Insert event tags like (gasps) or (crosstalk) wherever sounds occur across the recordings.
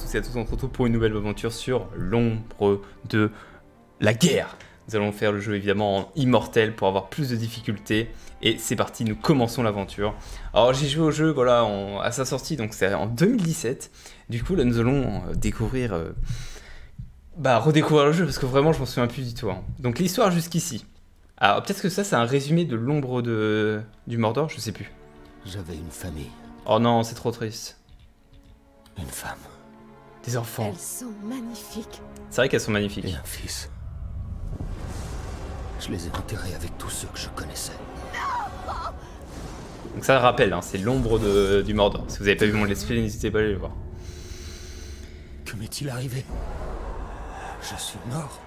tous et à tous, on se retrouve pour une nouvelle aventure sur l'ombre de la guerre. Nous allons faire le jeu évidemment en immortel pour avoir plus de difficultés. Et c'est parti, nous commençons l'aventure. Alors j'ai joué au jeu voilà, à sa sortie, donc c'est en 2017. Du coup là nous allons euh, découvrir... Euh, bah redécouvrir le jeu parce que vraiment je m'en souviens plus du tout. hein. Donc l'histoire jusqu'ici. Alors peut-être que ça c'est un résumé de l'ombre de... du Mordor, je sais plus. J'avais une famille, Oh non, c'est trop triste. une femme Des enfants. Elles sont magnifiques. C'est vrai qu'elles sont magnifiques. et un fils. Je les ai enterrés avec tous ceux que je connaissais. Donc ça rappelle, hein, c'est l'ombre de- du Mordor. Si vous avez pas vu mon let's play, n'hésitez pas à aller le voir. Que m'est-il arrivé? Je suis mort.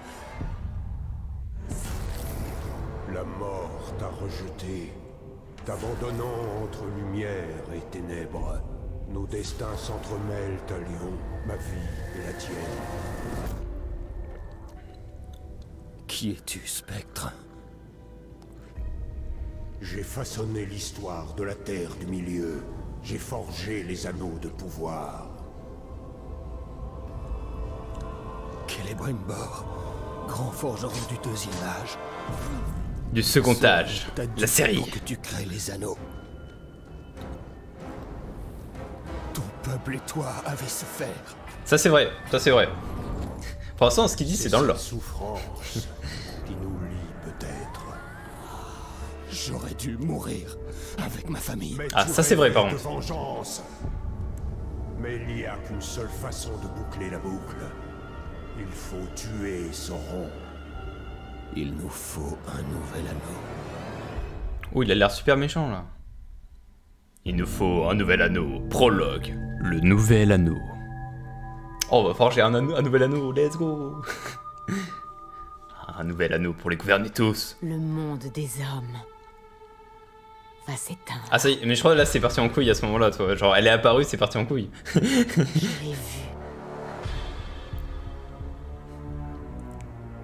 La mort t'a rejeté, t'abandonnant entre lumière et ténèbres. Nos destins s'entremêlent à Lyon, ma vie et la tienne. Qui es-tu, spectre? J'ai façonné l'histoire de la Terre du Milieu. J'ai forgé les anneaux de pouvoir. Celebrimbor, grand forgeron du deuxième âge. Du second âge, la série. Pour que tu crées les anneaux. Peuple et toi avez souffert. Ça c'est vrai, ça c'est vrai. Pour l'instant, ce qu'il dit, c'est dans le lore. cette souffrance qui nous lie peut-être. J'aurais dû mourir avec ma famille. Mais Ah, ça, c'est vrai, par contre. vengeance. Mais il n'y a qu'une seule façon de boucler la boucle. Il faut tuer Sauron. Il nous faut un nouvel anneau. Oh, il a l'air super méchant là. Il nous faut un nouvel anneau. Prologue. Le nouvel anneau. Oh, on va forger un, anneau- un nouvel anneau, let's go (laughs) Un nouvel anneau pour les gouverner tous. Le monde des hommes va s'éteindre. Ah ça y est, mais je crois que là c'est parti en couille à ce moment-là, toi. Genre, elle est apparue, c'est parti en couille. Je l'ai (laughs) vu.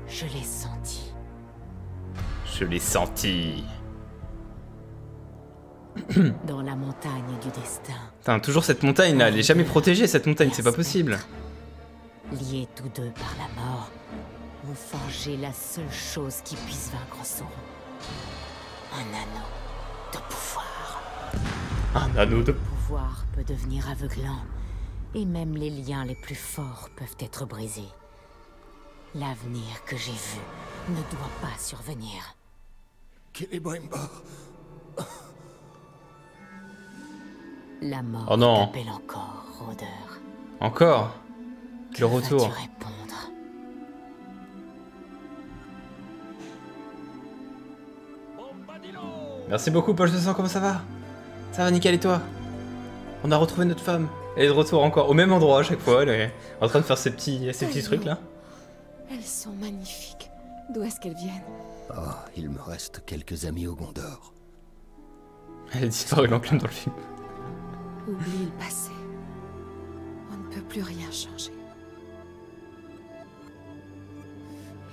Je l'ai senti. Je l'ai senti. (coughs) Dans la montagne du destin. Putain, toujours cette montagne là, elle est jamais protégée cette montagne, c'est pas possible. Liés tous deux par la mort, ont forgé la seule chose qui puisse vaincre Sauron. Un anneau de pouvoir. Un anneau de... Le pouvoir peut devenir aveuglant, et même les liens les plus forts peuvent être brisés. L'avenir que j'ai vu ne doit pas survenir. Celebrimbor, La mort Oh non. t'appelle encore, rôdeur. Encore Que Le retour. vas-tu répondre? Merci beaucoup, Paul 200, comment ça va? Ça va nickel et toi? On a retrouvé notre femme. Elle est de retour encore, au même endroit à chaque fois, elle est en train de faire ses petits, ses petits trucs là. Elles sont magnifiques. D'où est-ce qu'elles viennent? Ah, il me reste quelques amis au Gondor. Elle a disparu l'enclume dans le film. Oublie le passé. On ne peut plus rien changer.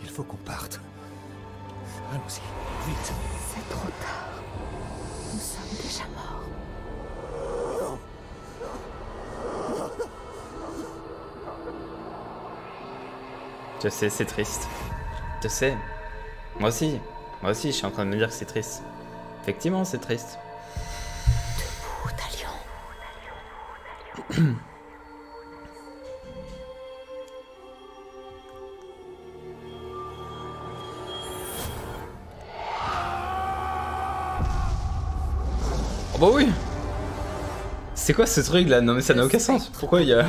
Il faut qu'on parte. Allons-y, vite. C'est trop tard. Nous sommes déjà morts. Je sais, c'est triste. Je sais. Moi aussi. Moi aussi, je suis en train de me dire que c'est triste. Effectivement, c'est triste. Talion Oh bah oui C'est quoi ce truc là? Non mais ça n'a aucun sens. Pourquoi il y a...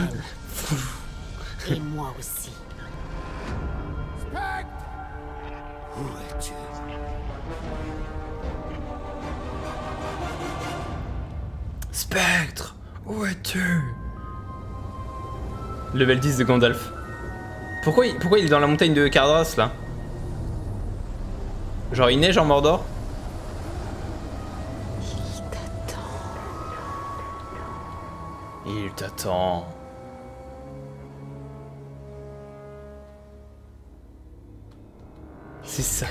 Et moi aussi. Spectre Où es-tu? Level 10 de Gandalf. Pourquoi il, pourquoi il est dans la montagne de Cardras là? Genre il neige en Mordor? Il t'attend. Il t'attend. C'est ça.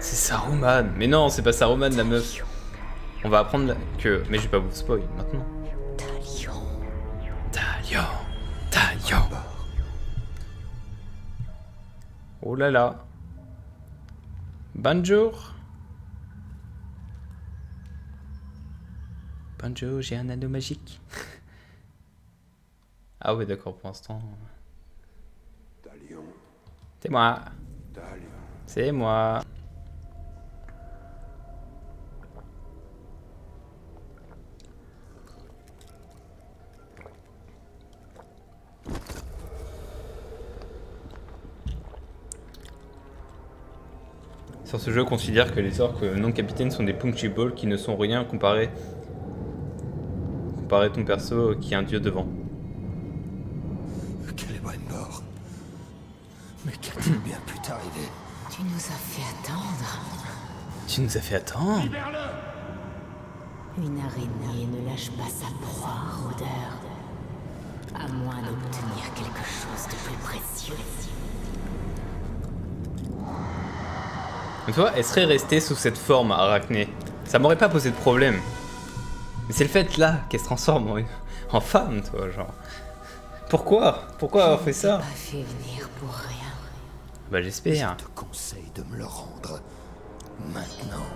C'est Saruman. Mais non, c'est pas Saruman la meuf on va apprendre que... Mais je vais pas vous spoil maintenant. Talion. Talion. Talion. Oh là là. Bonjour. Bonjour, j'ai un anneau magique. (laughs) ah ouais, d'accord, pour l'instant. C'est moi. C'est moi. Sur ce jeu, considère que les orques non capitaines sont des punctuables qui ne sont rien comparé comparé à ton perso qui est un dieu devant. mort. Mais qu'a-t-il bien pu t'arriver? Tu nous as fait attendre. Tu nous as fait attendre? Une araignée ne lâche pas sa proie, rôdeur. À moins d'obtenir quelque chose de plus précieux. Mais toi, elle serait restée sous cette forme, Arachné. Ça m'aurait pas posé de problème. Mais c'est le fait là qu'elle se transforme en, en femme, toi, genre. Pourquoi? Pourquoi avoir fait ça? Pas fait venir pour rien. Bah j'espère. Je te conseille de me le rendre. Maintenant.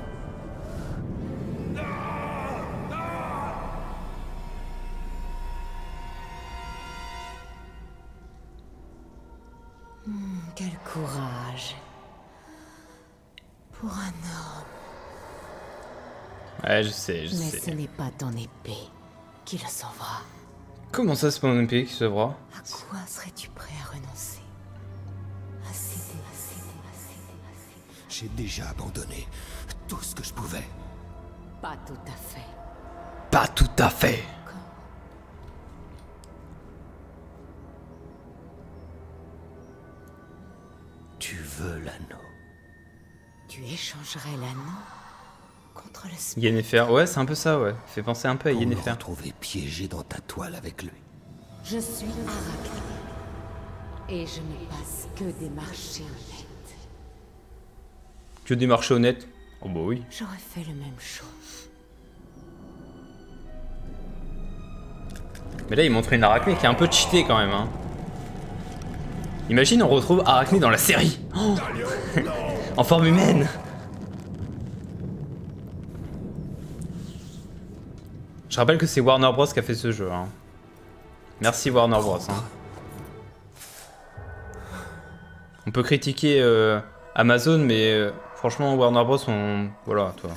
Ouais, je sais, je Mais ce sais. n'est pas ton épée qui le sauvera. Comment ça, c'est mon épée qui se voit À quoi serais-tu prêt à renoncer? À céder, à céder, à céder, à céder. J'ai déjà abandonné tout ce que je pouvais. Pas tout à fait. Pas tout à fait. Tu veux l'anneau? Tu échangerais l'anneau? Contre le spectre. Yennefer, ouais, c'est un peu ça, ouais. Fait penser un peu à pour me Yennefer. retrouver piégé dans ta toile avec lui. Je suis Arachné. Et je ne passe que des marchés honnêtes. Que des marchés honnêtes? Oh bah oui. J'aurais fait le même chose. Mais là, il montre une Arachné qui est un peu cheatée quand même, hein. Imagine, on retrouve Arachné dans la série. Oh (laughs) en forme humaine. Je rappelle que c'est Warner Bros qui a fait ce jeu. Hein. Merci Warner Bros. hein. On peut critiquer euh, Amazon, mais euh, franchement Warner Bros. On... Voilà, toi.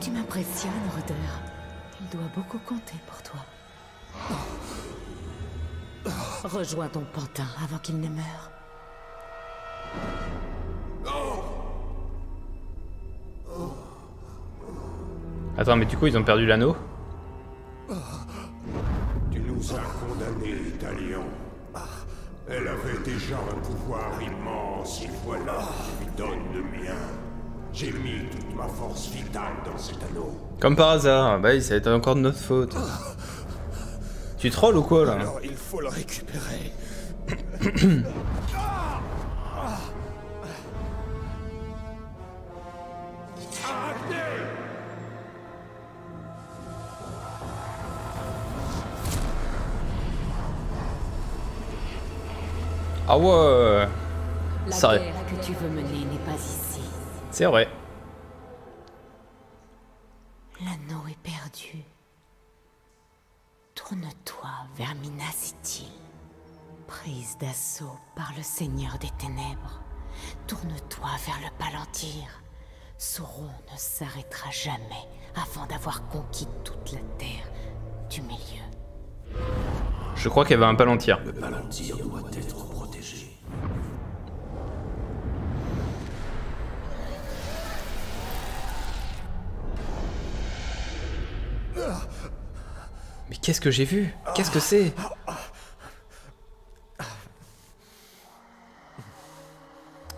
Tu m'impressionnes, Rôdeur. Il doit beaucoup compter pour toi. Rejoins ton pantin avant qu'il ne meure. Attends, mais du coup, ils ont perdu l'anneau Tu nous as condamnés, Talion. Elle avait déjà un pouvoir immense, et voilà, je lui donne le mien. J'ai mis toute ma force vitale dans cet anneau. Comme par hasard. Bah oui, ça a été encore de notre faute. Tu trolls ou quoi là Alors il faut le récupérer. (clears throat) mener n'est pas ici. C'est vrai. L'anneau est perdu. Tourne-toi vers Minas Ithil. Prise d'assaut par le Seigneur des Ténèbres. Tourne-toi vers le Palantir. Sauron ne s'arrêtera jamais avant d'avoir conquis toute la terre du milieu. Je crois qu'il y avait un palantir. Le palantir doit être protégé. Mais qu'est-ce que j'ai vu? Qu'est-ce que c'est?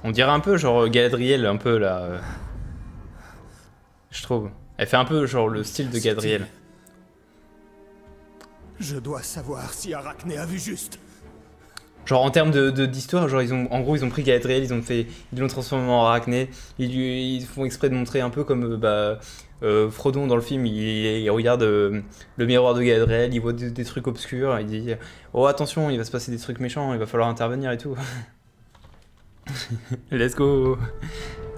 On dirait un peu genre Galadriel, un peu là. Je trouve. Elle fait un peu genre le style de Galadriel. Je dois savoir si Arachné a vu juste. Genre en termes de d'histoire, genre ils ont en gros ils ont pris Galadriel, ils ont fait ils l'ont transformé en Arachné, ils, lui- ils font exprès de montrer un peu comme euh, bah euh, Frodon dans le film, il, il regarde euh, le miroir de Galadriel, il voit des, des trucs obscurs, il dit "Oh attention, il va se passer des trucs méchants, il va falloir intervenir et tout." (laughs) Let's go.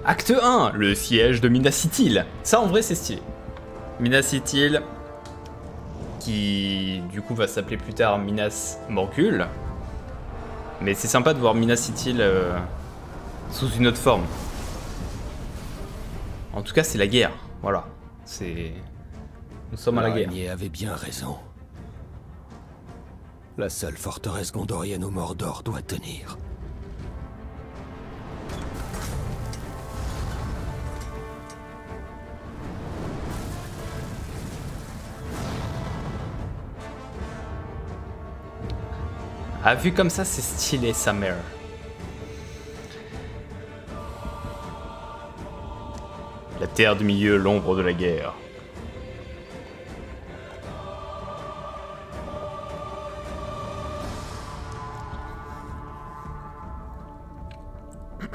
Acte 1, le siège de Minas Ithil. Ça en vrai c'est stylé. Minas Ithil qui du coup va s'appeler plus tard Minas Morgul. Mais c'est sympa de voir Minas Ithil euh, sous une autre forme. En tout cas, c'est la guerre. Voilà. C'est. Nous sommes à la guerre. L'araignée avait bien raison. La seule forteresse gondorienne au Mordor doit tenir. Ah, vu comme ça, c'est stylé, sa mère. La terre du milieu, l'ombre de la guerre.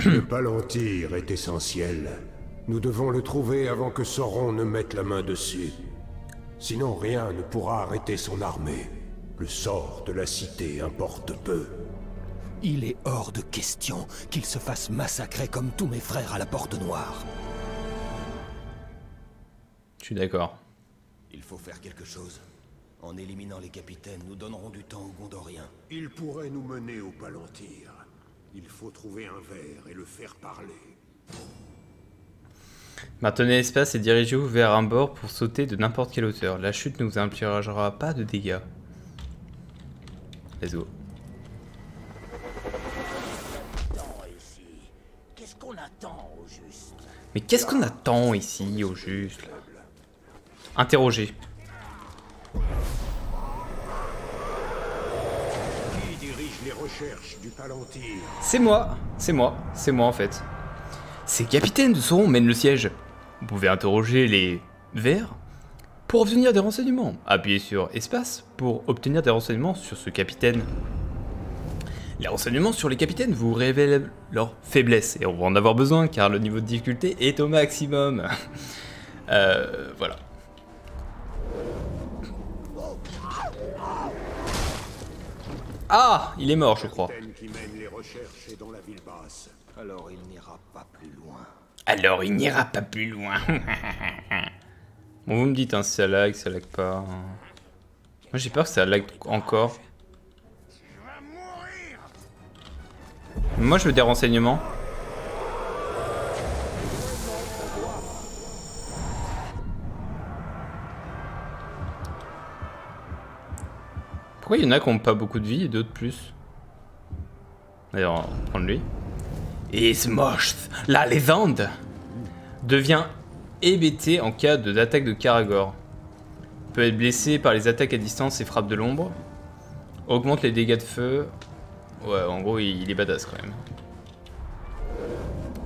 Le Palantir est essentiel. Nous devons le trouver avant que Sauron ne mette la main dessus. Sinon, rien ne pourra arrêter son armée. Le sort de la cité importe peu. Il est hors de question qu'il se fasse massacrer comme tous mes frères à la Porte Noire. Je suis d'accord. Il faut faire quelque chose. En éliminant les capitaines, nous donnerons du temps aux Gondoriens. Il pourrait nous mener au Palantir. Il faut trouver un verre et le faire parler. Maintenez l'espace et dirigez-vous vers un bord pour sauter de n'importe quelle hauteur. La chute ne vous infligera pas de dégâts. Let's go. Mais qu'est-ce qu'on attend ici, au juste Interroger. C'est moi, c'est moi, c'est moi en fait. Ces capitaines de Sauron mènent le siège. Vous pouvez interroger les verts pour obtenir des renseignements. Appuyez sur espace pour obtenir des renseignements sur ce capitaine. Les renseignements sur les capitaines vous révèlent leurs faiblesses et on va en avoir besoin car le niveau de difficulté est au maximum. (laughs) Euh, voilà. Ah, il est mort, je crois. Capitaine qui mène les recherches est dans la ville basse. Alors il n'ira pas plus loin. Alors il n'ira pas plus loin. (laughs) bon, vous me dites hein, si ça lag, ça lag pas. Moi j'ai peur que ça lag encore. Moi je veux des renseignements. Pourquoi il y en a qui ont pas beaucoup de vie et d'autres plus? D'ailleurs, on va prendre lui. Ismoth, la légende, devient hébété en cas d'attaque de Karagor. Peut être blessé par les attaques à distance et frappes de l'ombre. Augmente les dégâts de feu. Ouais, en gros, il, est badass quand même.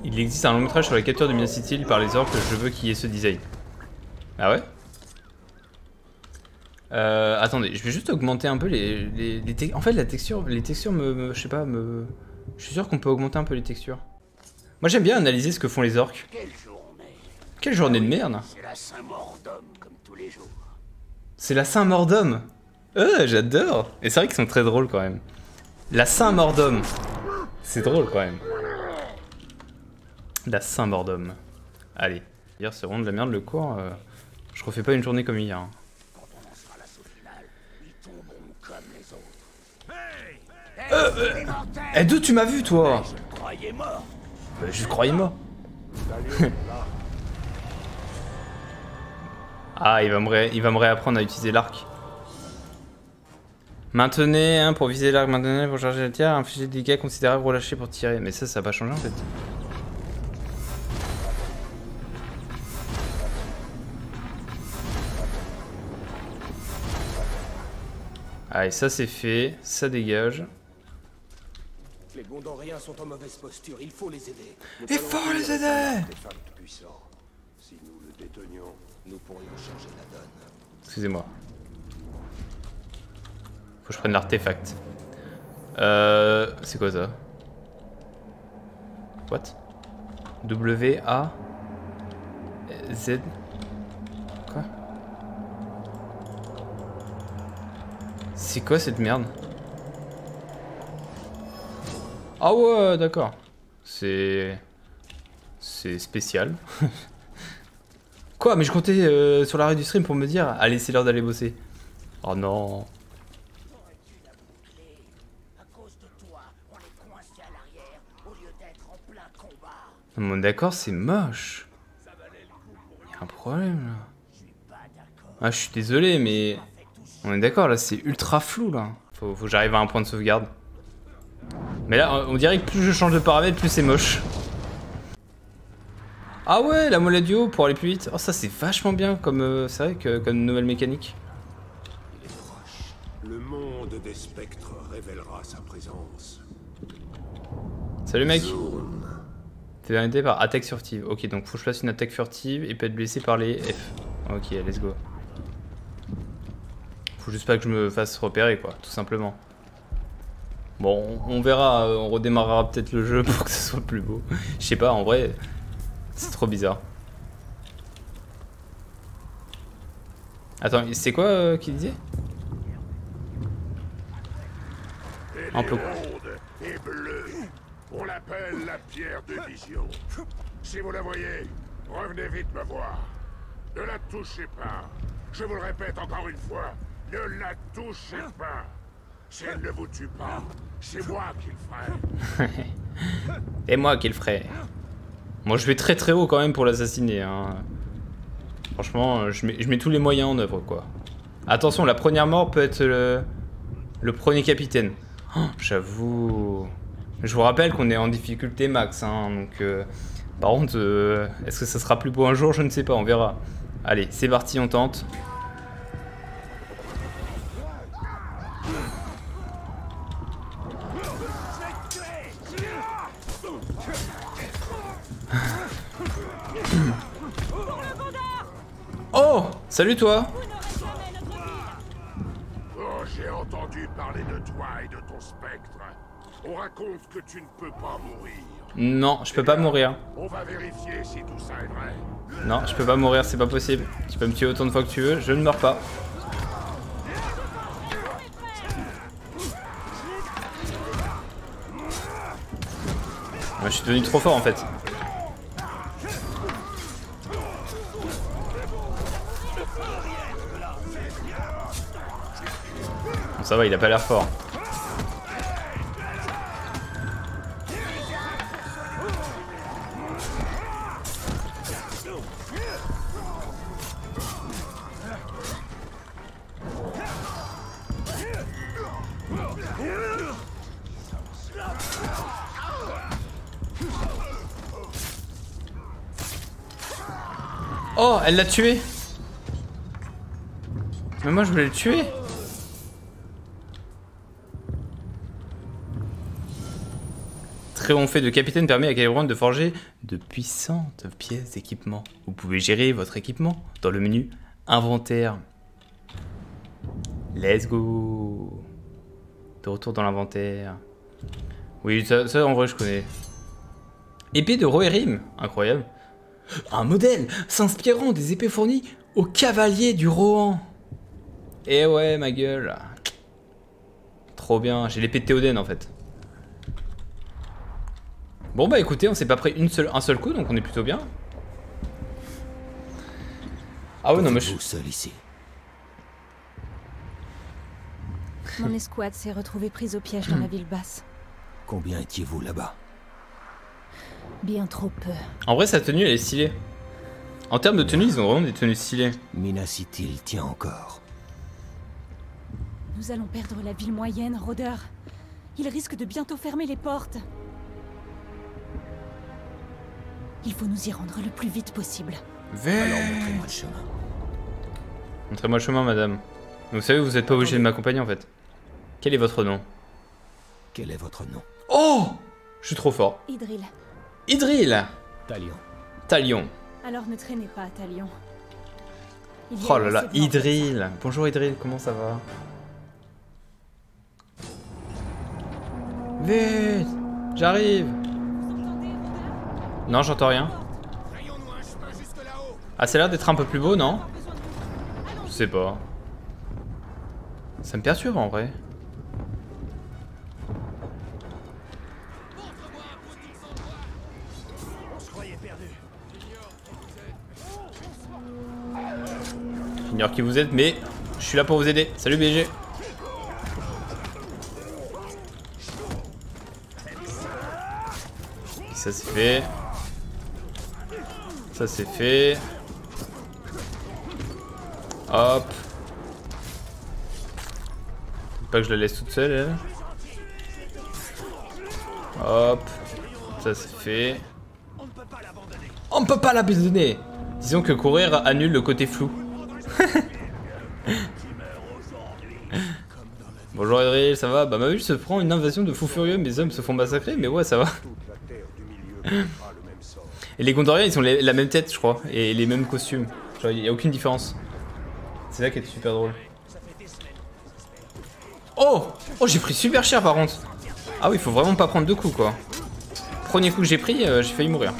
Il existe un long métrage sur la capture de Minas par les orques, je veux qu'il y ait ce design. Ah ouais? Euh, attendez, je vais juste augmenter un peu les, les, En fait, la texture, les textures me, me- je sais pas, me. Je suis sûr qu'on peut augmenter un peu les textures. Moi, j'aime bien analyser ce que font les orques. Quelle journée de merde C'est la Saint-Mordom comme tous les jours. C'est la Saint-Mordom. Euh, j'adore. Et c'est vrai qu'ils sont très drôles quand même. La Saint-Mordom. C'est drôle quand même. La Saint-Mordom. Allez. Hier, c'est vraiment de la merde le cours. euh, Je refais pas une journée comme hier. hein. Autres. Eh, d'où tu m'as vu, toi Je croyais mort. Bah, Je croyais moi. (laughs) ah, il va, me ré- il va me réapprendre à utiliser l'arc. Maintenez hein, pour viser l'arc, maintenez pour charger la tir, infliger des dégâts considérables, relâcher pour tirer. Mais ça, ça va pas changer en fait. Allez, ça c'est fait, ça dégage. Les Gondoriens sont en mauvaise posture, il faut les aider. Il faut les aider nous le détenions, Nous pourrions changer la donne. Excusez-moi. Faut que je prenne l'artefact. Euh, c'est quoi ça? What? W A Z Quoi? C'est quoi cette merde? Ah ouais, d'accord. C'est c'est spécial. (laughs) Quoi Mais je comptais euh, sur l'arrêt du stream pour me dire allez, c'est l'heure d'aller bosser. Oh non. Bon, d'accord, c'est moche. Y a un problème là. Ah, je suis désolé, mais on est d'accord là, c'est ultra flou là. Faut, faut que j'arrive à un point de sauvegarde. Mais là, on dirait que plus je change de paramètres, plus c'est moche. Ah ouais, la molette du haut pour aller plus vite. Oh, ça c'est vachement bien comme, euh, c'est vrai que comme nouvelle mécanique. Il est proche. Le monde des spectres révélera sa présence. Salut mec. T'es arrêté par attaque furtive. Ok, donc faut que je fasse une attaque furtive et peut être blessé par les F. Ok, let's go. Faut juste pas que je me fasse repérer, quoi, tout simplement. Bon, on verra, euh, on redémarrera peut-être le jeu (laughs) pour que ce soit plus beau. Je sais pas, en vrai, c'est trop bizarre. Attends, c'est quoi euh, qu'il disait? Un peu. Et bleue. On l'appelle la pierre de vision. Si vous la voyez, revenez vite me voir. Ne la touchez pas. Je vous le répète encore une fois, ne la touchez pas. Si elle ne vous tue pas, c'est moi qui le ferai. (laughs) Et moi qui le ferai. Moi je vais très très haut quand même pour l'assassiner. Hein. Franchement, euh, je mets, tous les moyens en œuvre quoi. Attention, la première mort peut être le, le premier capitaine. Oh, J'avoue. Je vous rappelle qu'on est en difficulté max. Hein, donc, euh, par contre, euh, est-ce que ça sera plus beau un jour? Je ne sais pas, on verra. Allez, c'est parti, on tente. Salut toi Oh, j'ai entendu parler de toi et de ton spectre. On raconte que tu ne peux pas mourir. Non, je peux pas mourir. On va vérifier si tout ça est vrai. Non, je peux pas mourir, c'est pas possible. Tu peux me tuer autant de fois que tu veux, je ne meurs pas. Moi, je suis devenu trop fort en fait. Ça va, il a pas l'air fort. Oh, elle l'a tué Mais moi je voulais le tuer Triompher de capitaine permet à Kyron de forger de puissantes pièces d'équipement. Vous pouvez gérer votre équipement dans le menu Inventaire. Let's go De retour dans l'inventaire. Oui, ça, en vrai je connais. Épée de Rohirrim, incroyable. Un modèle s'inspirant des épées fournies aux cavaliers du Rohan. Eh ouais, ma gueule. Trop bien, j'ai l'épée de Théoden en fait. Bon bah écoutez, on s'est pas pris une seule, un seul coup, donc on est plutôt bien. Ah ouais, non mais je... Seul ici. Mon escouade s'est retrouvée prise au piège dans la ville basse. Combien étiez-vous là-bas Bien trop peu. En vrai, sa tenue, elle est stylée. En termes de tenue, ils ont vraiment des tenues stylées. Minacitil tient encore. Nous allons perdre la ville moyenne, rôdeur. Il risque de bientôt fermer les portes. Il faut nous y rendre le plus vite possible. Vers... Alors montrez-moi le chemin. Montrez-moi le chemin, madame. Vous savez, vous êtes pas obligé de m'accompagner en fait. Quel est votre nom? Quel est votre nom? Oh Je suis trop fort. Idril, Idril Talion. Talion. alors ne traînez pas Talion. Oh là là. Idril. Bonjour Idril, comment ça va? Vite J'arrive Non, j'entends rien. Ah, a l'air d'être un peu plus beau, non Je sais pas. Ça me perturbe en vrai. J'ignore qui vous êtes, mais je suis là pour vous aider. Salut BG. Ça c'est fait. Ça c'est fait. Hop. Pas que je la laisse toute seule, elle. Hop. Ça c'est fait. On ne peut pas l'abandonner. Disons que courir annule le côté flou. (laughs) Bonjour Edril, ça va? Bah ma ville se prend une invasion de fous furieux, mes hommes se font massacrer, mais ouais ça va. (laughs) Et les Gondoriens ils ont la même tête je crois, et les mêmes costumes. Il y a aucune différence. C'est ça qui est super drôle. Oh Oh j'ai pris super cher par contre Ah oui faut vraiment pas prendre deux coups quoi. Premier coup que j'ai pris, euh, j'ai failli mourir.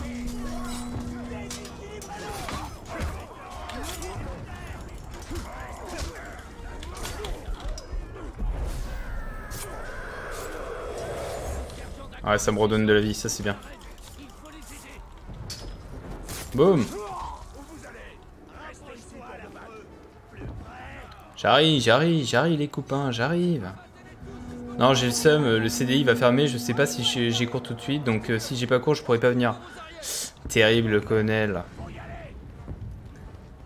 Ouais, ça me redonne de la vie, ça c'est bien. Boum J'arrive, j'arrive, j'arrive les copains, j'arrive. Non, j'ai le seum, le CDI va fermer, je sais pas si j'ai cours tout de suite, donc euh, si j'ai pas cours, je pourrais pas venir. Terrible, le colonel.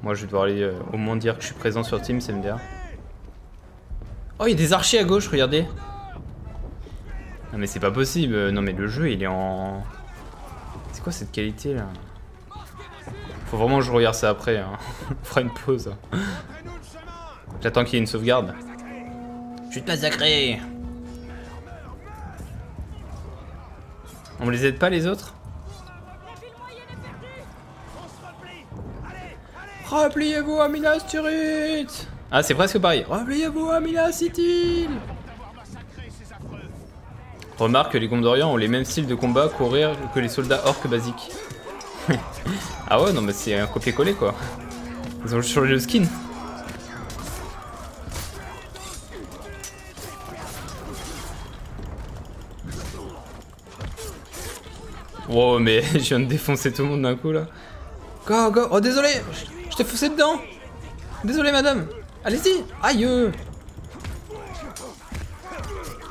Moi, je vais devoir aller euh, au moins dire que je suis présent sur Teams, MDR. Oh, il y a des archers à gauche, regardez. Non mais c'est pas possible, non mais le jeu il est en... C'est quoi cette qualité là? Faut vraiment que je regarde ça après, hein. (laughs) On fera une pause. J'attends qu'il y ait une sauvegarde. Je vais te massacrer On me les aide pas les autres? Repliez-vous à Minas Tirith Ah c'est presque pareil. Repliez-vous à Minas City Remarque que les Gondorians ont les mêmes styles de combat courir que les soldats orques basiques. (laughs) ah ouais, non mais c'est un copier-coller quoi. Ils ont changé le skin. Wow, mais (laughs) je viens de défoncer tout le monde d'un coup là. Go, go Oh désolé Je t'ai foncé dedans Désolé madame Allez-y Aïe.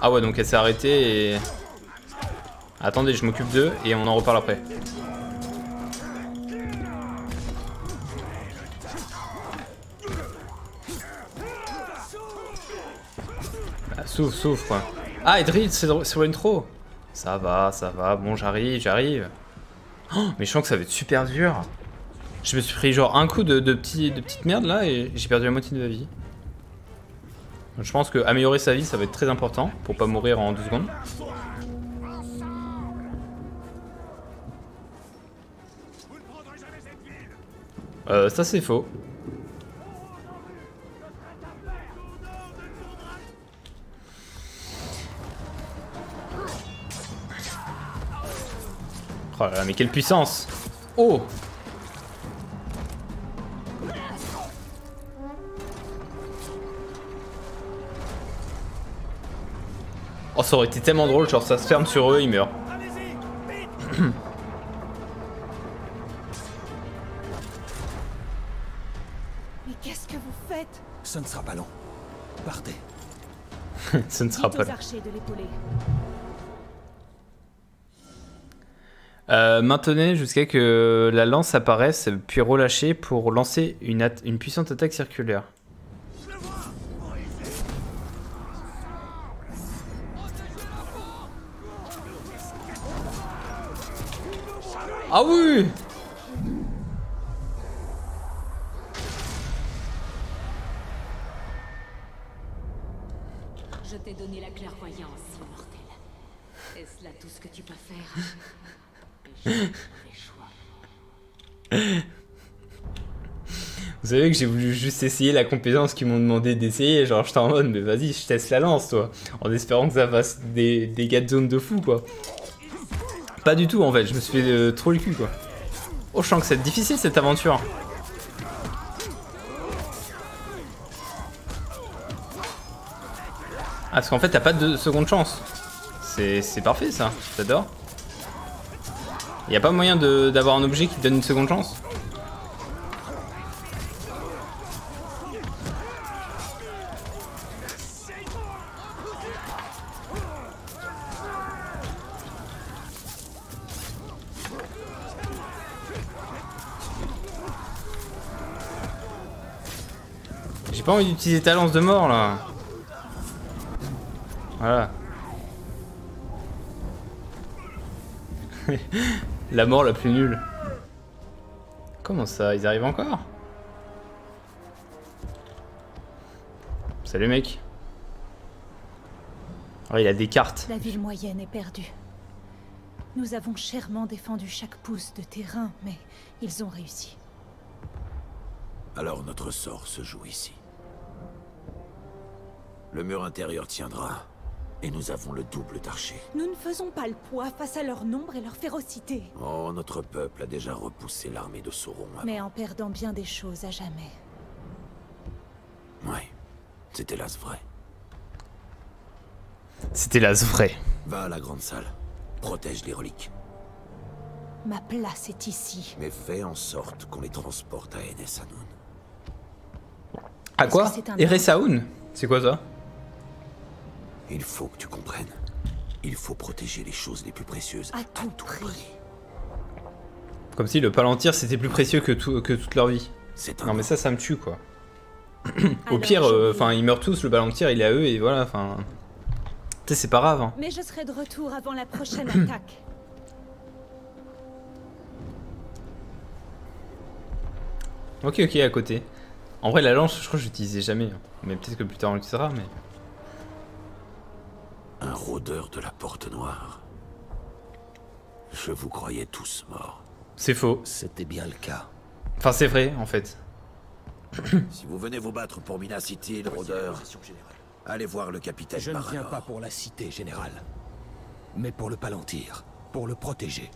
Ah ouais, donc elle s'est arrêtée et... Attendez, je m'occupe d'eux et on en reparle après. Souffle, souffle. Ah, Edrid, c'est sur l'intro Ça va, ça va, bon j'arrive, j'arrive. Oh, mais je sens que ça va être super dur. Je me suis pris genre un coup de, de, petit, de petite merde là et j'ai perdu la moitié de ma vie. Je pense que améliorer sa vie ça va être très important pour pas mourir en deux secondes. Euh, ça c'est faux. Oh là là, mais quelle puissance Oh Oh, ça aurait été tellement drôle, genre ça se ferme sur eux, ils meurent. Mais qu'est-ce que vous faites? Ce ne sera pas long. Partez. (laughs) Ce ne sera Dites pas long. Euh, maintenez jusqu'à que la lance apparaisse, puis relâchez pour lancer une, puissante attaque circulaire. Ah oui Je t'ai donné la immortel. Est-ce là tout ce que tu peux faire Et j'ai fait le mauvais choix. Vous savez que j'ai voulu juste essayer la compétence qu'ils m'ont demandé d'essayer. Genre, j'étais en mode, mais vas-y, je teste la lance, toi. En espérant que ça fasse des dégâts de zone de fou, quoi. Pas du tout, en fait. Je me suis fait euh, trop le cul, quoi. Oh, je sens que c'est difficile, cette aventure. Ah, parce qu'en fait, t'as pas de seconde chance. C'est parfait, ça. J'adore. Y a pas moyen d'avoir un objet qui donne une seconde chance J'ai pas envie d'utiliser ta lance de mort là. Voilà. (laughs) la mort la plus nulle. Comment ça Ils arrivent encore? Salut mec. Oh, il a des cartes. La ville moyenne est perdue. Nous avons chèrement défendu chaque pouce de terrain, mais ils ont réussi. Alors notre sort se joue ici. Le mur intérieur tiendra, et nous avons le double d'archers. Nous ne faisons pas le poids face à leur nombre et leur férocité, Oh, notre peuple a déjà repoussé l'armée de Sauron. avant. mais en perdant bien des choses à jamais. Ouais, c'est hélas vrai. C'était la vrai. Va à la grande salle, protège les reliques, Ma place est ici. mais fais en sorte qu'on les transporte à Enes. À quoi que c'est un Eresaun C'est quoi ça? Il faut que tu comprennes. Il faut protéger les choses les plus précieuses À tout prix. Comme si le palantir c'était plus précieux que, tout, que toute leur vie. C'est un Non mais ça, ça me tue quoi. (clears throat) Au pire, euh, enfin ils meurent tous, le palantir il est à eux et voilà, enfin... Tu sais, c'est pas grave. Hein. Mais je serai de retour avant la prochaine (clears throat) attaque. Ok, ok, à côté. En vrai, la lance, je crois que j'utilisais jamais. hein. Mais peut-être que plus tard on l'utilisera, mais... Un rôdeur de la Porte Noire. Je vous croyais tous morts. C'est faux. C'était bien le cas. Enfin, c'est vrai, en fait. Si vous venez vous battre pour Minas City, le rôdeur, allez voir le capitaine Je ne viens pas pour la cité, général. Mais pour le Palantir. Pour le protéger.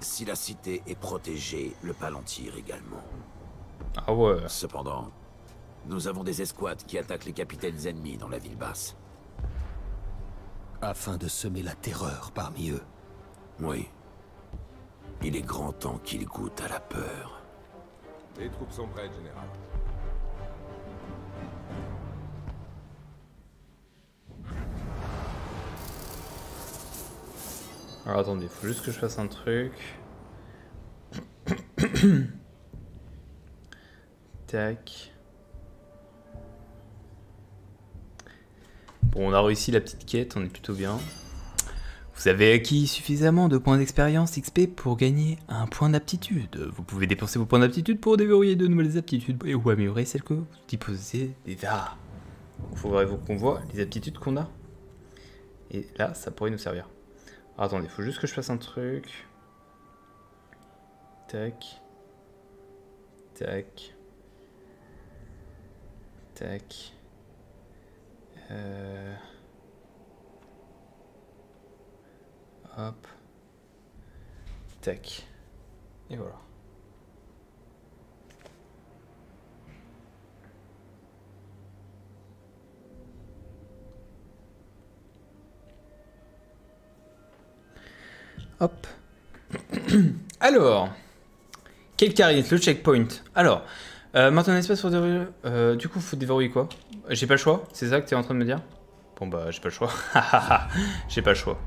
Si la cité est protégée, le Palantir également. Ah ouais. Cependant, nous avons des escouades qui attaquent les capitaines ennemis dans la ville basse. Afin de semer la terreur parmi eux. Oui. Il est grand temps qu'ils goûtent à la peur. Les troupes sont prêtes, général. Alors attendez, faut juste que je fasse un truc. (coughs) Tac. On a réussi la petite quête, on est plutôt bien. Vous avez acquis suffisamment de points d'expérience XP pour gagner un point d'aptitude. Vous pouvez dépenser vos points d'aptitude pour déverrouiller de nouvelles aptitudes et ou améliorer celles que vous disposez déjà. Il faudrait qu'on voit les aptitudes qu'on a. Et là, ça pourrait nous servir. Attendez, faut juste que je fasse un truc. Tac. Tac. Tac. Euh... Hop. Tac. Et voilà. Hop. (coughs) Alors, quel carré le checkpoint. Alors, euh, maintenant espace pour déverrouiller. Euh, du coup, faut déverrouiller quoi? J'ai pas le choix C'est ça que tu es en train de me dire? Bon bah, j'ai pas le choix. (laughs) j'ai pas le choix.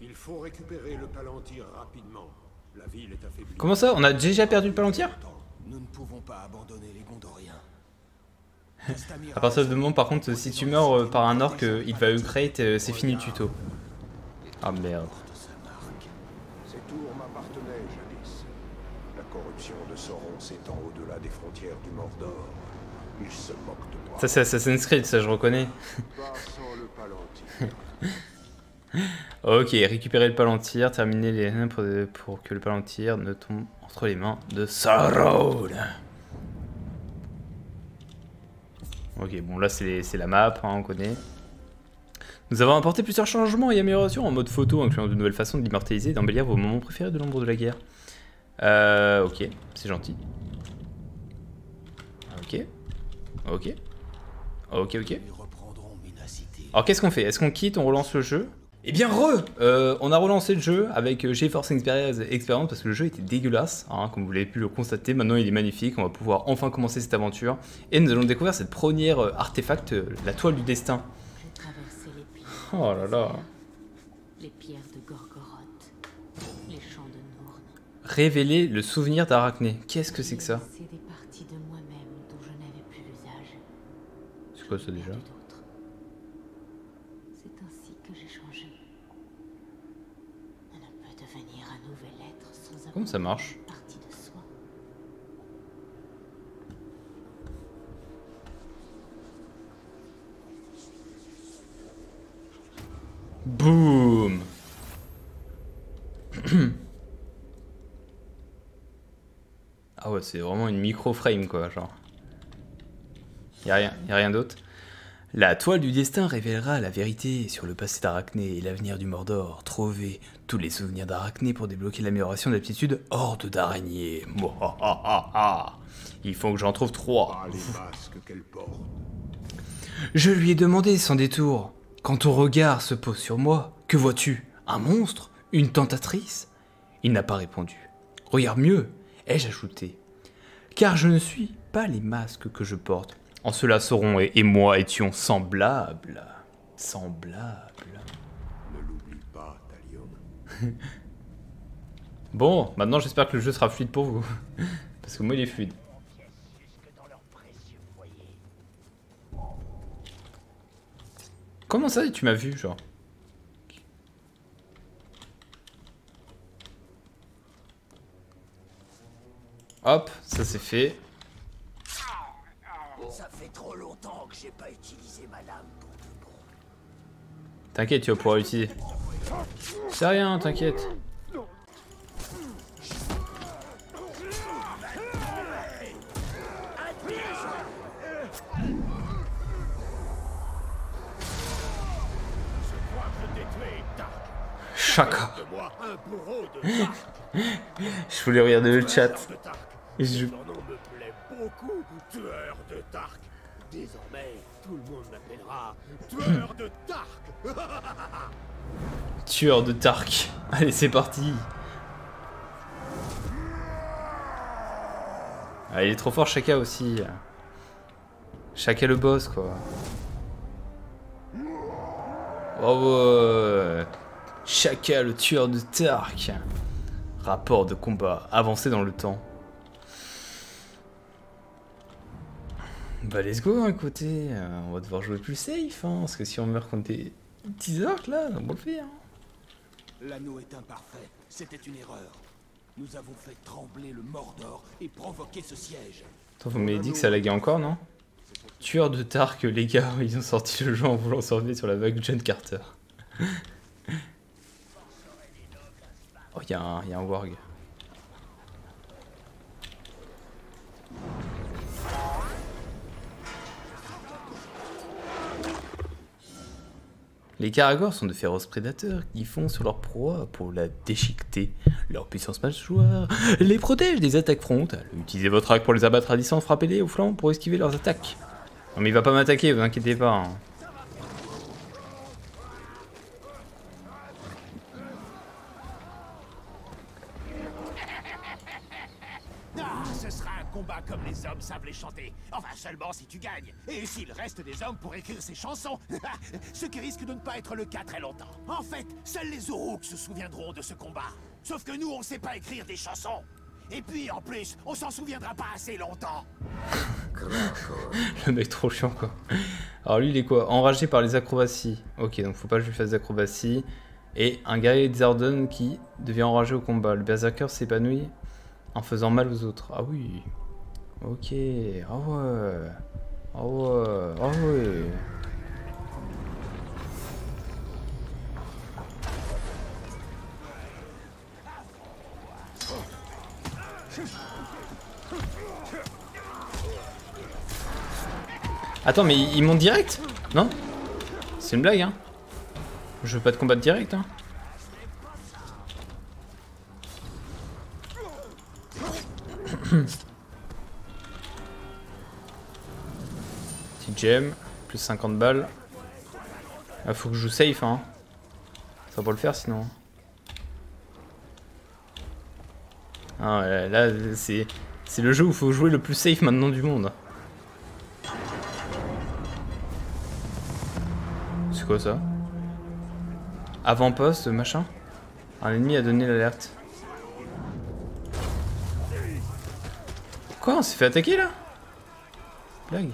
Il faut récupérer le Palantir rapidement. La ville est affaiblie. Comment ça? On a déjà perdu le palantir? Nous ne pouvons pas abandonner les Gondoriens. (laughs) À partir du moment, par contre, si tu meurs euh, par un orc, euh, il va upgrade, euh, c'est fini le tuto. Ah merde. Ces tours m'appartenaient jadis. La corruption de Sauron s'étend au-delà des frontières du Mordor. Il se moque de moi. Ça, c'est Assassin's Creed, ça je reconnais. Ok, récupérer le palantir, terminer les pour, pour que le palantir ne tombe entre les mains de Sauron. Ok, bon là c'est c'est la map, hein, on connaît. Nous avons apporté plusieurs changements et améliorations en mode photo, incluant de nouvelles façons d'immortaliser et d'embellir vos moments préférés de l'ombre de la guerre. Euh, ok, c'est gentil. Ok. Ok. Ok, ok. Alors qu'est-ce qu'on fait? Est-ce qu'on quitte, on relance le jeu? Eh bien re Euh, On a relancé le jeu avec euh, GeForce Experience Experience parce que le jeu était dégueulasse, hein, comme vous l'avez pu le constater. Maintenant il est magnifique, on va pouvoir enfin commencer cette aventure. Et nous allons découvrir cette première euh, artefact, la toile du destin. Oh là là les pierres de Gorgoroth, les champs de Nourne. Révéler le souvenir d'Arachné. Qu'est-ce que c'est que ça C'est des parties de moi-même dont je n'avais plus l'usage. C'est quoi ça déjà. C'est ainsi que j'ai changé. On ne peut devenir un nouvel être sans avoir Comment ça marche partie de soi. Boum (clears throat) Ah ouais, c'est vraiment une micro-frame quoi, genre. Y a rien, y a rien d'autre. La toile du destin révélera la vérité sur le passé d'Arachné et l'avenir du Mordor. Trouvez tous les souvenirs d'Arachné pour débloquer l'amélioration d'aptitude horde d'araignées. Mouahahaha. Il faut que j'en trouve trois. Ah, les masques qu'elle porte. Je lui ai demandé sans détour. Quand ton regard se pose sur moi, que vois-tu? Un monstre? Une tentatrice? Il n'a pas répondu. Regarde mieux, ai-je ajouté. Car je ne suis pas les masques que je porte. En cela Sauron et, et moi étions semblables. Semblables. Ne l'oublie pas, Talion. (laughs) Bon, maintenant j'espère que le jeu sera fluide pour vous. (laughs) Parce que moi il est fluide. Comment ça tu m'as vu, genre? Hop, ça c'est fait. T'inquiète, tu vas pouvoir l'utiliser. C'est rien, t'inquiète. Chaka. Je voulais regarder le chat. je-. Désormais, tout le monde m'appellera tueur de Tark. (laughs) Tueur de Tark. Allez, c'est parti. Ah, il est trop fort, Shaka aussi. Shaka le boss, quoi. Oh ouais. Shaka le tueur de Tark. Rapport de combat avancé dans le temps. Bah let's go, hein, écoutez, euh, on va devoir jouer plus safe, hein, parce que si on meurt contre des petits là, on va le faire. hein. L'anneau est imparfait. C'était une erreur. Nous avons fait trembler le Mordor et provoqué ce siège. Attends, vous m'avez dit que ça laguait encore, non? Tueur de Tark, les gars, (laughs) ils ont sorti le jeu en voulant surfer sur la vague John Carter. (laughs) oh, il y, a un- y a un warg. Les Karagors sont de féroces prédateurs qui font sur leur proie pour la déchiqueter. Leur puissance mâchoire les protège des attaques frontales. Utilisez votre arc pour les abattre à distance, frappez-les au flanc pour esquiver leurs attaques. Non mais il va pas m'attaquer, vous inquiétez pas. hein. Ah, ce sera un combat comme les hommes savent les chanter. Seulement si tu gagnes. Et s'il reste des hommes pour écrire ces chansons. (laughs) Ce qui risque de ne pas être le cas très longtemps. En fait, seuls les Uruks se souviendront de ce combat. Sauf que nous, on sait pas écrire des chansons. Et puis, en plus, on s'en souviendra pas assez longtemps. (laughs) Le mec trop chiant quoi. Alors lui il est quoi? Enragé par les acrobaties. Ok donc faut pas que je lui fasse d'acrobaties. Et un guerrier Ardennes qui devient enragé au combat. Le berserker s'épanouit en faisant mal aux autres. Ah oui. Ok. Ah ouais. Ah ouais. Ah ouais. Attends, mais ils montent direct Non? C'est une blague, hein Je veux pas de combat direct, hein (clears throat) gem, plus 50 balles. Ah, faut que je joue safe, hein. Ça va pas le faire sinon. Ah ouais, là, c'est c'est le jeu où faut jouer le plus safe maintenant du monde. C'est quoi ça? Avant-poste, machin? Un ennemi a donné l'alerte. Quoi On s'est fait attaquer là? Blague.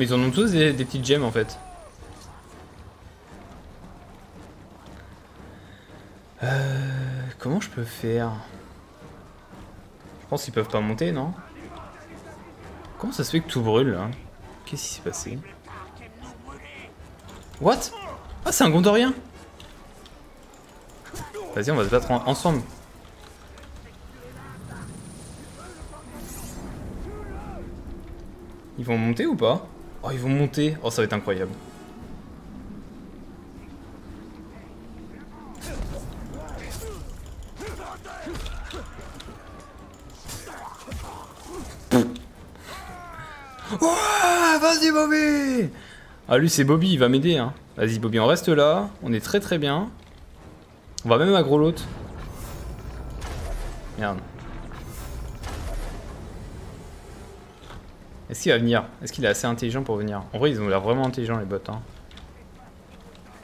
Mais ils en ont tous des, petites gemmes en fait. Euh, comment je peux faire? Je pense qu'ils peuvent pas monter, non? Comment ça se fait que tout brûle là? Qu'est-ce qui s'est passé? What? Ah, c'est un Gondorien! Vas-y, on va se battre en- ensemble. Ils vont monter ou pas? Oh, ils vont monter. Oh, ça va être incroyable. Vas-y, Bobby Ah, lui, c'est Bobby, il va m'aider. Hein. Vas-y, Bobby, on reste là. On est très très bien. On va même aggro l'autre. Merde. Est-ce qu'il va venir Est-ce qu'il est assez intelligent pour venir? En vrai, ils ont l'air vraiment intelligents, les bots. Hein.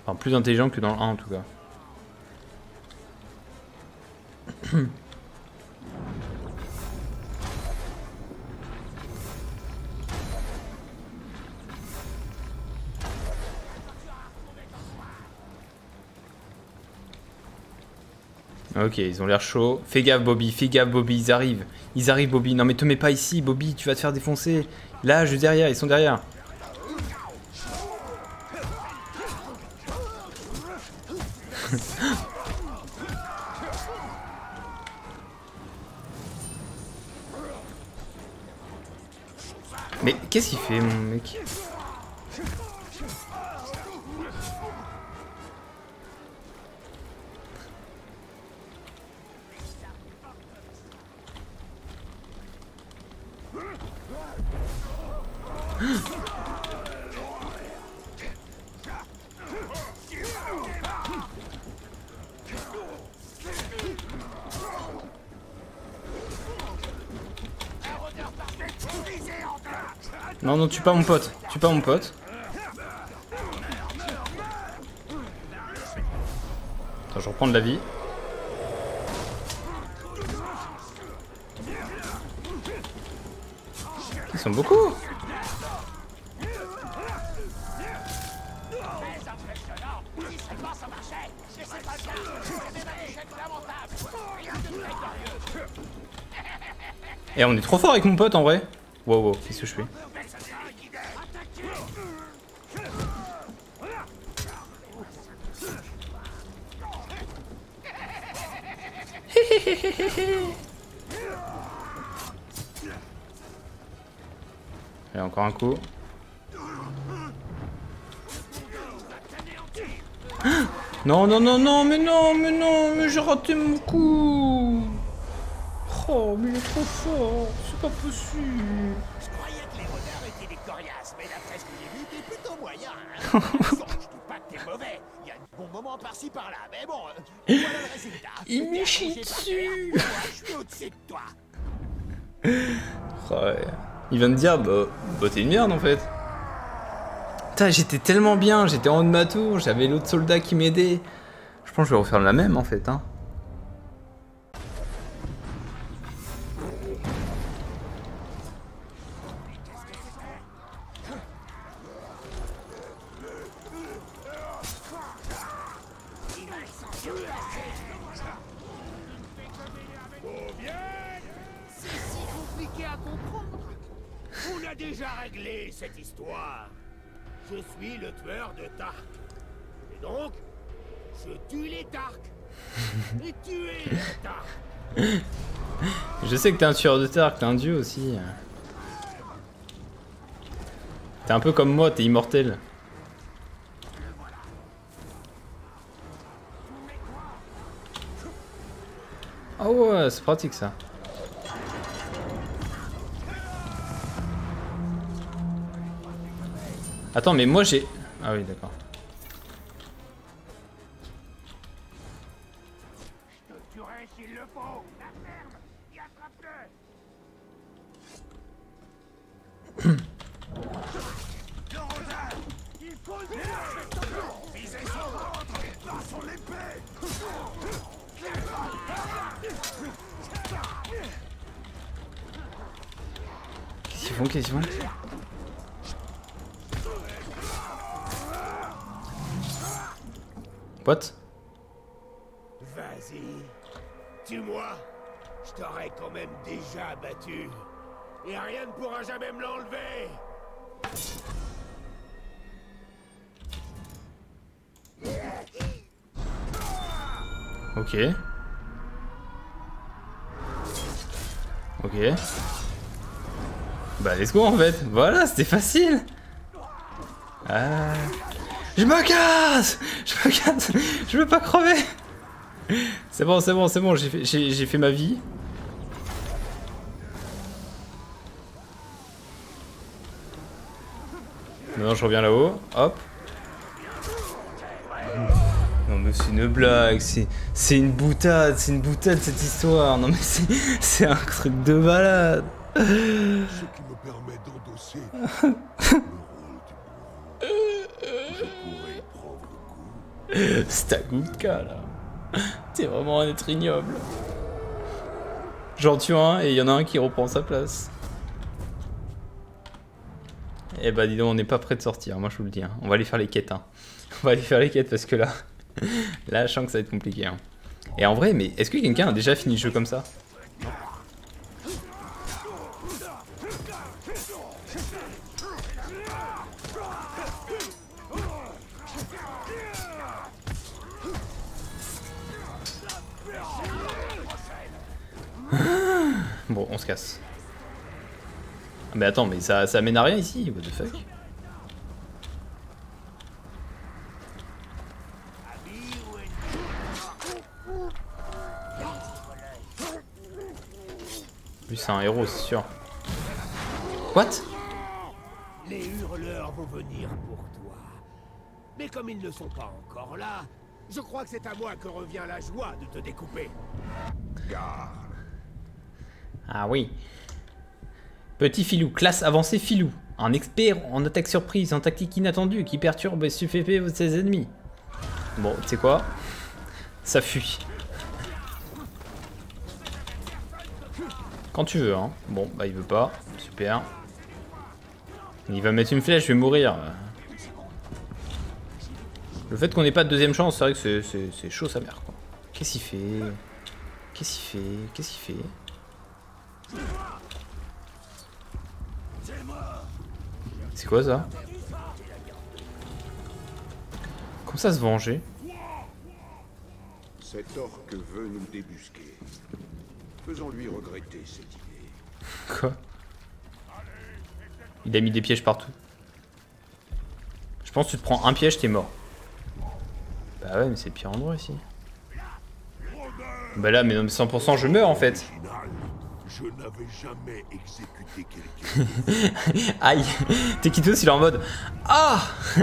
Enfin, plus intelligents que dans le 1, en tout cas. (clears throat) Ok, ils ont l'air chauds. Fais gaffe, Bobby, fais gaffe, Bobby, ils arrivent. Ils arrivent, Bobby. Non, mais te mets pas ici, Bobby, tu vas te faire défoncer. Là, juste derrière, ils sont derrière. (laughs) mais qu'est-ce qu'il fait, mon mec? Non, non, tue pas mon pote. Tue pas mon pote. Attends, je reprends de la vie. Ils sont beaucoup. Et on est trop fort avec mon pote en vrai. Wow, wow, qu'est-ce que je fais (laughs) encore un coup. (gasps) Non, non, non, non, mais non, mais non, mais j'ai raté mon coup. Oh, mais il est trop fort, c'est pas possible. Je croyais que les renards étaient des coriaces, mais d'après ce que j'ai vu, t'es plutôt moyen. Hein Bon, je dis pas que t'es mauvais. Il y a de bons moments par-ci par-là, mais bon, euh, voilà le résultat. (gasps) Il me chie dessus. Moi, je suis au-dessus de toi. Ouais. Il vient de dire, bah, bah t'es une merde en fait. Putain, j'étais tellement bien, j'étais en haut de ma tour, j'avais l'autre soldat qui m'aidait. Je pense que je vais refaire la même en fait, hein. Je sais que t'es un tueur de Tark, t'es un dieu aussi. T'es un peu comme moi, t'es immortel. Ah ouais, c'est pratique ça. Attends, mais moi j'ai... Ah oui, d'accord. Vas-y. Tue-moi. Je t'aurais quand même déjà battu. Et rien ne pourra jamais me l'enlever. Ok. Ok. Bah let's go en fait. Voilà, c'était facile. Ah. Je me casse Je me casse Je veux pas crever C'est bon, c'est bon, c'est bon, j'ai fait, ma vie. Maintenant je reviens là-haut, hop. Non mais c'est une blague, c'est une boutade, c'est une boutade cette histoire. Non mais c'est c'est un truc de malade. Ce qui me permet d'endosser (laughs) le rôle du moi. Je pourrais prendre goût. (laughs) C'est ta goût de là. T'es vraiment un être ignoble. J'en tue un et il y en a un qui reprend sa place. Eh bah dis donc, on n'est pas prêt de sortir, moi je vous le dis. hein. On va aller faire les quêtes. hein. On va aller faire les quêtes parce que là, (laughs) là je sens que ça va être compliqué. hein. Et en vrai, mais est-ce que quelqu'un a déjà fini le jeu comme ça? Bon, on se casse. Ah, Mais attends, mais ça, ça mène à rien ici, what the fuck? Lui c'est un héros, c'est sûr. What? Les hurleurs vont venir pour toi. Mais comme ils ne sont pas encore là, je crois que c'est à moi que revient la joie de te découper. Garde. Ah oui. Petit filou, classe avancée filou. Un expert en attaque surprise, en tactique inattendue qui perturbe et stupéfait ses ennemis. Bon, tu sais quoi? Ça fuit. Quand tu veux, hein. Bon, bah il veut pas. Super. Il va mettre une flèche, je vais mourir. Le fait qu'on n'ait pas de deuxième chance, c'est vrai que c'est chaud sa mère, quoi. Qu'est-ce qu'il fait? Qu'est-ce qu'il fait? Qu'est-ce qu'il fait? C'est quoi ça Comment ça se venger Cet orque veut nous débusquer. Faisons-lui regretter cette idée. (laughs) Quoi Il a mis des pièges partout. Je pense que tu te prends un piège, t'es mort. Bah ouais, mais c'est le pire endroit ici. Bah là, mais non, mais 100% je meurs en fait. Je n'avais jamais exécuté quelqu'un. (laughs) Aïe Tekitos il est en mode Ah (laughs)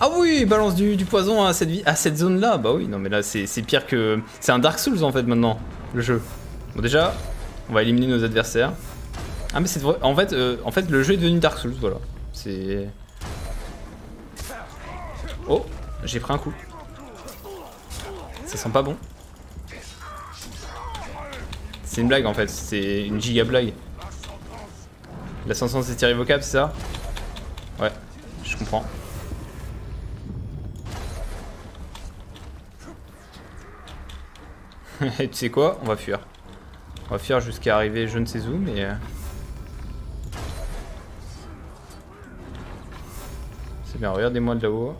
Ah oui Balance du, poison à cette, vie, à cette zone là Bah oui, non mais là c'est pire que... C'est un Dark Souls en fait maintenant, le jeu. Bon déjà, on va éliminer nos adversaires. Ah mais c'est vrai, en fait, euh, en fait le jeu est devenu Dark Souls, voilà. C'est... Oh J'ai pris un coup. Ça sent pas bon. C'est une blague en fait, c'est une giga blague. L'ascension c'est irrévocable, c'est ça Ouais, je comprends. (laughs) Et tu sais quoi? On va fuir. On va fuir jusqu'à arriver je ne sais où, mais... euh, C'est bien, regardez-moi de là-haut.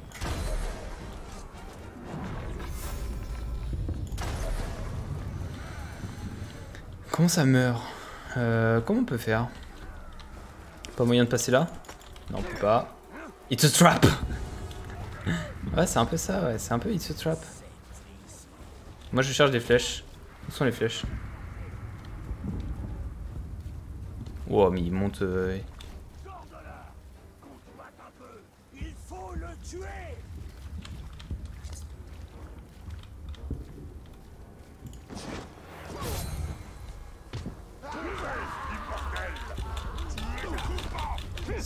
Comment ça meurt euh, Comment on peut faire Pas moyen de passer là Non, on peut pas. It's a trap (laughs) Ouais, c'est un peu ça, ouais. C'est un peu It's a trap. Moi, je cherche des flèches. Où sont les flèches? Wow, mais il monte... Euh... Il faut le tuer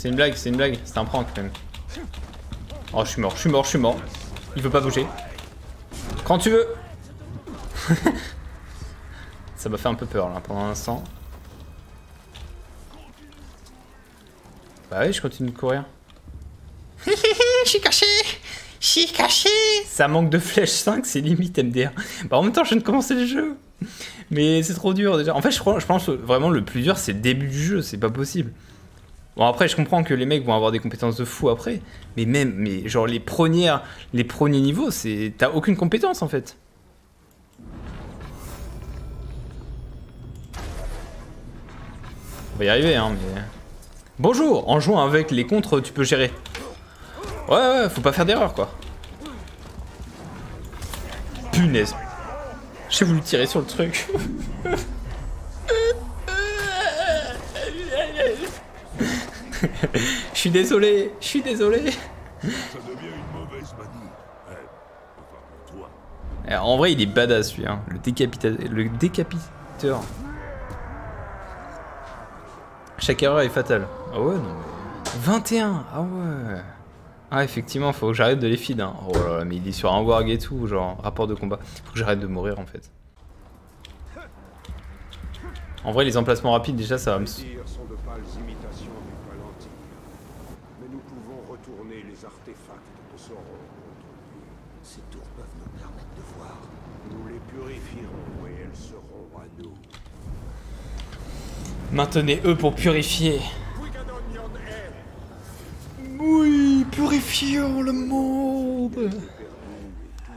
C'est une blague, c'est une blague, c'est un prank même. Oh, je suis mort, je suis mort, je suis mort. Il veut pas bouger. Quand tu veux (laughs) Ça m'a fait un peu peur là pendant un instant. Bah oui, je continue de courir. (laughs) je suis caché Je suis caché Ça manque de flèche 5, c'est limite MDR. Bah en même temps, je viens de commencer le jeu. Mais c'est trop dur déjà. En fait, je, je pense vraiment le plus dur, c'est le début du jeu, c'est pas possible. Bon après je comprends que les mecs vont avoir des compétences de fou après, mais même mais genre les premières les premiers niveaux, c'est t'as aucune compétence en fait. On va y arriver hein mais Bonjour, en jouant avec les contres, tu peux gérer. Ouais ouais, faut pas faire d'erreur quoi. Punaise. J'ai voulu tirer sur le truc. (laughs) Je suis désolé, je suis désolé. Eh, En vrai, il est badass lui, hein. le, décapiteur. Chaque erreur est fatale. Ah ouais, non mais... 21 Ah ouais Ah effectivement, faut que j'arrête de les feed. Hein. Oh là là, mais il est sur un warg et tout, genre rapport de combat. Faut que j'arrête de mourir en fait. En vrai, les emplacements rapides, déjà, ça va me... Les tirs sont de pâles imitations du Palantir. Mais nous pouvons retourner les artefacts de Sauron contre lui. Ces tours peuvent nous permettre de voir. Nous les purifierons et elles seront à nous. Maintenez eux pour purifier. Oui, purifions le monde perdu et tout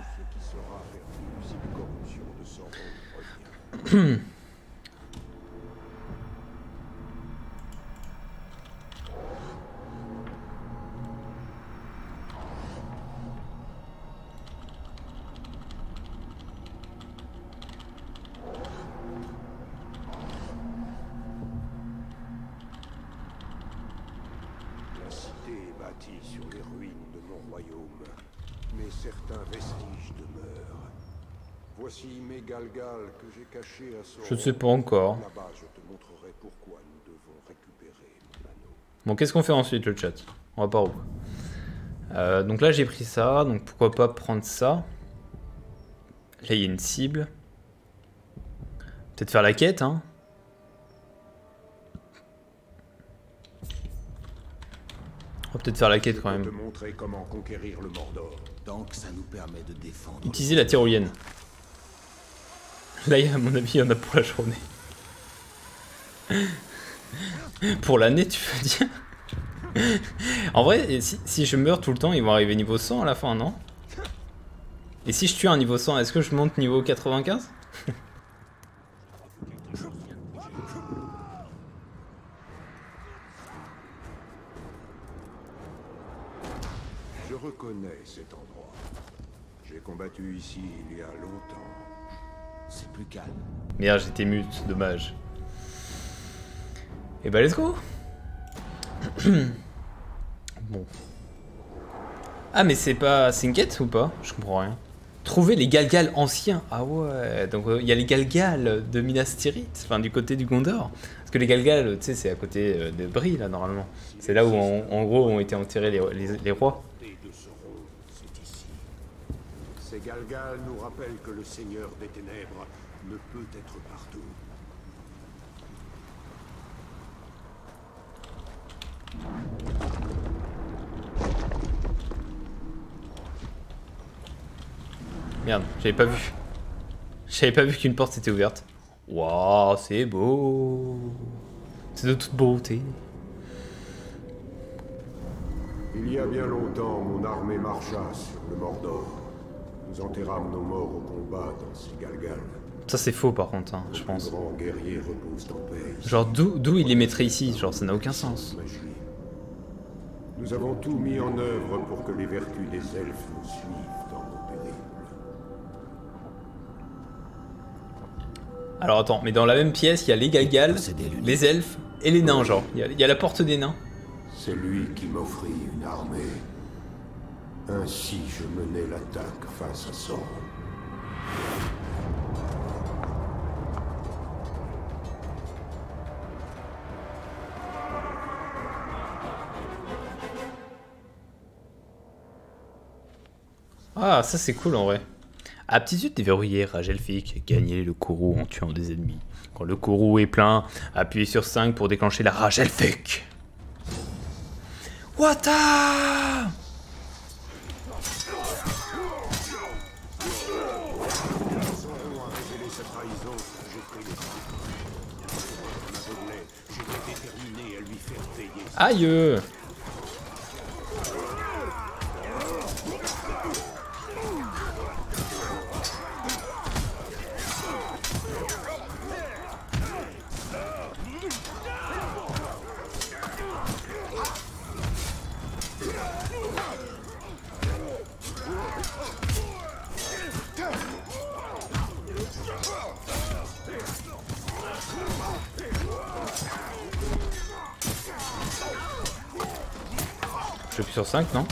ce qui sera perdu si la corruption de Sauron revient. La cité est bâtie sur les ruines de mon royaume, mais certains vestiges demeurent. Que j'ai à Sauron. Je ne sais pas encore. Là-bas, je te montrerai pourquoi nous devons récupérer mon anneau. Bon, qu'est-ce qu'on fait ensuite, le chat? On va par où Euh, Donc là, j'ai pris ça, donc pourquoi pas prendre ça? Là, il y a une cible. Peut-être faire la quête, hein? On va peut-être faire la quête quand même. te montrer comment conquérir le Mordor. Tant que ça nous permet de défendre. Utiliser la tyrolienne. Là, à mon avis, il y en a pour la journée. pour l'année, tu veux dire? En vrai, si, si je meurs tout le temps, ils vont arriver niveau 100 à la fin, non? Et si je tue un niveau 100, est-ce que je monte niveau 95 Je reconnais cet endroit. J'ai combattu ici il y a longtemps. C'est plus calme. Merde, j'étais mute, dommage. Et bah, let's go (clears throat) Bon. Ah, mais c'est pas... C'est une ou pas? Je comprends rien. Trouver les Galgals anciens. Ah ouais, donc euh, il y a les Galgals de Minas Tirith, enfin du côté du Gondor. Parce que les Galgals, tu sais, c'est à côté euh, de Brie, là, normalement. C'est là où, en, gros, ont été enterrés les rois. Et de Sauron, c'est ici. Ces galgals nous rappellent que le Seigneur des Ténèbres ne peut être partout. Merde, j'avais pas vu. J'avais pas vu qu'une porte était ouverte. Waouh, c'est beau. C'est de toute beauté. Il y a bien longtemps, mon armée marcha sur le Mordor. Nous enterrâmes nos morts au combat dans ces Galgal. Ça c'est faux par contre, hein, je pense. Genre d'où d'où il les mettrait ici? Genre ça n'a aucun sens. Nous avons tout mis en œuvre pour que les vertus des elfes nous suivent dans nos périples. Alors attends, mais dans la même pièce, il y a les Galgal, C'est des lunettes. les elfes et les nains, genre. Il y a, il y a la porte des nains. C'est lui qui m'offrit une armée. Ainsi je menai l'attaque face à Sauron. Ah, ça c'est cool en vrai. Aptitude déverrouillée, rage elfique, gagner le Kourou en tuant des ennemis. Quand le Kourou est plein, appuyez sur 5 pour déclencher la rage elfique. Wata Aïe J'appuie sur 5, non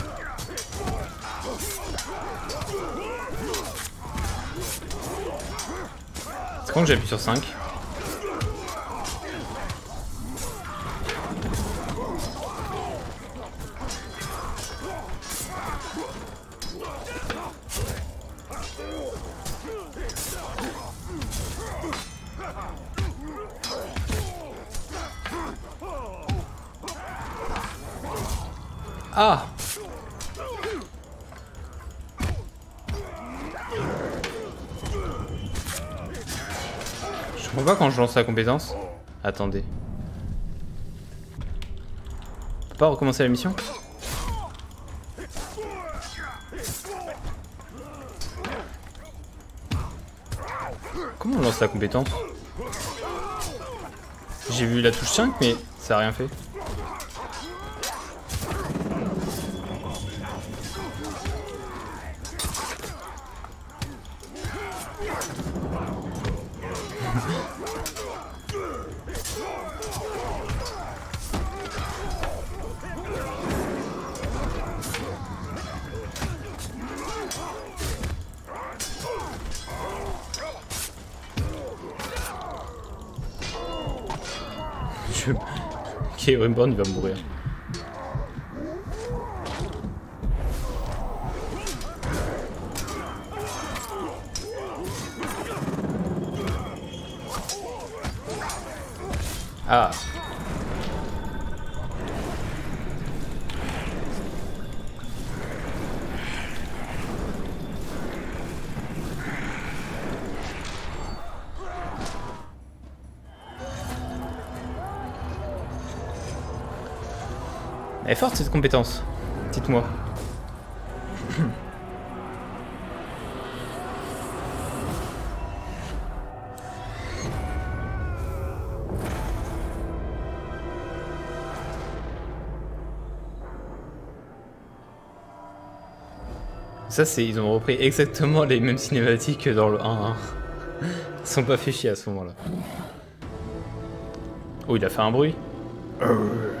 C'est quand que j'appuie sur 5 Ah Je comprends pas quand je lance la compétence. Attendez. On peut pas recommencer la mission Comment on lance la compétence? J'ai vu la touche 5 mais ça a rien fait. Ok, Rimborn il va mourir. Cette compétence. Dites-moi. Ça, c'est. Ils ont repris exactement les mêmes cinématiques que dans le 1-1. Ils sont pas fait chier à ce moment-là. Oh, il a fait un bruit. Celui-ci,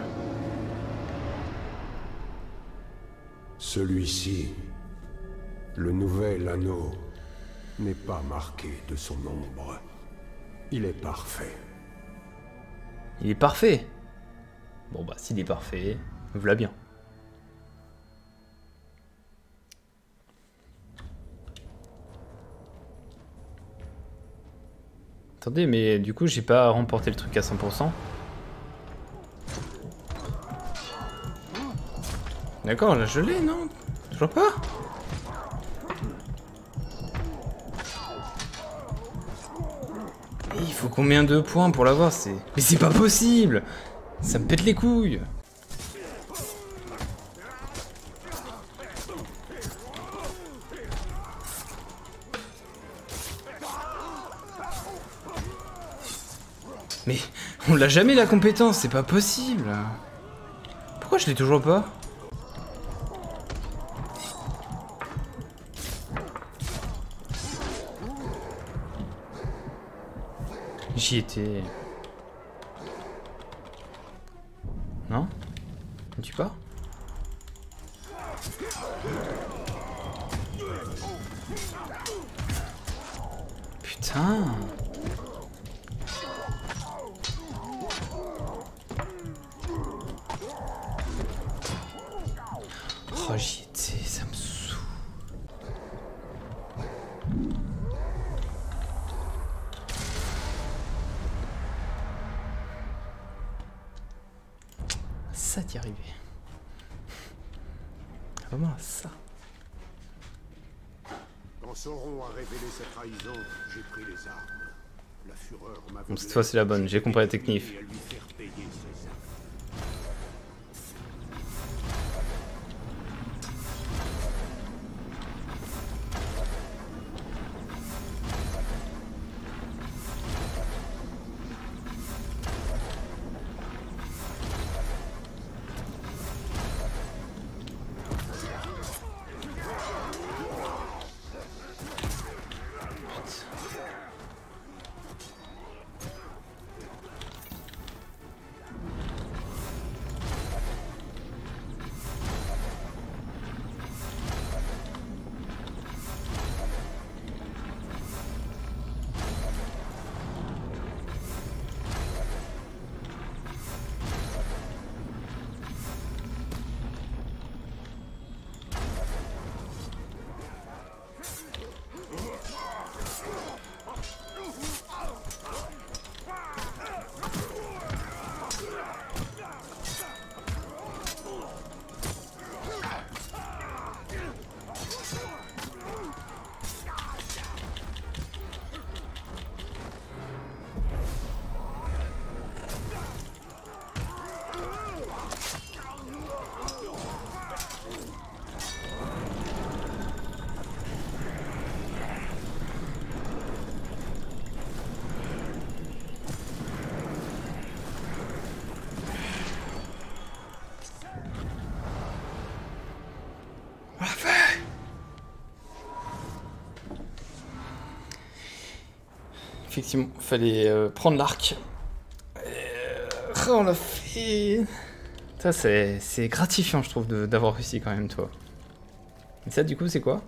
pas marqué de son ombre. Il est parfait. Il est parfait. Bon bah s'il est parfait, voilà bien. Attendez, mais du coup j'ai pas remporté le truc à 100%. D'accord, là je l'ai, non? Toujours pas? faut combien de points pour l'avoir C'est. Mais c'est pas possible! Ça me pète les couilles! Mais on l'a jamais la compétence, c'est pas possible! Pourquoi je l'ai toujours pas? J'y fois c'est la bonne, j'ai compris la technique. Effectivement, fallait euh, prendre l'arc. Euh, on l'a fait. Ça, c'est c'est gratifiant, je trouve, de- d'avoir réussi quand même, toi. Et ça, du coup, c'est quoi?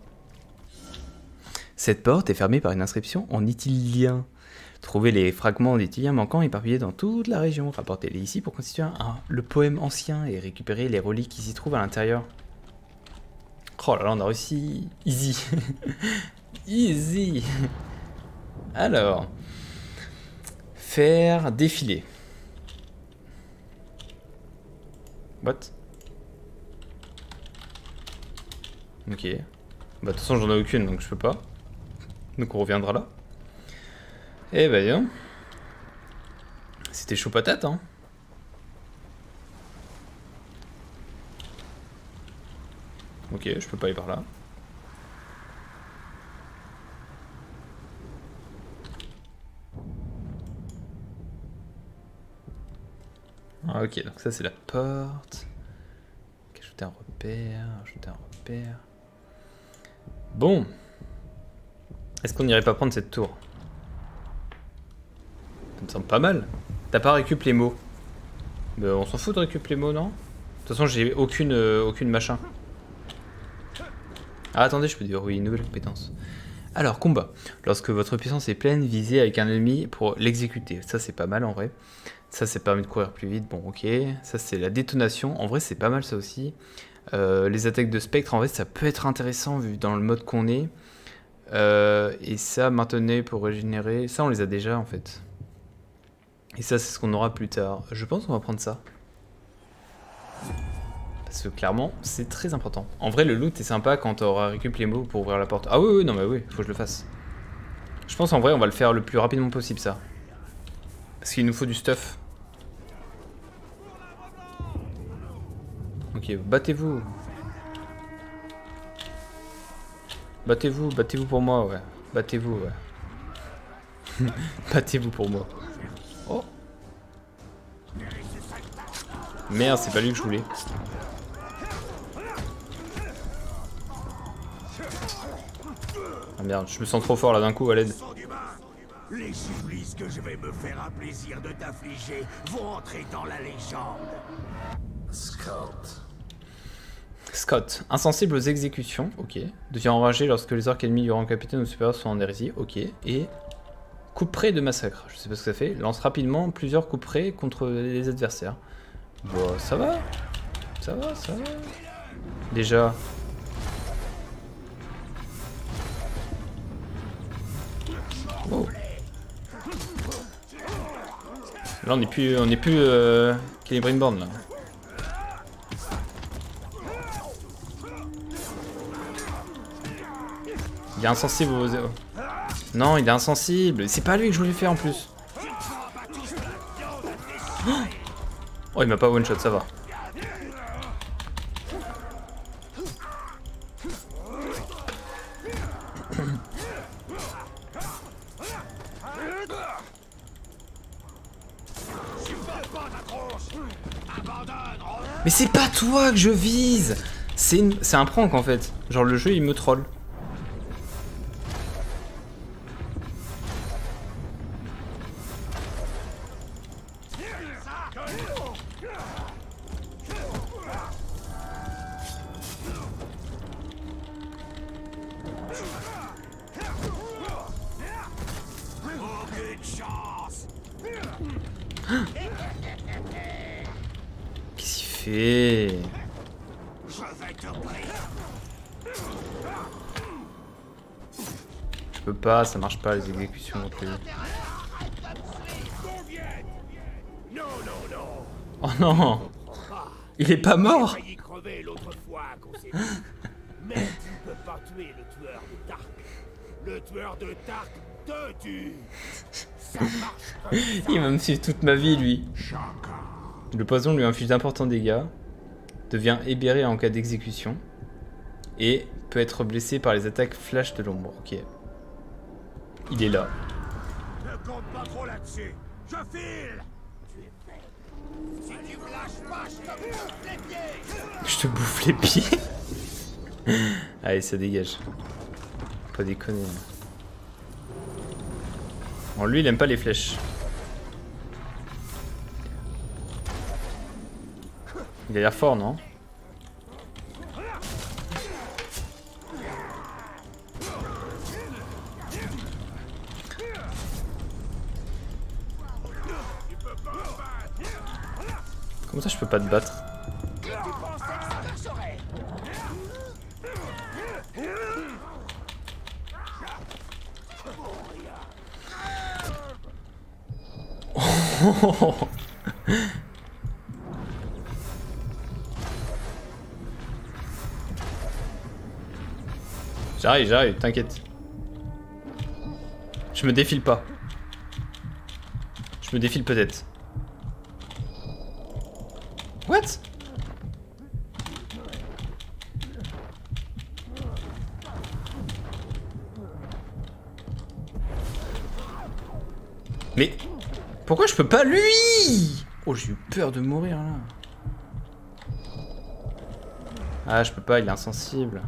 Cette porte est fermée par une inscription en itilien. Trouvez les fragments d'itilien manquants éparpillés dans toute la région. Rapportez-les ici pour constituer un, un- le poème ancien et récupérer les reliques qui s'y trouvent à l'intérieur. Oh là là, on a réussi. Easy. (laughs) Easy. Alors, faire défiler. What Ok. Bah de toute façon j'en ai aucune donc je peux pas. Donc on reviendra là. Eh bah bien. C'était chaud patate hein. Ok, je peux pas aller par là. Ah, ok, donc ça c'est la porte. Ajouter un repère, ajouter un repère. Bon. Est-ce qu'on n'irait pas prendre cette tour? Ça me semble pas mal. T'as pas récup les mots? Ben, On s'en fout de récup les mots, non? De toute façon, j'ai aucune, euh, aucune machin. Ah, attendez, je peux dire oui, nouvelle compétence. Alors, combat. Lorsque votre puissance est pleine, visez avec un ennemi pour l'exécuter. Ça, c'est pas mal en vrai. Ça, ça permet de courir plus vite. Bon, ok. Ça, c'est la détonation. En vrai, c'est pas mal ça aussi. Euh, les attaques de spectre, en vrai, ça peut être intéressant vu dans le mode qu'on est. Euh, et ça, maintenez pour régénérer. Ça, on les a déjà en fait. Et ça, c'est ce qu'on aura plus tard. Je pense qu'on va prendre ça. Parce que clairement, c'est très important. En vrai, le loot est sympa quand t'auras récupéré les mots pour ouvrir la porte. Ah oui, oui, non, mais oui, faut que je le fasse. Je pense en vrai, on va le faire le plus rapidement possible, ça. Parce qu'il nous faut du stuff. Ok, battez-vous. Battez-vous, battez-vous pour moi, ouais. Battez-vous, ouais. (laughs) battez-vous pour moi. Oh, Merde, c'est pas lui que je voulais. Ah merde, je me sens trop fort là d'un coup à l'aide. Les supplices que je vais me faire un plaisir de t'affliger vont entrer dans la légende. Scott. Scott, insensible aux exécutions, ok. Devient enragé lorsque les orques ennemis du rang capitaine ou supérieur sont en hérésie, ok. Et coup près de massacre, je sais pas ce que ça fait. Lance rapidement plusieurs coups près contre les adversaires. Bon, ça va. Ça va, ça va. Déjà. Là on est plus on est plus euh, là. Il est insensible aux... Non, il est insensible. C'est pas lui que je voulais faire en plus. Oh, il m'a pas one shot, ça va. Mais c'est pas toi que je vise c'est un prank en fait. Genre le jeu il me troll. Je peux pas, ça marche pas les exécutions non plus. Oh non Il est pas mort. (laughs) Mais tu ne peux pas tuer le tueur de Tark. Le tueur de Tark te tue. Ça marche. Il va me suivre toute ma vie lui. Le poison lui inflige d'importants dégâts, devient hébéré en cas d'exécution, et peut être blessé par les attaques flash de l'ombre. Ok. Il est là. Ne compte pas trop là-dessus. Je file. Je te bouffe les pieds. (laughs) Allez, ça dégage. Pas déconner. Bon, lui, il aime pas les flèches. Il a l'air fort, non Comment ça, je peux pas te battre (laughs) J'arrive, j'arrive, t'inquiète. Je me défile pas. Je me défile peut-être. What? Mais pourquoi je peux pas lui? Oh j'ai eu peur de mourir là. Ah je peux pas, il est insensible.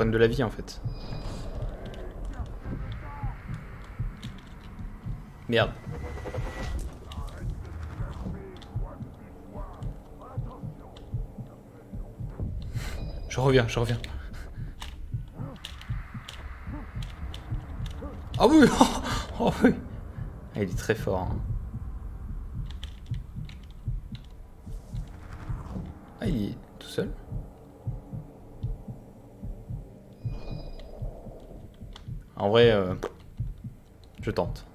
De la vie en fait. Merde. Je reviens, je reviens. Ah oui Oh (laughs) oui Ah, Il est très fort. hein. Ah, il est tout seul En vrai, euh, je tente.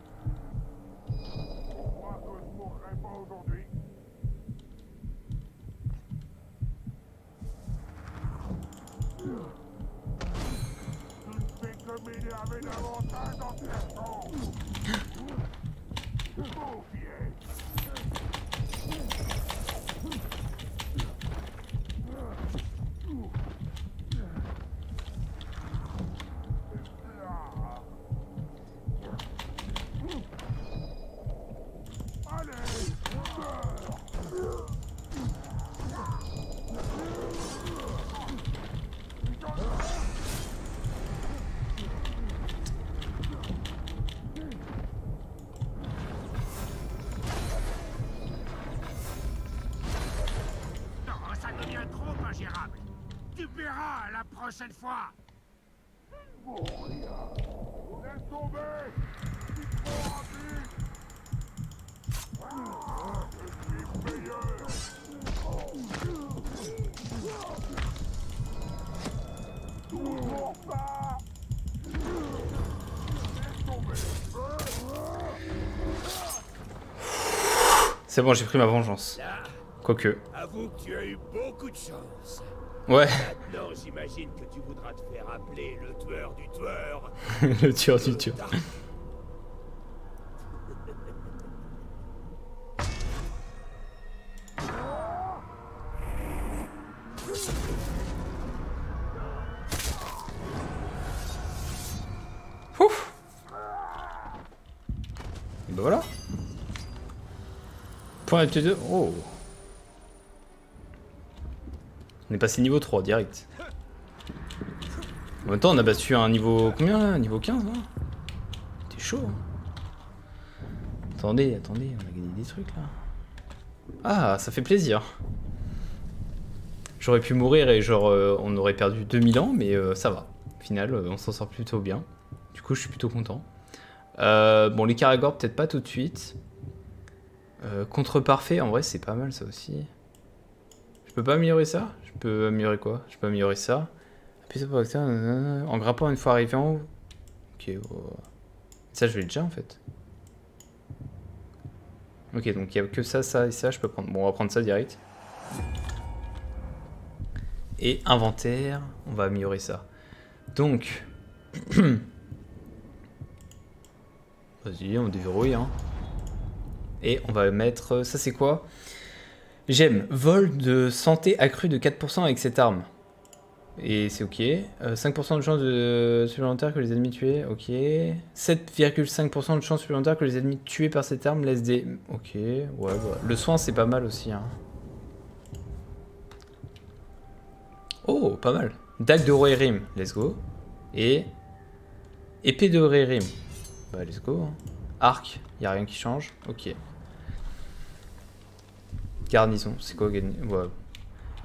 C'est bon, j'ai pris ma vengeance. Quoique. Avoue que tu as eu beaucoup de chance. Ouais, Maintenant, j'imagine que tu voudras te faire appeler le tueur du tueur. (laughs) le tueur du tueur. Point de 2. Oh. On est passé niveau 3 direct. En même temps, on a battu un niveau. Combien là? Niveau 15 là T'es chaud. hein? Attendez, attendez, on a gagné des trucs là. Ah, ça fait plaisir. J'aurais pu mourir et genre euh, on aurait perdu 2000 ans, mais euh, ça va. Au final, euh, on s'en sort plutôt bien. Du coup, je suis plutôt content. Bon, les Karagor, peut-être pas tout de suite. Euh, contre parfait, en vrai, c'est pas mal ça aussi. Je peux pas améliorer ça? Je peux améliorer quoi? Je peux améliorer ça. En grimpant une fois arrivé en haut. Ok, oh. ça je l'ai déjà en fait. Ok, donc il y a que ça, ça et ça, je peux prendre. Bon, on va prendre ça direct. Et inventaire, on va améliorer ça. Donc. (clears throat) Vas-y, on déverrouille. Hein. Et on va mettre. Ça, c'est quoi? J'aime. Vol de santé accru de 4% avec cette arme. Et c'est ok. Euh, 5% de chance de supplémentaire que les ennemis tués. Ok. 7,5% de chance supplémentaire que les ennemis tués par cette arme laissent des. Ok. Ouais, ouais. Le soin, c'est pas mal aussi. Hein. Oh, pas mal. Dague de Rohirrim. Let's go. Et. Épée de Rohirrim. Bah, let's go. hein. Arc. Y a rien qui change. Ok. Garnison. C'est quoi.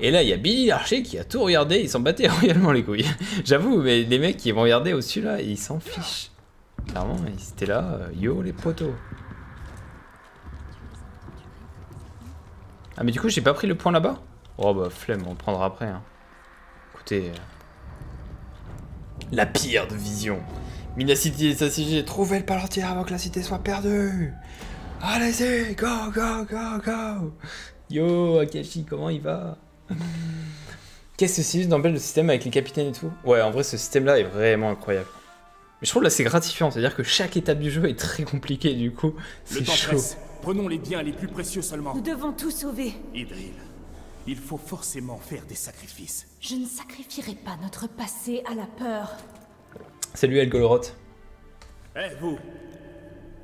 Et là, il y a Billy l'archer qui a tout regardé, il s'en battait (laughs) royalement les couilles. J'avoue, mais les mecs qui vont regarder au-dessus là, ils s'en fichent. Clairement, ils étaient là, euh, yo les potos. Ah mais du coup, j'ai pas pris le point là-bas? Oh bah flemme, on prendra après. hein. Écoutez... euh, La pire de vision. Mina City et sa CG, trouvez le palantir avant que la cité soit perdue Allez-y, go, go, go, go Yo, Akashi, comment il va? Qu'est-ce que c'est d'embêter le système avec les capitaines et tout? Ouais, en vrai, ce système-là est vraiment incroyable. Mais je trouve là, c'est gratifiant, c'est-à-dire que chaque étape du jeu est très compliquée, du coup, Le c'est temps chaud. presse. Prenons les biens les plus précieux seulement. Nous devons tout sauver. Idril, il faut forcément faire des sacrifices. Je ne sacrifierai pas notre passé à la peur. Salut El Golroth. Eh vous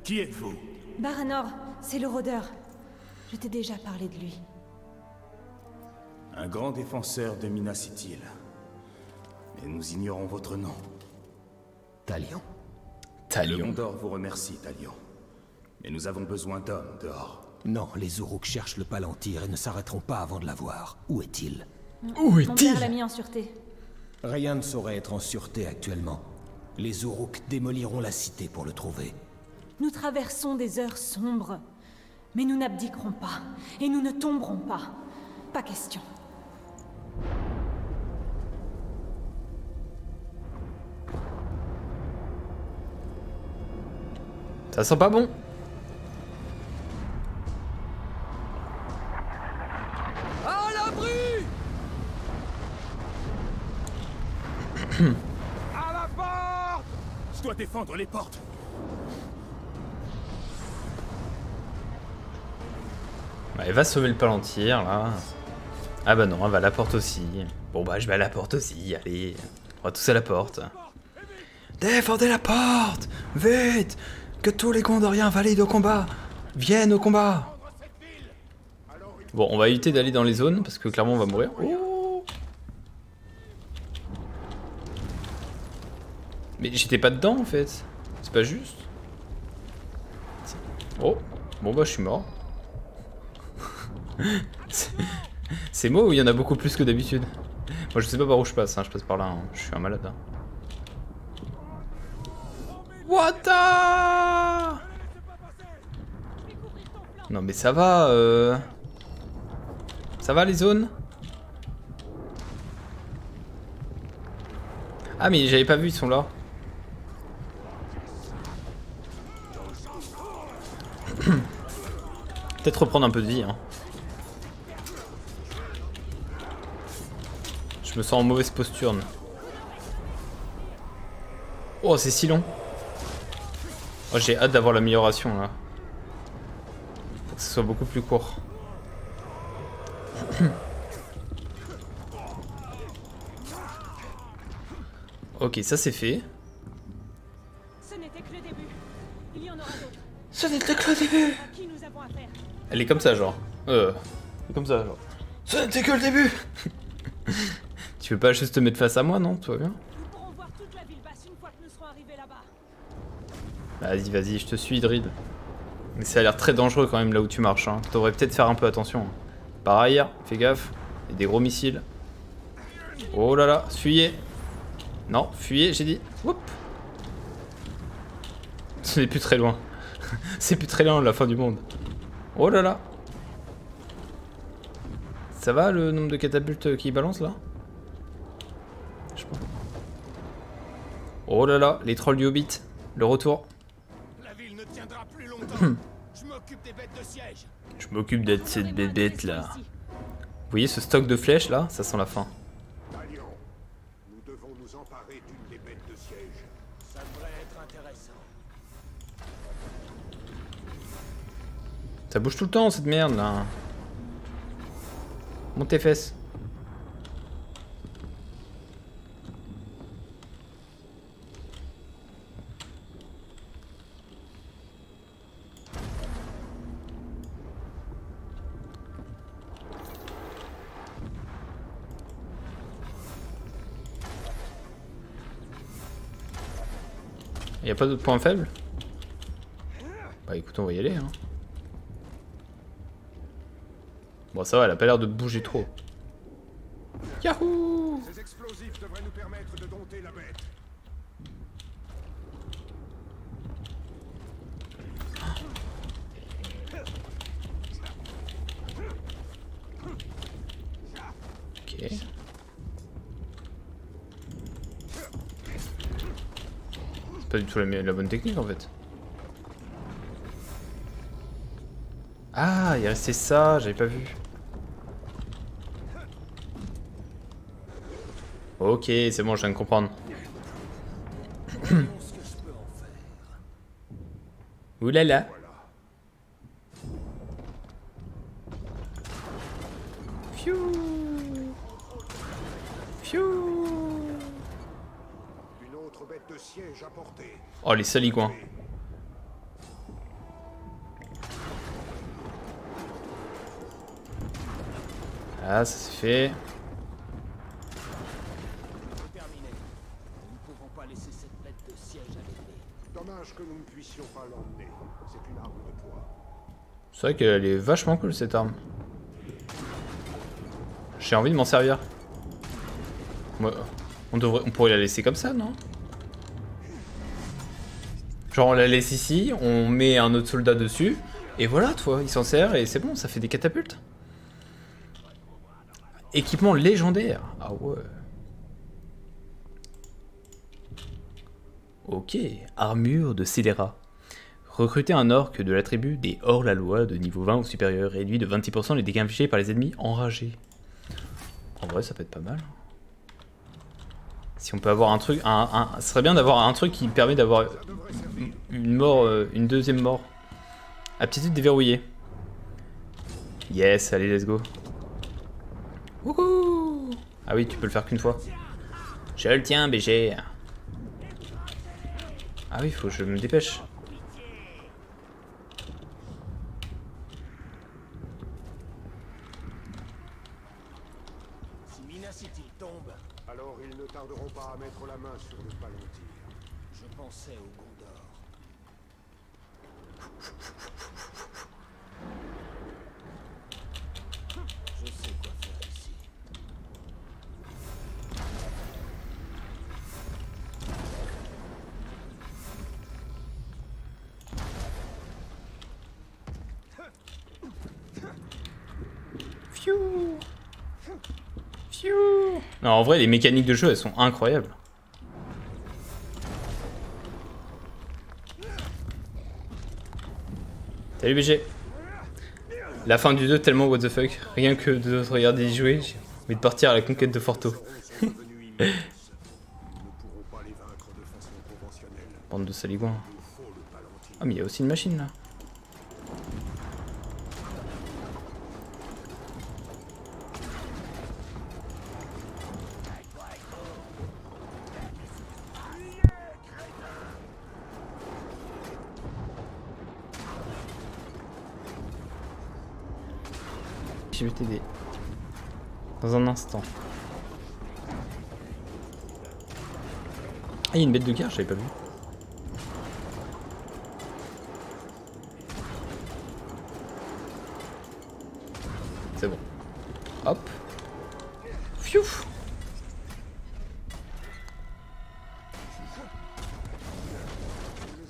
Qui êtes-vous? Baranor, c'est le rôdeur. Je t'ai déjà parlé de lui. Un grand défenseur de Minas Ithil. Mais nous ignorons votre nom. Talion. Le Talion. Gondor vous remercie, Talion. Mais nous avons besoin d'hommes dehors. Non, les Uruk cherchent le Palantir et ne s'arrêteront pas avant de l'avoir. Où est-il? Où Mon père l'a mis en sûreté. Rien ne saurait être en sûreté actuellement. Les Uruk démoliront la cité pour le trouver. Nous traversons des heures sombres. Mais nous n'abdiquerons pas. Et nous ne tomberons pas. Pas question. Ça sent pas bon (clears throat) Je dois défendre les portes. Elle va sauver le palantir, là. Ah bah non, elle va à la porte aussi. Bon bah, je vais à la porte aussi, allez. On va tous à la porte. Défendez la porte Vite Que tous les Gondoriens valides au combat viennent au combat Bon, on va éviter d'aller dans les zones, parce que clairement on va mourir. Oh Mais j'étais pas dedans, en fait. C'est pas juste. Oh Bon bah, je suis mort. C'est- moi ou il y en a beaucoup plus que d'habitude Moi je sais pas par où je passe, hein. je passe par là, hein. je suis un malade. Hein. Non mais ça va euh... Ça va les zones? Ah mais j'avais pas vu, ils sont là. (coughs) Peut-être reprendre un peu de vie. Hein. Je me sens en mauvaise posture. Oh, c'est si long. Oh, j'ai hâte d'avoir l'amélioration là. Pour que ce soit beaucoup plus court. (clears throat) ok, ça c'est fait. Ce n'était que le début. Il y en aura d'autres. Ce n'était que le début. À qui nous avons affaire? Elle est comme ça, genre. Euh. Comme ça, genre. Ce n'était que le début. (laughs) tu veux pas juste te mettre face à moi, non Tout va bien. Vas-y, vas-y, je te suis, Drid. Mais ça a l'air très dangereux quand même là où tu marches. Hein. T'aurais peut-être faire un peu attention. Par ailleurs, fais gaffe. Il y a des gros missiles. Oh là là, fuyez. Non, fuyez, j'ai dit. Oups. Ce n'est plus très loin. (laughs) C'est plus très loin la fin du monde. Oh là là. Ça va le nombre de catapultes qui balance là? Je. Oh là là, les trolls du Hobbit. Le retour. La ville ne tiendra plus longtemps. Je m'occupe des bêtes de siège. Je m'occupe d'être cette bébête là. Vous voyez ce stock de flèches là? Ça sent la fin. Talion, nous devons nous emparer d'une des bêtes de siège. Ça devrait être intéressant. Ça bouge tout le temps cette merde là. Monte tes fesses. Y a pas d'autres points faibles? Bah écoute, on va y aller hein. Bon, ça va, elle a pas l'air de bouger trop. Yahoo Ces explosifs devraient nous permettre de dompter la bête. Ok. C'est pas du tout la, bonne technique en fait. Ah, il restait ça, j'avais pas vu. Ok, c'est bon, je viens de comprendre. (coughs) Ouh là là. Pfiou. Pfiou. Une autre bête de siège à portée. Oh, les saligouins. Ah, ça c'est fait. C'est terminé. Nous ne pouvons pas laisser cette bête de siège arriver. Dommage que nous ne puissions pas l'emmener. C'est une arme de poids. C'est vrai qu'elle est vachement cool cette arme. J'ai envie de m'en servir. On, devrait, on pourrait la laisser comme ça, non? Genre on la laisse ici, on met un autre soldat dessus, et voilà, toi, il s'en sert et c'est bon, ça fait des catapultes. Équipement légendaire. Ah ouais. Ok, armure de scélérat. Recruter un orc de la tribu des hors-la-loi de niveau 20 ou supérieur réduit de 26% les dégâts infligés par les ennemis enragés. En vrai, ça peut être pas mal. Si on peut avoir un truc, un, serait bien d'avoir un truc qui permet d'avoir une mort, euh, une deuxième mort. Aptitude déverrouillée. Yes, allez, let's go. Wouhou Ah oui, tu peux le faire qu'une fois. Je le tiens, BG. Ah oui, faut que je me dépêche. Si Mina City tombe, Alors ils ne tarderont pas à mettre la main sur le palantir. je pensais au Gondor. Je sais quoi faire ici. Fiou Fiou Non, en vrai, les mécaniques de jeu, elles sont incroyables. Salut BG La fin du 2 tellement what the fuck. Rien que de regarder y jouer, j'ai envie de partir à la conquête de Forto. (laughs) Bande de saligouins. Ah mais il y a aussi une machine là. Je vais t'aider. Dans un instant. Ah, il y a une bête de guerre, j'avais pas vu. C'est bon. Hop. Fiouf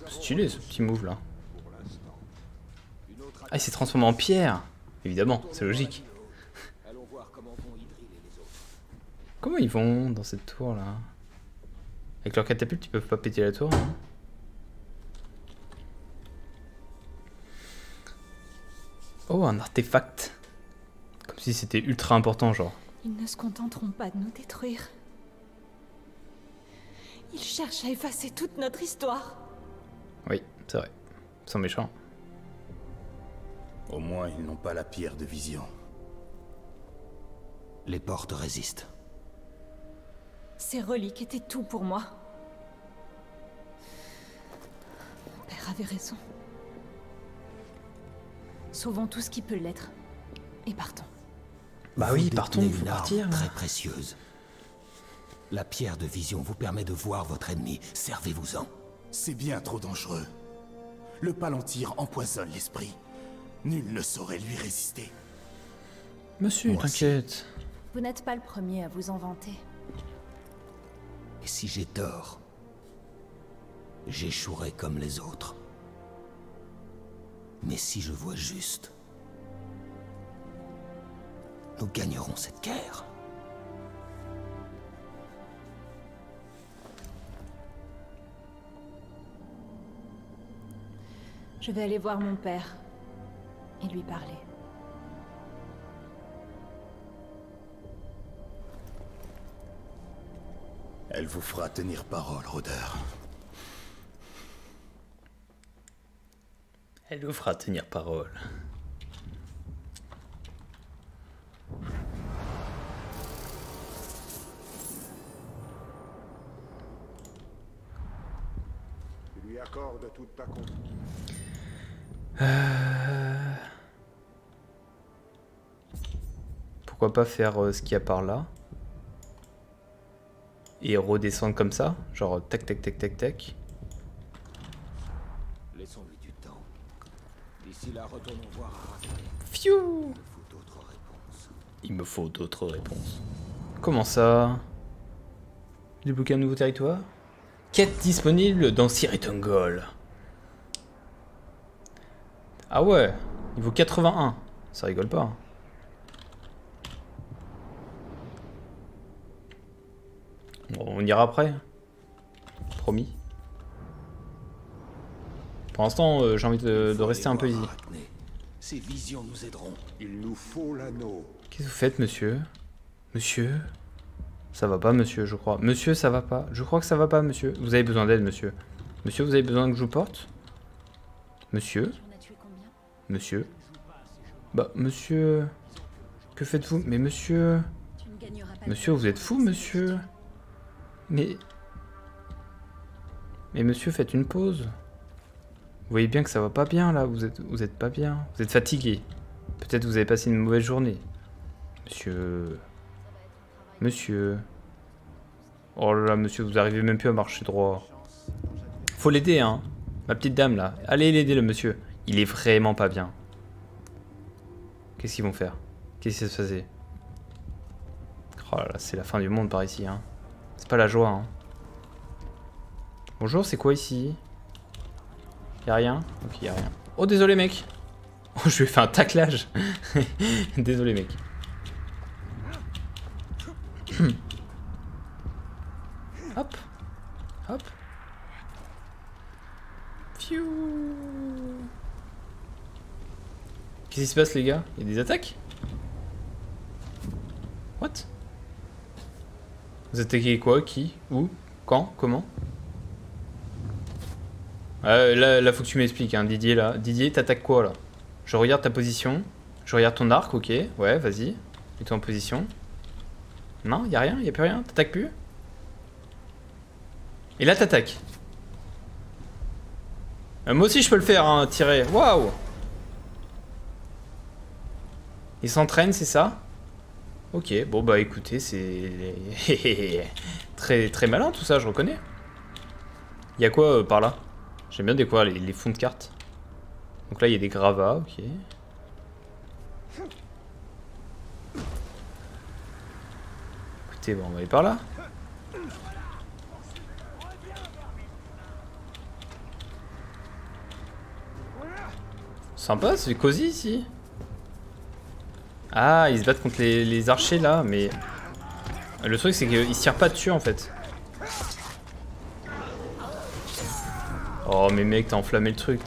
Stylé ce petit move là. Ah, il s'est transformé en pierre Évidemment, c'est logique. Comment ils vont dans cette tour là Avec leur catapulte, ils peuvent pas péter la tour hein? Oh, un artefact. Comme si c'était ultra important, genre. Ils ne se contenteront pas de nous détruire. Ils cherchent à effacer toute notre histoire. Oui, c'est vrai. Ils sont méchants. Au moins, ils n'ont pas la pierre de vision. Les portes résistent. Ces reliques étaient tout pour moi. Mon père avait raison. Sauvons tout ce qui peut l'être. Et partons. Bah Vous oui, partons, faut une partir. arme très précieuse. La pierre de vision vous permet de voir votre ennemi. Servez-vous-en. C'est bien trop dangereux. Le palantir empoisonne l'esprit. Nul ne saurait lui résister. Monsieur, t'inquiète. Vous n'êtes pas le premier à vous en vanter. Et si j'ai tort, j'échouerai comme les autres. Mais si je vois juste, nous gagnerons cette guerre. Je vais aller voir mon père et lui parler. Elle vous fera tenir parole, rôdeur. Elle vous fera tenir parole. Tu lui accordes toute ta confiance. Pourquoi pas faire euh, ce qu'il y a par là Et redescendre comme ça Genre tac tac tac tac tac. Laissons-lui du temps. D'ici là, retournons voir Arafat. Fiou Faut d'autres réponses. Il me faut d'autres réponses. Comment ça? Débloquer un nouveau territoire? Quête disponible dans Siritungol. Ah ouais, niveau 81. Ça rigole pas. Bon, on ira après. Promis. Pour l'instant, euh, j'ai envie de, de rester un peu easy. Arachné. Ces visions nous aideront. Il nous faut l'anneau. Qu'est-ce que vous faites, monsieur? Monsieur? Ça va pas, monsieur, je crois. Monsieur, ça va pas. Je crois que ça va pas, monsieur. Vous avez besoin d'aide, monsieur. Monsieur, vous avez besoin que je vous porte? Monsieur? Monsieur? Bah, monsieur... Que faites-vous? Mais monsieur... Monsieur, vous êtes fou, monsieur Mais... Mais monsieur, faites une pause. Vous voyez bien que ça va pas bien, là. Vous êtes, vous êtes pas bien. Vous êtes fatigué. Peut-être vous avez passé une mauvaise journée. Monsieur... Monsieur... Oh là là, monsieur, vous arrivez même plus à marcher droit. Faut l'aider, hein. Ma petite dame, là. Allez l'aider, le monsieur. Il est vraiment pas bien. Qu'est-ce qu'ils vont faire? Qu'est-ce qui se passer? Oh là là, c'est la fin du monde par ici, hein. Pas la joie. Hein. Bonjour, c'est quoi ici? Y'a rien? Ok, y'a rien. Oh, désolé, mec. Oh, (laughs) je lui ai fait un taclage. (laughs) Désolé, mec. (clears throat) Hop. Hop. Pfiou Qu'est-ce qui se passe, les gars? Y'a des attaques? What? Vous attaquez quoi Qui Où Quand Comment? Euh, là, faut que tu m'expliques, hein, Didier, là. Didier, t'attaques quoi, là? Je regarde ta position. Je regarde ton arc, ok. Ouais, vas-y. Mets-toi en position. Non, y a rien Y a plus rien T'attaques plus? Et là, t'attaques. Euh, moi aussi, je peux le faire, hein, tirer. Waouh Il s'entraîne, c'est ça? Ok, bon bah écoutez, c'est (laughs) très très malin tout ça, je reconnais. Il y a quoi euh, par là? J'aime bien découvrir les, les, fonds de cartes. Donc là, il y a des gravats, ok. Écoutez, bon, on va aller par là. Sympa, c'est cosy ici. Ah, ils se battent contre les, les archers là, mais... Le truc c'est qu'ils se tirent pas dessus en fait. Oh mais mec, t'as enflammé le truc.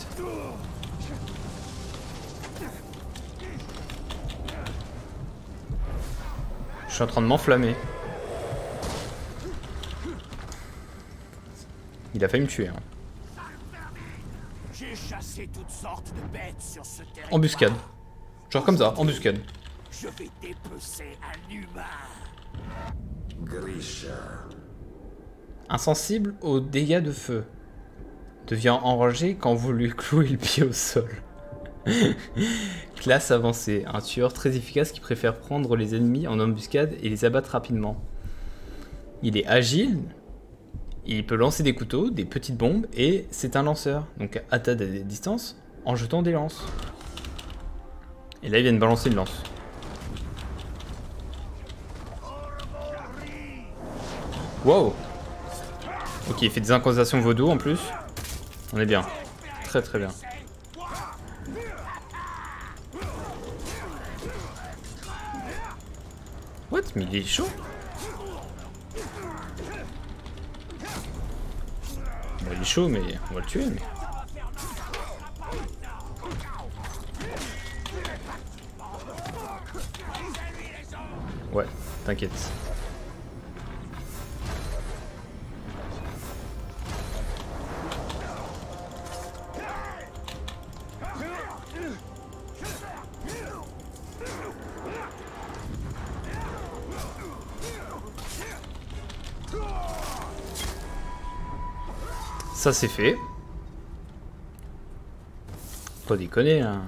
Je suis en train de m'enflammer. Il a failli me tuer. Hein. Embuscade. Genre comme ça, embuscade. Je vais dépecer un humain. Grisha. Insensible aux dégâts de feu devient enragé quand vous lui clouez le pied au sol. (laughs) Classe avancée, un tueur très efficace qui préfère prendre les ennemis en embuscade et les abattre rapidement. Il est agile, il peut lancer des couteaux, des petites bombes et c'est un lanceur, donc à ta distance en jetant des lances. Et là il vient de balancer une lance. Wow Ok, il fait des incantations vaudou en plus. On est bien. Très très bien. What? Mais il est chaud bon, Il est chaud mais on va le tuer. Ouais, t'inquiète. Ça c'est fait. Pas déconner hein.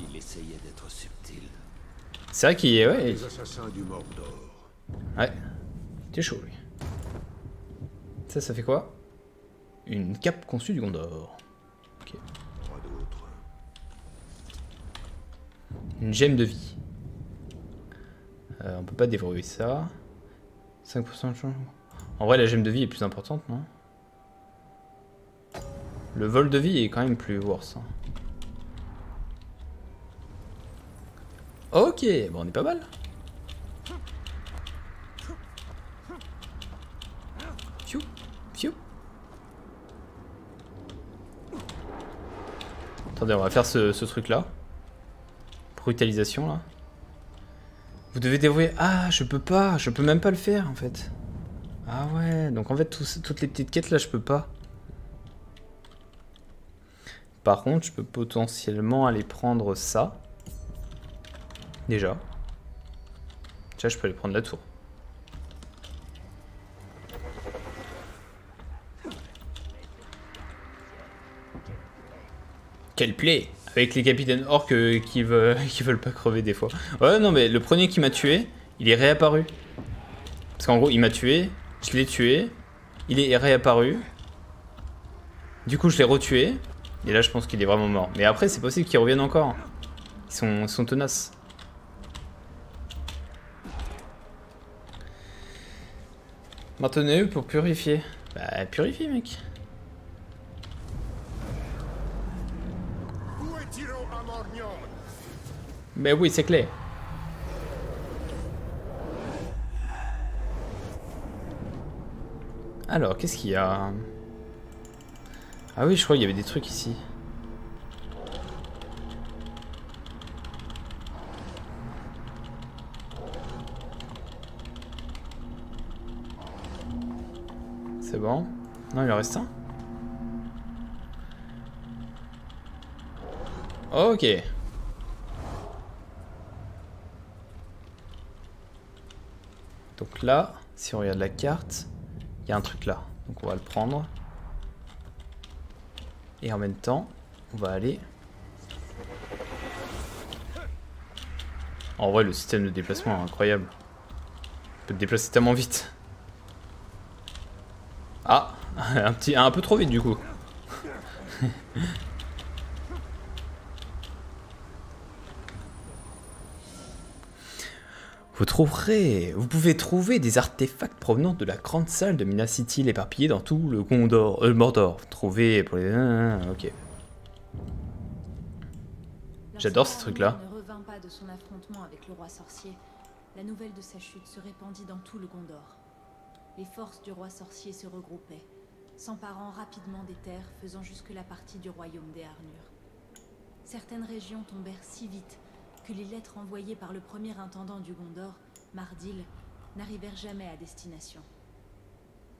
Il essayait d'être subtil. C'est vrai qu'il est ouais. Les assassins du Mordor. Ouais. T'es chaud lui. Ça ça fait quoi? Une cape conçue du Gondor. Ok. Une gemme de vie. Euh, on peut pas déverrouiller ça. 5% de chance. En vrai la gemme de vie est plus importante non? Le vol de vie est quand même plus worse. Hein. Ok, bon on est pas mal. Piou, piou. Attendez, on va faire ce, ce truc là. Brutalisation là. Vous devez dévouer... Ah, je peux pas, je peux même pas le faire en fait. Ah ouais, donc en fait toutes les petites quêtes là je peux pas. Par contre, je peux potentiellement aller prendre ça. Déjà. Déjà, je peux aller prendre la tour. Quel play Avec les capitaines orques euh, qui veulent, (laughs) qui veulent pas crever des fois. Ouais, non, mais le premier qui m'a tué, il est réapparu. Parce qu'en gros, il m'a tué, je l'ai tué, il est réapparu. Du coup, je l'ai retué, et là, je pense qu'il est vraiment mort. Mais après, c'est possible qu'il revienne encore. Ils sont, ils sont tenaces. Maintenez-eux pour purifier? Bah, purifie, mec. Mais oui, c'est clair. Alors, qu'est-ce qu'il y a? Ah oui, je crois qu'il y avait des trucs ici. C'est bon Non, il en reste un Ok. Donc là, si on regarde la carte, il y a un truc là. Donc on va le prendre. Et en même temps, on va aller... En vrai, le système de déplacement est incroyable. On peut te déplacer tellement vite. Ah, (laughs) un petit, un peu trop vite du coup. (laughs) Vous trouverez, vous pouvez trouver des artefacts provenant de la grande salle de Minas City éparpillés dans tout le Gondor, euh, Mordor. Trouvez pour les, ah, ah, ok. J'adore ces trucs-là. ne revint pas de son affrontement avec le roi sorcier. La nouvelle de sa chute se répandit dans tout le Gondor. Les forces du roi sorcier se regroupaient, s'emparant rapidement des terres faisant jusque la partie du royaume des Harnures. Certaines régions tombèrent si vite que les lettres envoyées par le premier intendant du Gondor, Mardil, n'arrivèrent jamais à destination.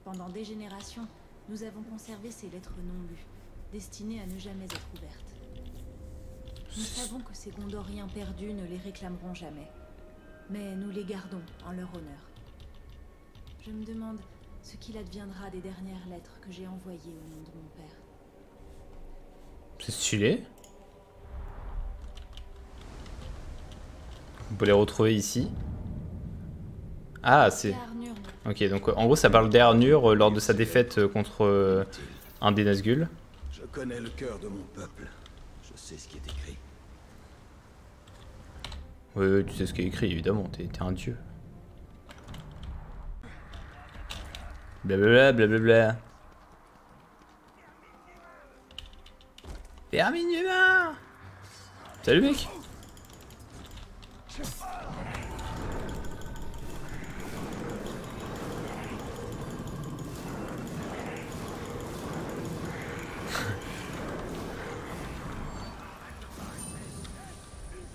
Pendant des générations, nous avons conservé ces lettres non lues, destinées à ne jamais être ouvertes. Nous savons que ces Gondoriens perdus ne les réclameront jamais, mais nous les gardons en leur honneur. Je me demande ce qu'il adviendra des dernières lettres que j'ai envoyées au nom de mon père. C'est stylé. On peut les retrouver ici. Ah, c'est... Ok, donc en gros ça parle d'Ernur euh, lors de sa défaite euh, contre euh, un des Nazgûl. Je connais le cœur de mon peuple. Je sais ce qui est écrit. Oui, oui, tu sais ce qui est écrit, évidemment, t'es un dieu. Blablabla, blablabla. Terminuma Salut mec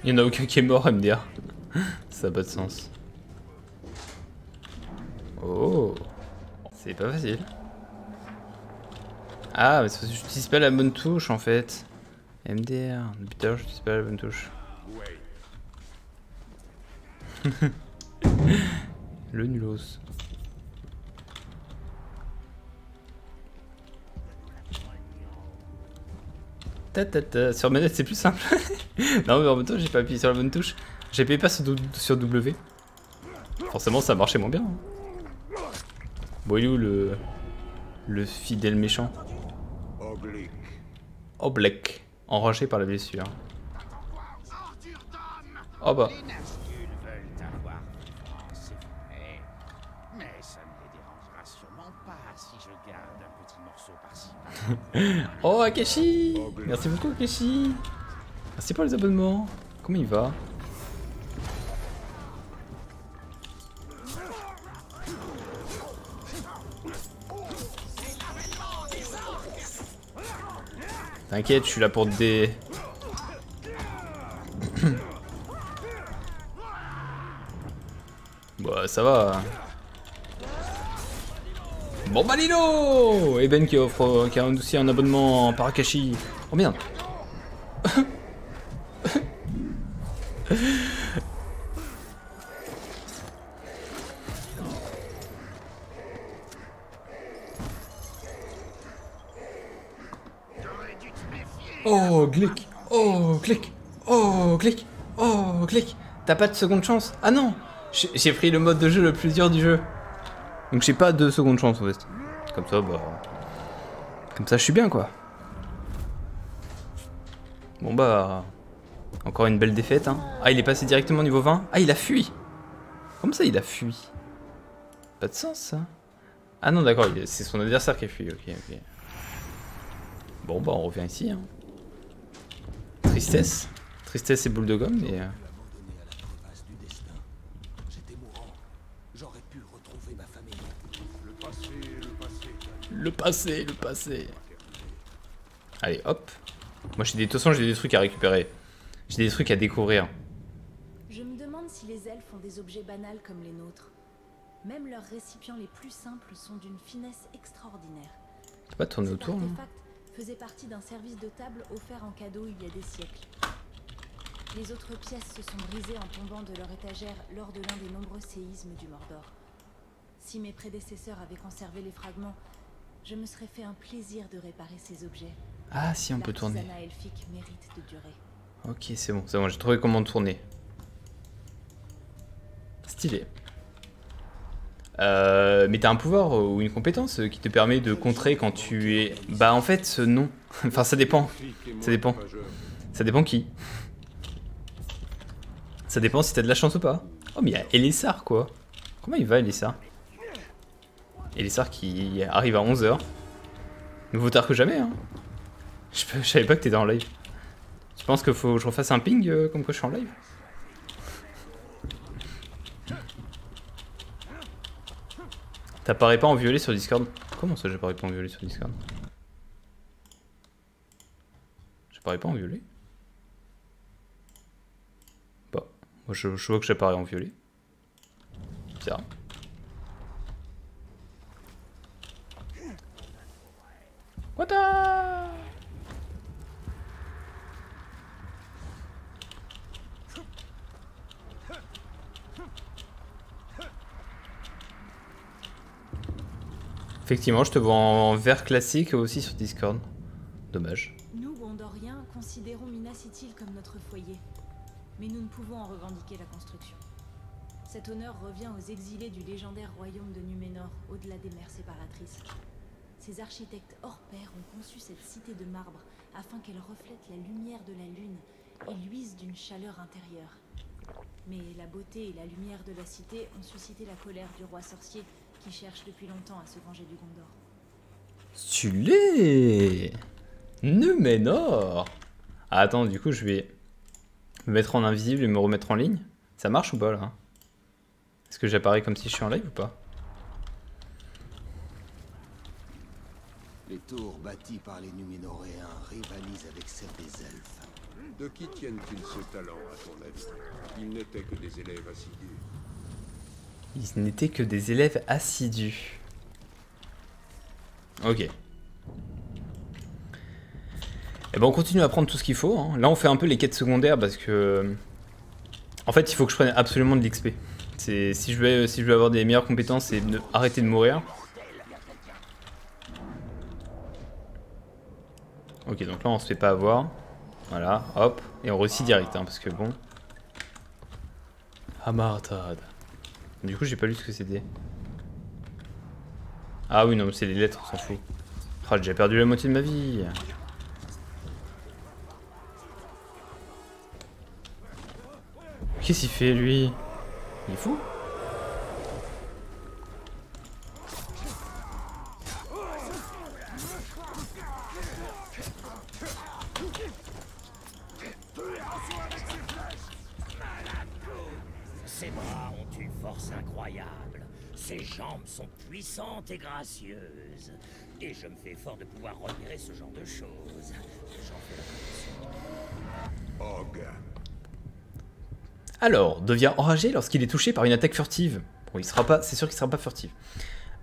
Il y en a aucun qui est mort, MDR. Ça n'a pas de sens. Oh C'est pas facile. Ah, mais c'est parce que j'utilise pas la bonne touche en fait. MDR, depuis tout à l'heure j'utilise pas la bonne touche. (laughs) Le nulos. Sur manette c'est plus simple. (laughs) non mais en même temps j'ai pas appuyé sur la bonne touche. J'ai pas sur, sur, W. Forcément ça marchait moins bien. Hein. Bon il est où le... Le fidèle méchant? Oblique. Oblique. Enragé par la blessure. Oh bah. (laughs) oh Akeshi Merci beaucoup Akeshi Merci pour les abonnements. Comment il va? T'inquiète, je suis là pour des... (coughs) bah ça va. Bon bah Lilo Et Ben qui offre qui a aussi un abonnement en Parakashi. Oh merde. Oh, clic. Oh, clic. Oh, clic. Oh, clic. T'as pas de seconde chance? Ah non. J'ai pris le mode de jeu le plus dur du jeu. Donc j'ai pas de seconde chance en fait. Comme ça, bah... Comme ça, je suis bien quoi. Bon bah... Encore une belle défaite, hein. Ah, il est passé directement niveau 20 Ah, il a fui Comme ça, il a fui Pas de sens, ça. Ah non, d'accord, c'est son adversaire qui a fui, ok, ok. Bon, bah, on revient ici, hein. Tristesse. Tristesse et boule de gomme, mais... Le passé, le passé. Allez, hop. Moi, j'ai des... de toute façon, j'ai des trucs à récupérer. J'ai des trucs à découvrir. Je me demande si les elfes ont des objets banals comme les nôtres. Même leurs récipients les plus simples sont d'une finesse extraordinaire. Tu pas tourner autour hein. faisait partie d'un service de table offert en cadeau il y a des siècles. Les autres pièces se sont brisées en tombant de leur étagère lors de l'un des nombreux séismes du Mordor. Si mes prédécesseurs avaient conservé les fragments, je me serais fait un plaisir de réparer ces objets. Ah, si, on peut tourner. L'artisanat elfique mérite de durer. Ok, c'est bon, c'est bon, j'ai trouvé comment tourner. Stylé. Euh, mais t'as un pouvoir ou une compétence qui te permet de contrer quand tu es... Bah en fait, non. (laughs) enfin, ça dépend. Ça dépend. Ça dépend qui. Ça dépend si t'as de la chance ou pas. Oh, mais il y a Elessar, quoi. Comment il va, Elessar? Elessar qui arrive à 11h. Nouveau tard que jamais, hein. Je, savais pas que t'étais en live. Tu penses qu'il faut que je refasse un ping euh, comme quoi je suis en live? T'apparais pas en violet sur Discord? Comment ça j'apparais pas en violet sur Discord? J'apparais pas en violet? Bah, moi je, je vois que j'apparais en violet. Bizarre. What the Effectivement, je te vois en vert classique aussi sur Discord. Dommage. Nous, Gondoriens, considérons Minas Ithil comme notre foyer. Mais nous ne pouvons en revendiquer la construction. Cet honneur revient aux exilés du légendaire royaume de Numénor, au-delà des mers séparatrices. Ces architectes hors pair ont conçu cette cité de marbre afin qu'elle reflète la lumière de la lune et luise d'une chaleur intérieure. Mais la beauté et la lumière de la cité ont suscité la colère du roi sorcier qui cherche depuis longtemps à se venger du Gondor. Stylé Numénor ah, Attends, du coup, je vais me mettre en invisible et me remettre en ligne. Ça marche ou pas, là? Est-ce que j'apparais comme si je suis en live ou pas? Les tours bâties par les Numénoréens rivalisent avec celles des elfes. De qui tiennent-ils ce talent, à ton avis? Ils n'étaient que des élèves assidus. Ils n'étaient que des élèves assidus. Ok. Et eh ben on continue à prendre tout ce qu'il faut. hein. Là on fait un peu les quêtes secondaires parce que... En fait il faut que je prenne absolument de l'XP. C'est si je veux si je veux avoir des meilleures compétences et ne- arrêter de mourir. Ok donc là on se fait pas avoir. Voilà, hop. Et on réussit direct hein, parce que bon. Amartad. Du coup, j'ai pas lu ce que c'était. Ah oui, non, mais c'est les lettres, on s'en fout. Oh, j'ai déjà perdu la moitié de ma vie. Qu'est-ce qu'il fait, lui? Il est fou puissantes et je me fais fort de pouvoir retirer ce genre de choses. J'en fais la Og. Alors, devient enragé lorsqu'il est touché par une attaque furtive. Bon, il sera pas, c'est sûr qu'il sera pas furtif.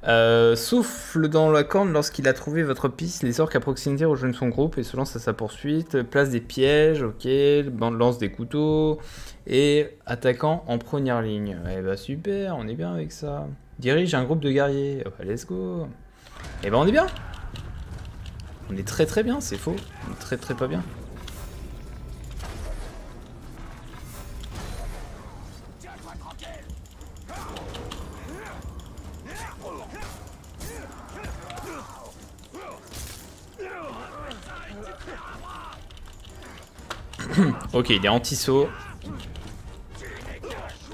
Euh, souffle dans la corne lorsqu'il a trouvé votre piste. Les orques à proximité rejoignent son groupe et se lancent à sa poursuite. Place des pièges, ok. Lance des couteaux. Et attaquant en première ligne. Eh bah super, on est bien avec ça. Dirige un groupe de guerriers. Let's go. Eh ben on est bien. On est très très bien, c'est faux. On est très très pas bien. (coughs) ok, il est anti-saut.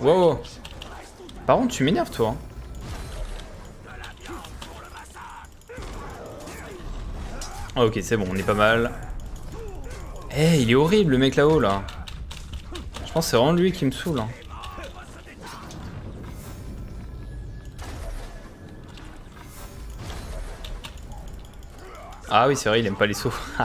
Wow. Par contre, tu m'énerves, toi. hein. Ah, ok, c'est bon, on est pas mal. Eh, il est horrible, le mec là-haut, là. Je pense que c'est vraiment lui qui me saoule. hein. Ah oui, c'est vrai, il aime pas les sauts. (laughs)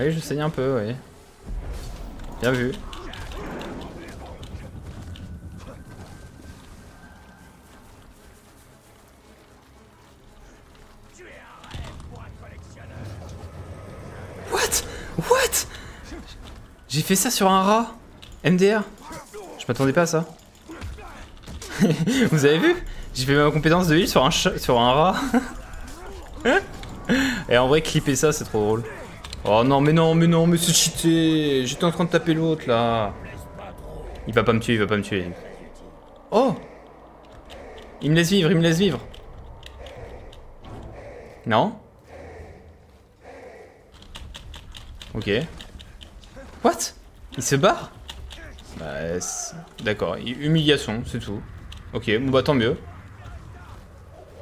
oui, je saigne un peu, oui. Bien vu. What? What? J'ai fait ça sur un rat MDR Je m'attendais pas à ça. (laughs) Vous avez vu? J'ai fait ma compétence de heal sur un, sur un rat. (laughs) Et en vrai, clipper ça, c'est trop drôle. Oh non, mais non, mais non, mais c'est cheaté J'étais en train de taper l'autre, là. Il va pas me tuer, il va pas me tuer. Oh Il me laisse vivre, il me laisse vivre. Non Ok. What? Il se barre? Bah, d'accord. Humiliation, c'est tout. Ok, bon bah tant mieux.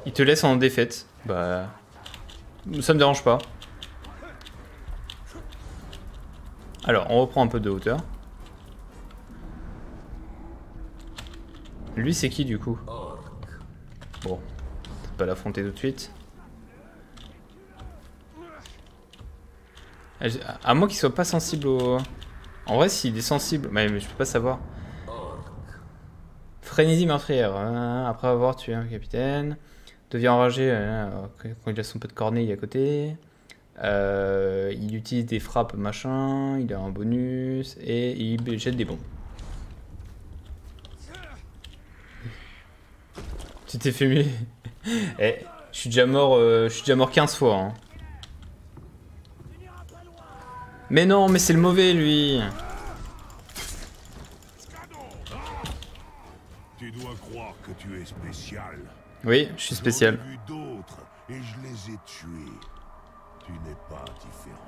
Il te laisse en défaite. Bah... Ça me dérange pas. Alors, on reprend un peu de hauteur. Lui, c'est qui du coup? Bon, peut-être pas l'affronter tout de suite. À moins qu'il soit pas sensible au... En vrai, s'il est sensible... Mais, je peux pas savoir. Frénésie meurtrière. Hein, après avoir tué un capitaine. Devient enragé hein, quand il a son peu de corneille à côté. Euh, il utilise des frappes machin. Il a un bonus. Et il jette des bombes. Tu t'es fait mieux. (laughs) eh, je suis déjà mort, euh, je suis déjà mort 15 fois. Hein. Mais non, mais c'est le mauvais, lui. Tu dois croire que tu es spécial. Oui, je suis spécial. vu et je les ai tués. Tu n'es pas différent.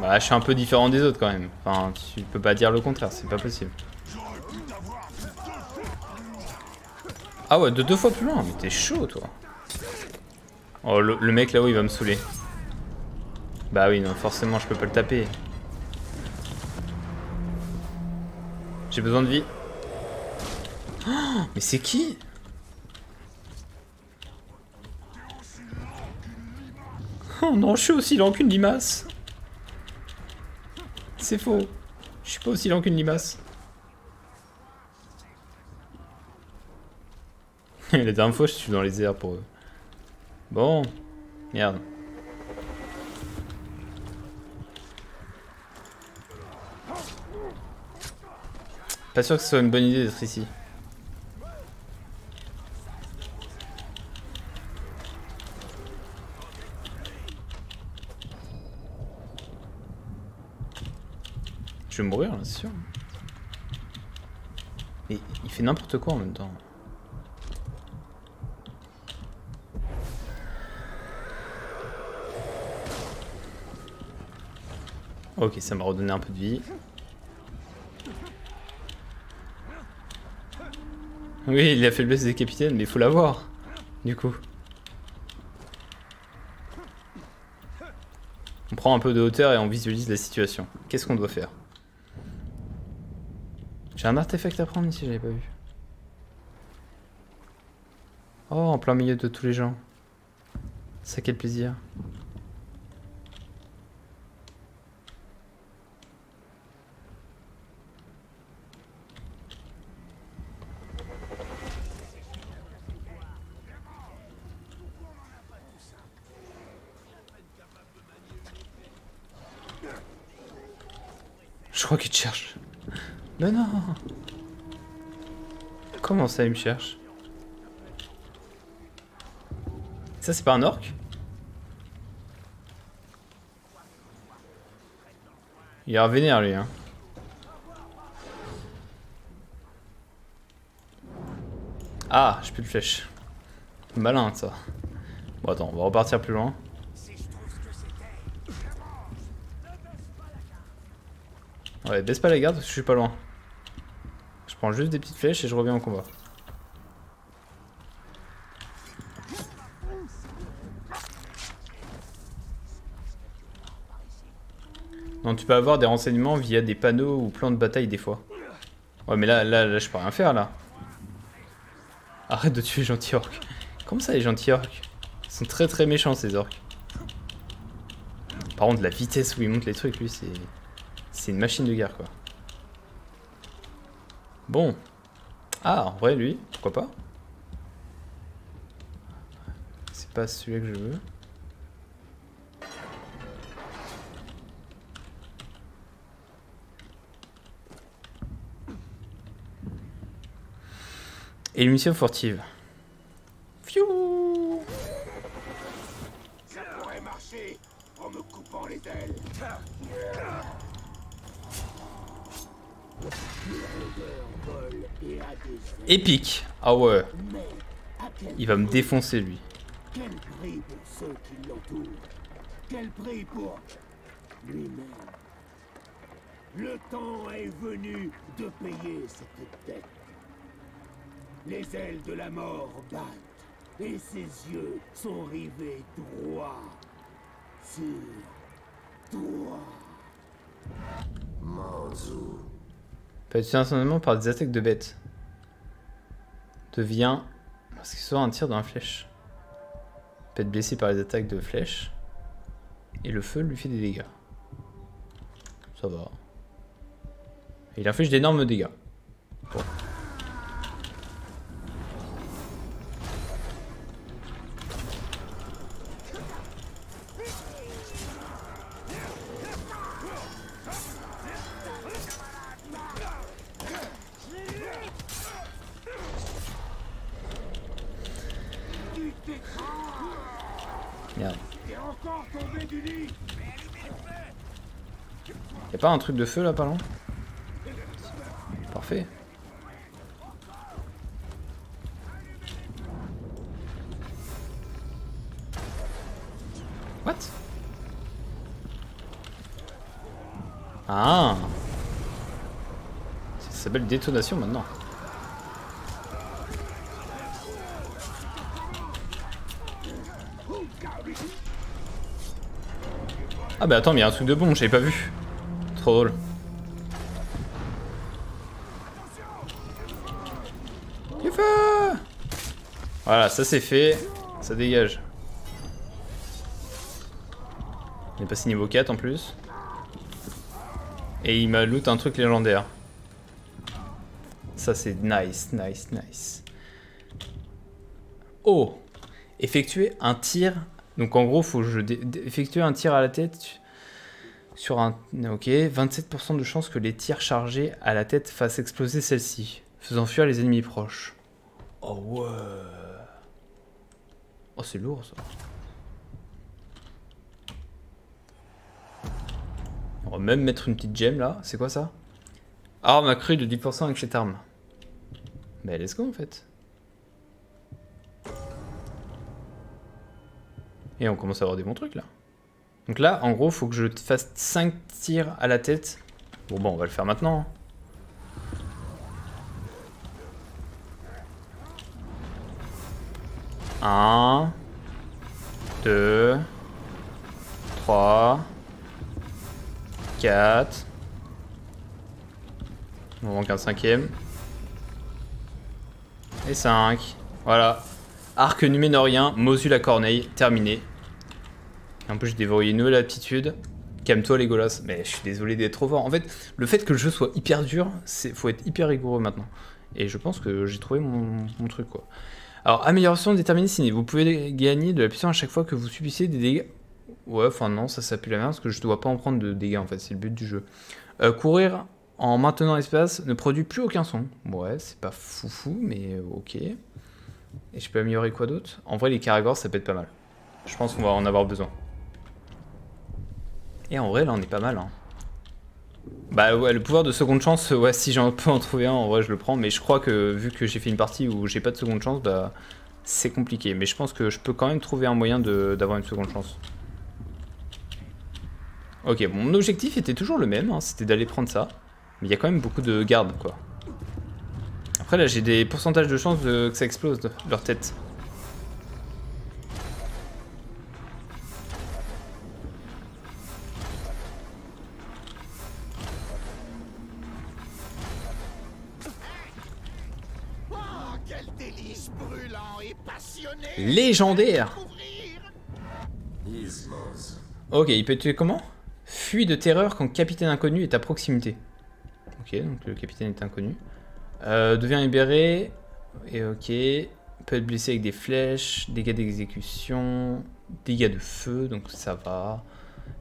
Bah, je suis un peu différent des autres quand même. Enfin, tu peux pas dire le contraire, c'est pas possible. Ah ouais, de deux fois plus loin, mais t'es chaud toi. Oh, le, mec là-haut il va me saouler. Bah oui, non, forcément, je peux pas le taper. J'ai besoin de vie. (gasps) Mais c'est qui? Oh non, je suis aussi lent qu'une limace. C'est faux. Je suis pas aussi lent qu'une limace. (laughs) La dernière fois, je suis dans les airs pour eux. Bon. Merde. Pas sûr que ce soit une bonne idée d'être ici. Je vais mourir là, c'est sûr. Mais il fait n'importe quoi en même temps. Ok, ça m'a redonné un peu de vie. Oui, il a fait des capitaines, mais il faut l'avoir, du coup. On prend un peu de hauteur et on visualise la situation. Qu'est-ce qu'on doit faire? J'ai un artefact à prendre ici, j'avais pas vu. Oh, en plein milieu de tous les gens. Ça, quel plaisir. Je crois qu'il te cherche. Mais non Comment ça, il me cherche? Ça, c'est pas un orc? Il est vénère, lui, hein. Ah, j'ai plus de flèche. Malin, ça. Bon, attends, on va repartir plus loin. Ouais, baisse pas la garde parce que je suis pas loin. Je prends juste des petites flèches et je reviens au combat. Non, tu peux avoir des renseignements via des panneaux ou plans de bataille des fois. Ouais, mais là, là, là, je peux rien faire, là. Arrête de tuer les gentils orques. Comment ça, les gentils orques? Ils sont très très méchants, ces orques. Par contre, la vitesse où il monte les trucs, lui, c'est... C'est une machine de guerre, quoi. Bon. Ah, en vrai, lui, pourquoi pas C'est pas celui que je veux. Et une mission furtive. Ça pourrait marcher en me coupant les ailes. Épique. Ah ouais. Il va me défoncer lui. Quel prix pour ceux qui l'entourent Quel prix pour lui-même? Le temps est venu de payer cette dette. Les ailes de la mort battent et ses yeux sont rivés droit sur toi. Manzou. Peut être instantanément par des attaques de bêtes. Devient. Parce qu'il soit un tir dans la flèche. Peut être blessé par les attaques de flèches. Et le feu lui fait des dégâts. Ça va. Il inflige d'énormes dégâts. Un truc de feu là, pas loin Parfait. What Ah Ça s'appelle détonation maintenant. Ah bah attends, mais il y a un truc de bon, j'avais pas vu. Trop drôle. Voilà, ça c'est fait. Ça dégage. On est passé niveau 4 en plus. Et il m'a loot un truc légendaire. Ça c'est nice, nice, nice. Oh Effectuer un tir. Donc en gros, faut que je effectuer un tir à la tête sur un... Ok, 27% de chance que les tirs chargés à la tête fassent exploser celle-ci, faisant fuir les ennemis proches. Oh ouais Oh c'est lourd ça. On va même mettre une petite gemme là, c'est quoi ça? Arme accrue de 10% avec cette arme. Mais let's go en fait. Et on commence à avoir des bons trucs là. Donc là, en gros, faut que je fasse 5 tirs à la tête. Bon, bon, on va le faire maintenant. hein. Un, deux, trois, quatre. Il manque un cinquième. Et 5. Voilà. Arc numénorien, Mosul à corneille, terminé. En plus, j'ai déverrouillé une nouvelle aptitude. Calme-toi, Legolas. Mais je suis désolé d'être trop fort. En fait, le fait que le jeu soit hyper dur, c'est faut être hyper rigoureux maintenant. Et je pense que j'ai trouvé mon, truc, quoi. Alors, amélioration déterminée. Vous pouvez gagner de la puissance à chaque fois que vous subissez des dégâts. Ouais, enfin non, ça s'appuie la merde parce que je dois pas en prendre de dégâts en fait, c'est le but du jeu. Euh, courir en maintenant l'espace ne produit plus aucun son. Ouais, c'est pas foufou, mais ok. Et je peux améliorer quoi d'autre? En vrai, les caragors, ça peut être pas mal. Je pense qu'on va en avoir besoin. Et en vrai, là, on est pas mal. Hein. Bah ouais, le pouvoir de seconde chance, ouais, si j'en peux en trouver un, en vrai, je le prends. Mais je crois que vu que j'ai fait une partie où j'ai pas de seconde chance, bah c'est compliqué. Mais je pense que je peux quand même trouver un moyen d'avoir une seconde chance. Ok, bon, mon objectif était toujours le même, hein, c'était d'aller prendre ça. Mais il y a quand même beaucoup de gardes, quoi. Après, là, j'ai des pourcentages de chances que ça explose, leur tête. Légendaire. Ok, il peut être tué comment? Fuis de terreur quand capitaine inconnu est à proximité. Ok, donc le capitaine est inconnu. Euh, devient libéré. Et ok. Peut être blessé avec des flèches, dégâts d'exécution, dégâts de feu, donc ça va.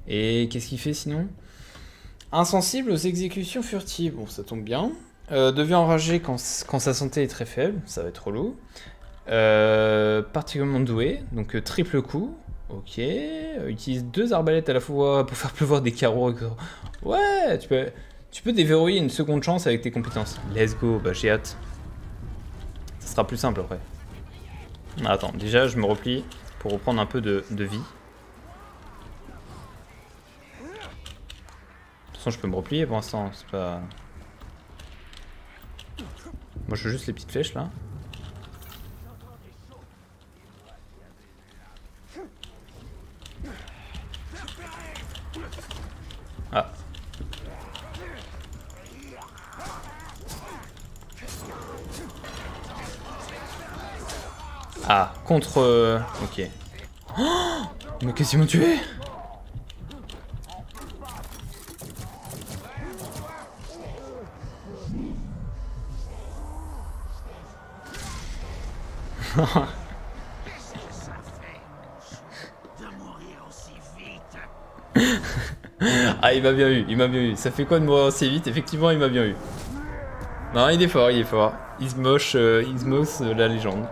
Et qu'est-ce qu'il fait sinon? Insensible aux exécutions furtives, bon ça tombe bien. Euh, devient enragé quand, quand sa santé est très faible, ça va être relou. Euh, particulièrement doué, donc euh, triple coup. Ok, euh, utilise deux arbalètes à la fois pour faire pleuvoir des carreaux. Ouais, tu peux, tu peux déverrouiller une seconde chance avec tes compétences. Let's go, bah j'ai hâte. Ça sera plus simple après. Attends, déjà je me replie pour reprendre un peu de, de vie. De toute façon, je peux me replier pour l'instant, c'est pas... Moi je veux juste les petites flèches là. Ah, contre... euh, Ok. Oh Mais qu'est-ce qu'ils m'ont tué? Ah, il m'a bien eu, il m'a bien eu. Ça fait quoi de mourir aussi vite? Effectivement, il m'a bien eu. Non, il est fort, il est fort. Ismosh, euh, Ismos, euh, la légende.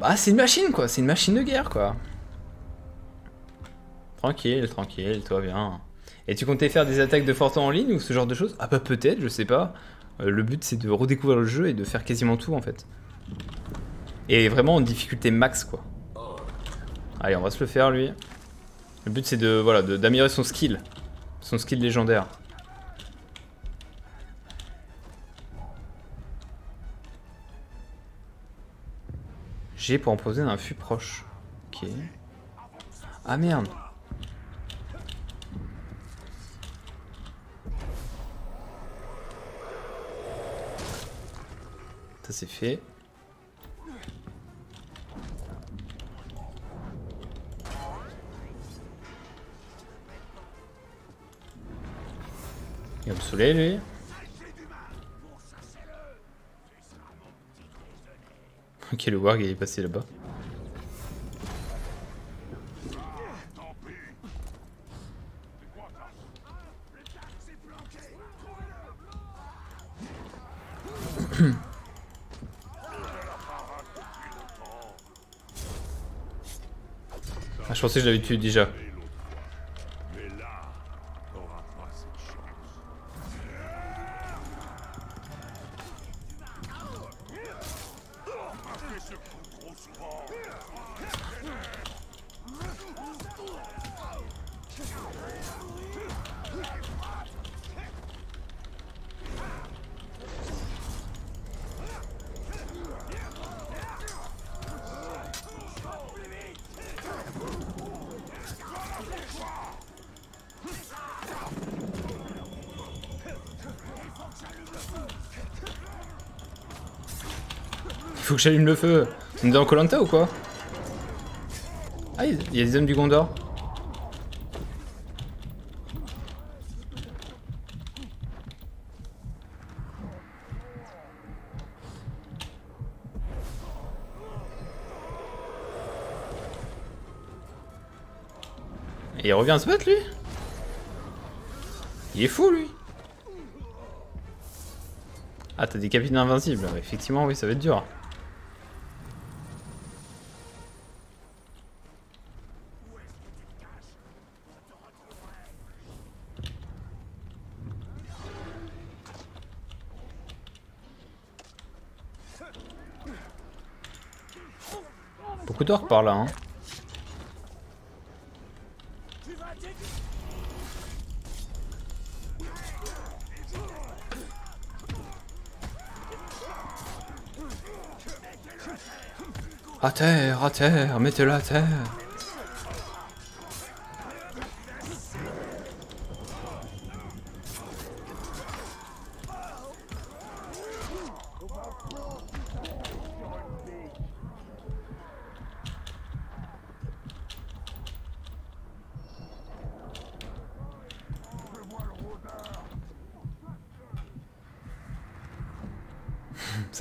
Bah, c'est une machine, quoi. C'est une machine de guerre, quoi. Tranquille, tranquille, toi bien. Et tu comptais faire des attaques de Fortin en ligne ou ce genre de choses? Ah bah peut-être, je sais pas. Euh, le but c'est de redécouvrir le jeu et de faire quasiment tout en fait. Et vraiment en difficulté max quoi. Allez, on va se le faire lui. Le but c'est de voilà d'améliorer son skill. Son skill légendaire. G pour en poser un fût proche. Ok. Ah merde. Ça c'est fait. Il va me saouler lui. Ok, le warg est passé là-bas. (clears throat) Ah, je pensais que je l'avais tué déjà. Que j'allume le feu. On est dans Colanta ou quoi Ah, il y a des hommes du Gondor. Et il revient se battre lui Il est fou lui Ah t'as des capitaines invincibles, effectivement oui ça va être dur. Par là hein. À terre, à terre, mettez-le à terre.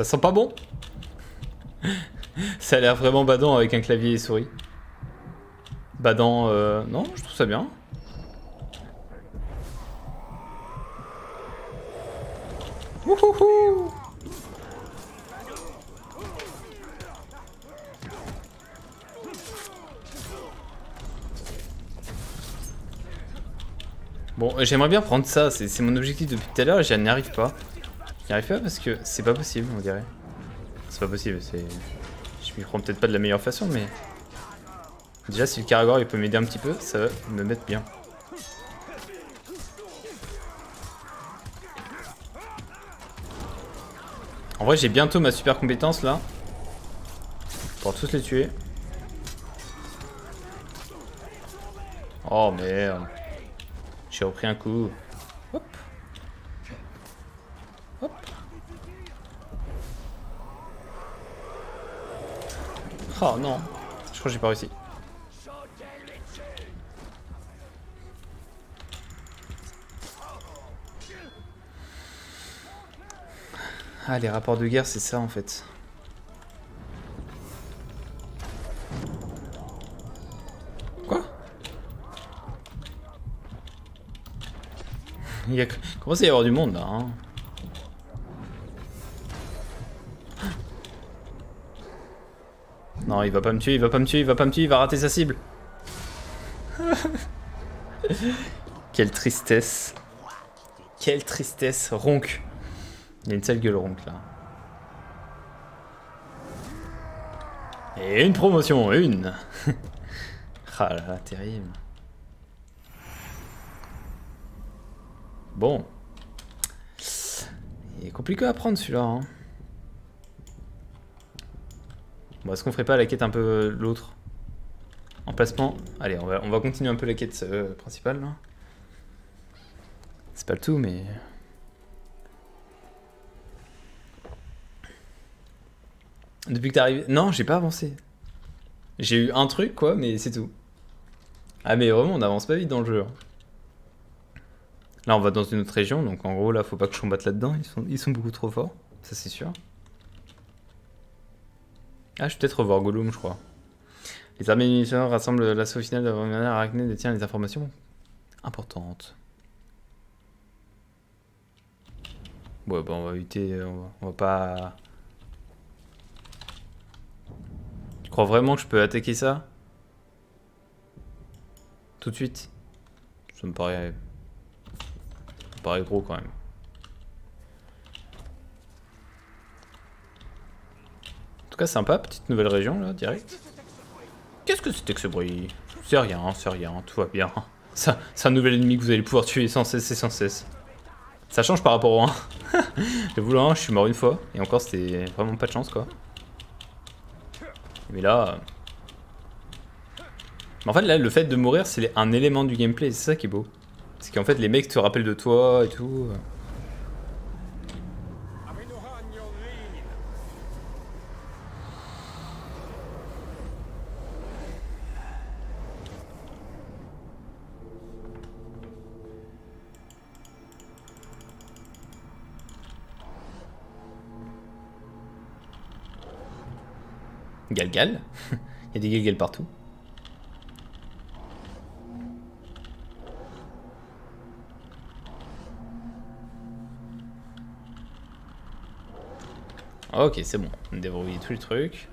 Sent pas bon Ça a l'air vraiment badant avec un clavier et souris. Badant, euh... non, je trouve ça bien. Bon, j'aimerais bien prendre ça, c'est mon objectif depuis tout à l'heure et j'y arrive pas. J'y arrive pas parce que c'est pas possible, on dirait. C'est pas possible, c'est... Je m'y prends peut-être pas de la meilleure façon, mais... Déjà, si le Karagor il peut m'aider un petit peu, ça va me mettre bien. En vrai, j'ai bientôt ma super compétence là. Pour tous les tuer. Oh merde. J'ai repris un coup. Oh non. Je crois que j'ai pas réussi. Ah, les rapports de guerre, c'est ça en fait. Quoi? Il y a... commence à y avoir du monde là. Hein? Non, il va pas me tuer, il va pas me tuer, il va pas me tuer, il va rater sa cible. (laughs) Quelle tristesse. Quelle tristesse. Ronque. Il y a une sale gueule ronque là. Et une promotion, une (laughs) Ah là là, terrible. Bon. Il est compliqué à prendre celui-là. Hein. Bon, est-ce qu'on ferait pas la quête un peu l'autre Emplacement. Allez, on va, on va continuer un peu la quête euh, principale là. C'est pas le tout, mais Depuis que t'es arrivé Non, j'ai pas avancé. J'ai eu un truc, quoi, mais c'est tout. Ah, mais vraiment, on avance pas vite dans le jeu. Hein. Là, on va dans une autre région, donc en gros, là, faut pas que je combatte là-dedans. Ils sont, ils sont beaucoup trop forts, ça c'est sûr. Ah, je vais peut-être revoir Gollum, je crois. Les armées munitions rassemblent l'assaut final de la Arachné détient les informations importantes. Ouais, bah on va éviter, on va pas crois vraiment que je peux attaquer ça? Tout de suite? Ça me paraît... Ça me paraît gros quand même. Tout cas sympa, petite nouvelle région là, direct. Qu'est-ce que c'était que ce bruit? C'est rien, c'est rien, tout va bien. C'est un nouvel ennemi que vous allez pouvoir tuer sans cesse et sans cesse. Ça change par rapport au 1. (laughs) Le le 1, je suis mort une fois. Et encore, c'était vraiment pas de chance, quoi. Mais là... Euh, en fait, là, le fait de mourir, c'est un élément du gameplay, c'est ça qui est beau. C'est qu'en fait, les mecs te rappellent de toi et tout. Galgal. Il y a des Galgal partout. Ok, c'est bon. On déverrouille tous les trucs.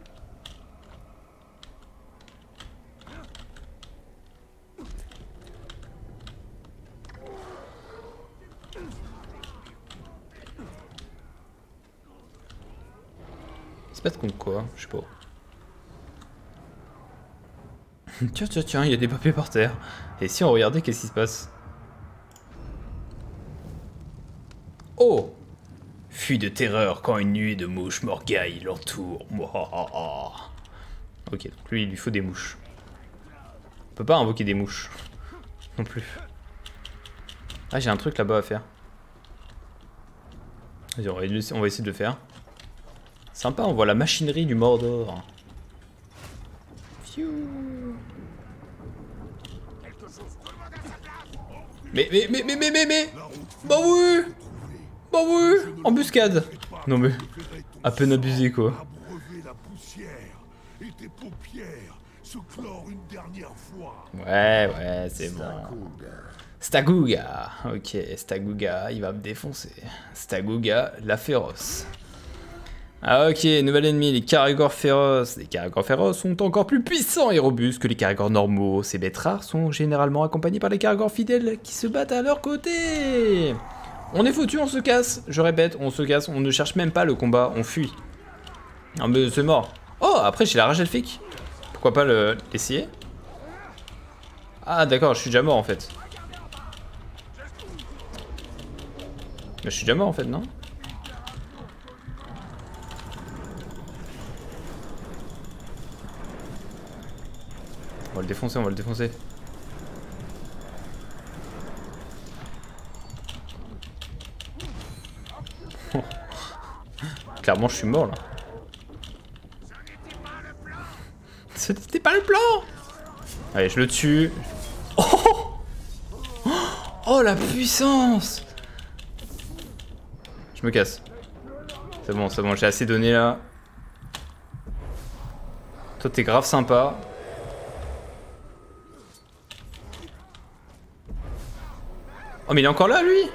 Il se passe contre quoi? Je sais pas. Tiens, tiens, tiens, il y a des papiers par terre. Et si on regardait, qu'est-ce qui se passe? Oh Fuit de terreur quand une nuée de mouches morgaille l'entoure. (laughs) Ok, donc lui, il lui faut des mouches. On peut pas invoquer des mouches. Non plus. Ah, j'ai un truc là-bas à faire. Vas-y, on, va essayer de le faire. Sympa, on voit la machinerie du Mordor. Mais, mais, mais, mais, mais, mais, mais Bah oui Bah oui, embuscade. Non mais, à peine abusé quoi. Ouais, ouais, c'est bon. Staguga. Ok, Staguga, il va me défoncer. Staguga, la féroce. Ah ok, nouvel ennemi, les caragors féroces. Les caragors féroces sont encore plus puissants et robustes que les caragors normaux. Ces bêtes rares sont généralement accompagnés par les caragors fidèles qui se battent à leur côté. On est foutu, on se casse. Je répète, on se casse, on ne cherche même pas le combat, on fuit. Ah mais c'est mort. Oh, après j'ai la rage elfique. Pourquoi pas le- l'essayer? Ah d'accord, je suis déjà mort en fait. Je suis déjà mort en fait, non? On va le défoncer, on va le défoncer. (laughs) Clairement, je suis mort là. (laughs) Ce n'était pas le plan Allez, je le tue. (laughs) Oh Oh la puissance Je me casse. C'est bon, c'est bon, j'ai assez donné là. Toi, t'es grave sympa. Oh, mais il est encore là, lui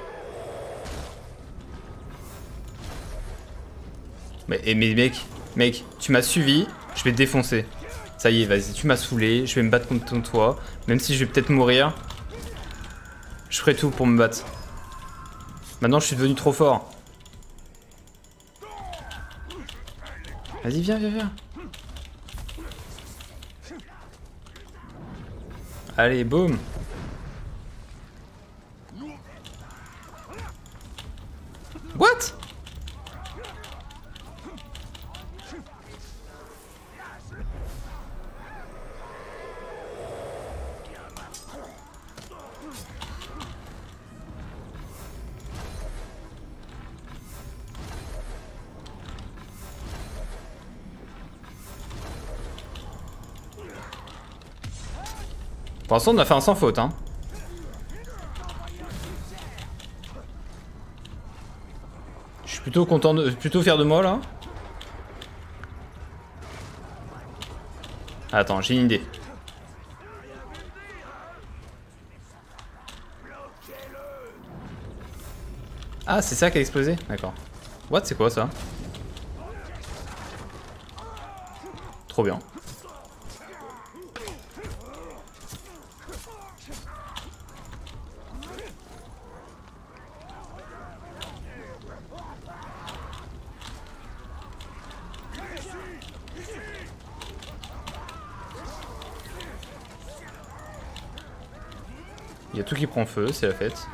Mais, eh, mais mec, mec, tu m'as suivi, je vais te défoncer. Ça y est, vas-y, tu m'as saoulé, je vais me battre contre toi. Même si je vais peut-être mourir. Je ferai tout pour me battre. Maintenant, je suis devenu trop fort. Vas-y, viens, viens, viens. Allez, boum. What? Pour l'instant, on a fait un sans faute, hein. Plutôt content de, plutôt fier de moi là. Attends, j'ai une idée. Ah, c'est ça qui a explosé? D'accord. What, c'est quoi ça? Trop bien. Tout qui prend feu, c'est la fête.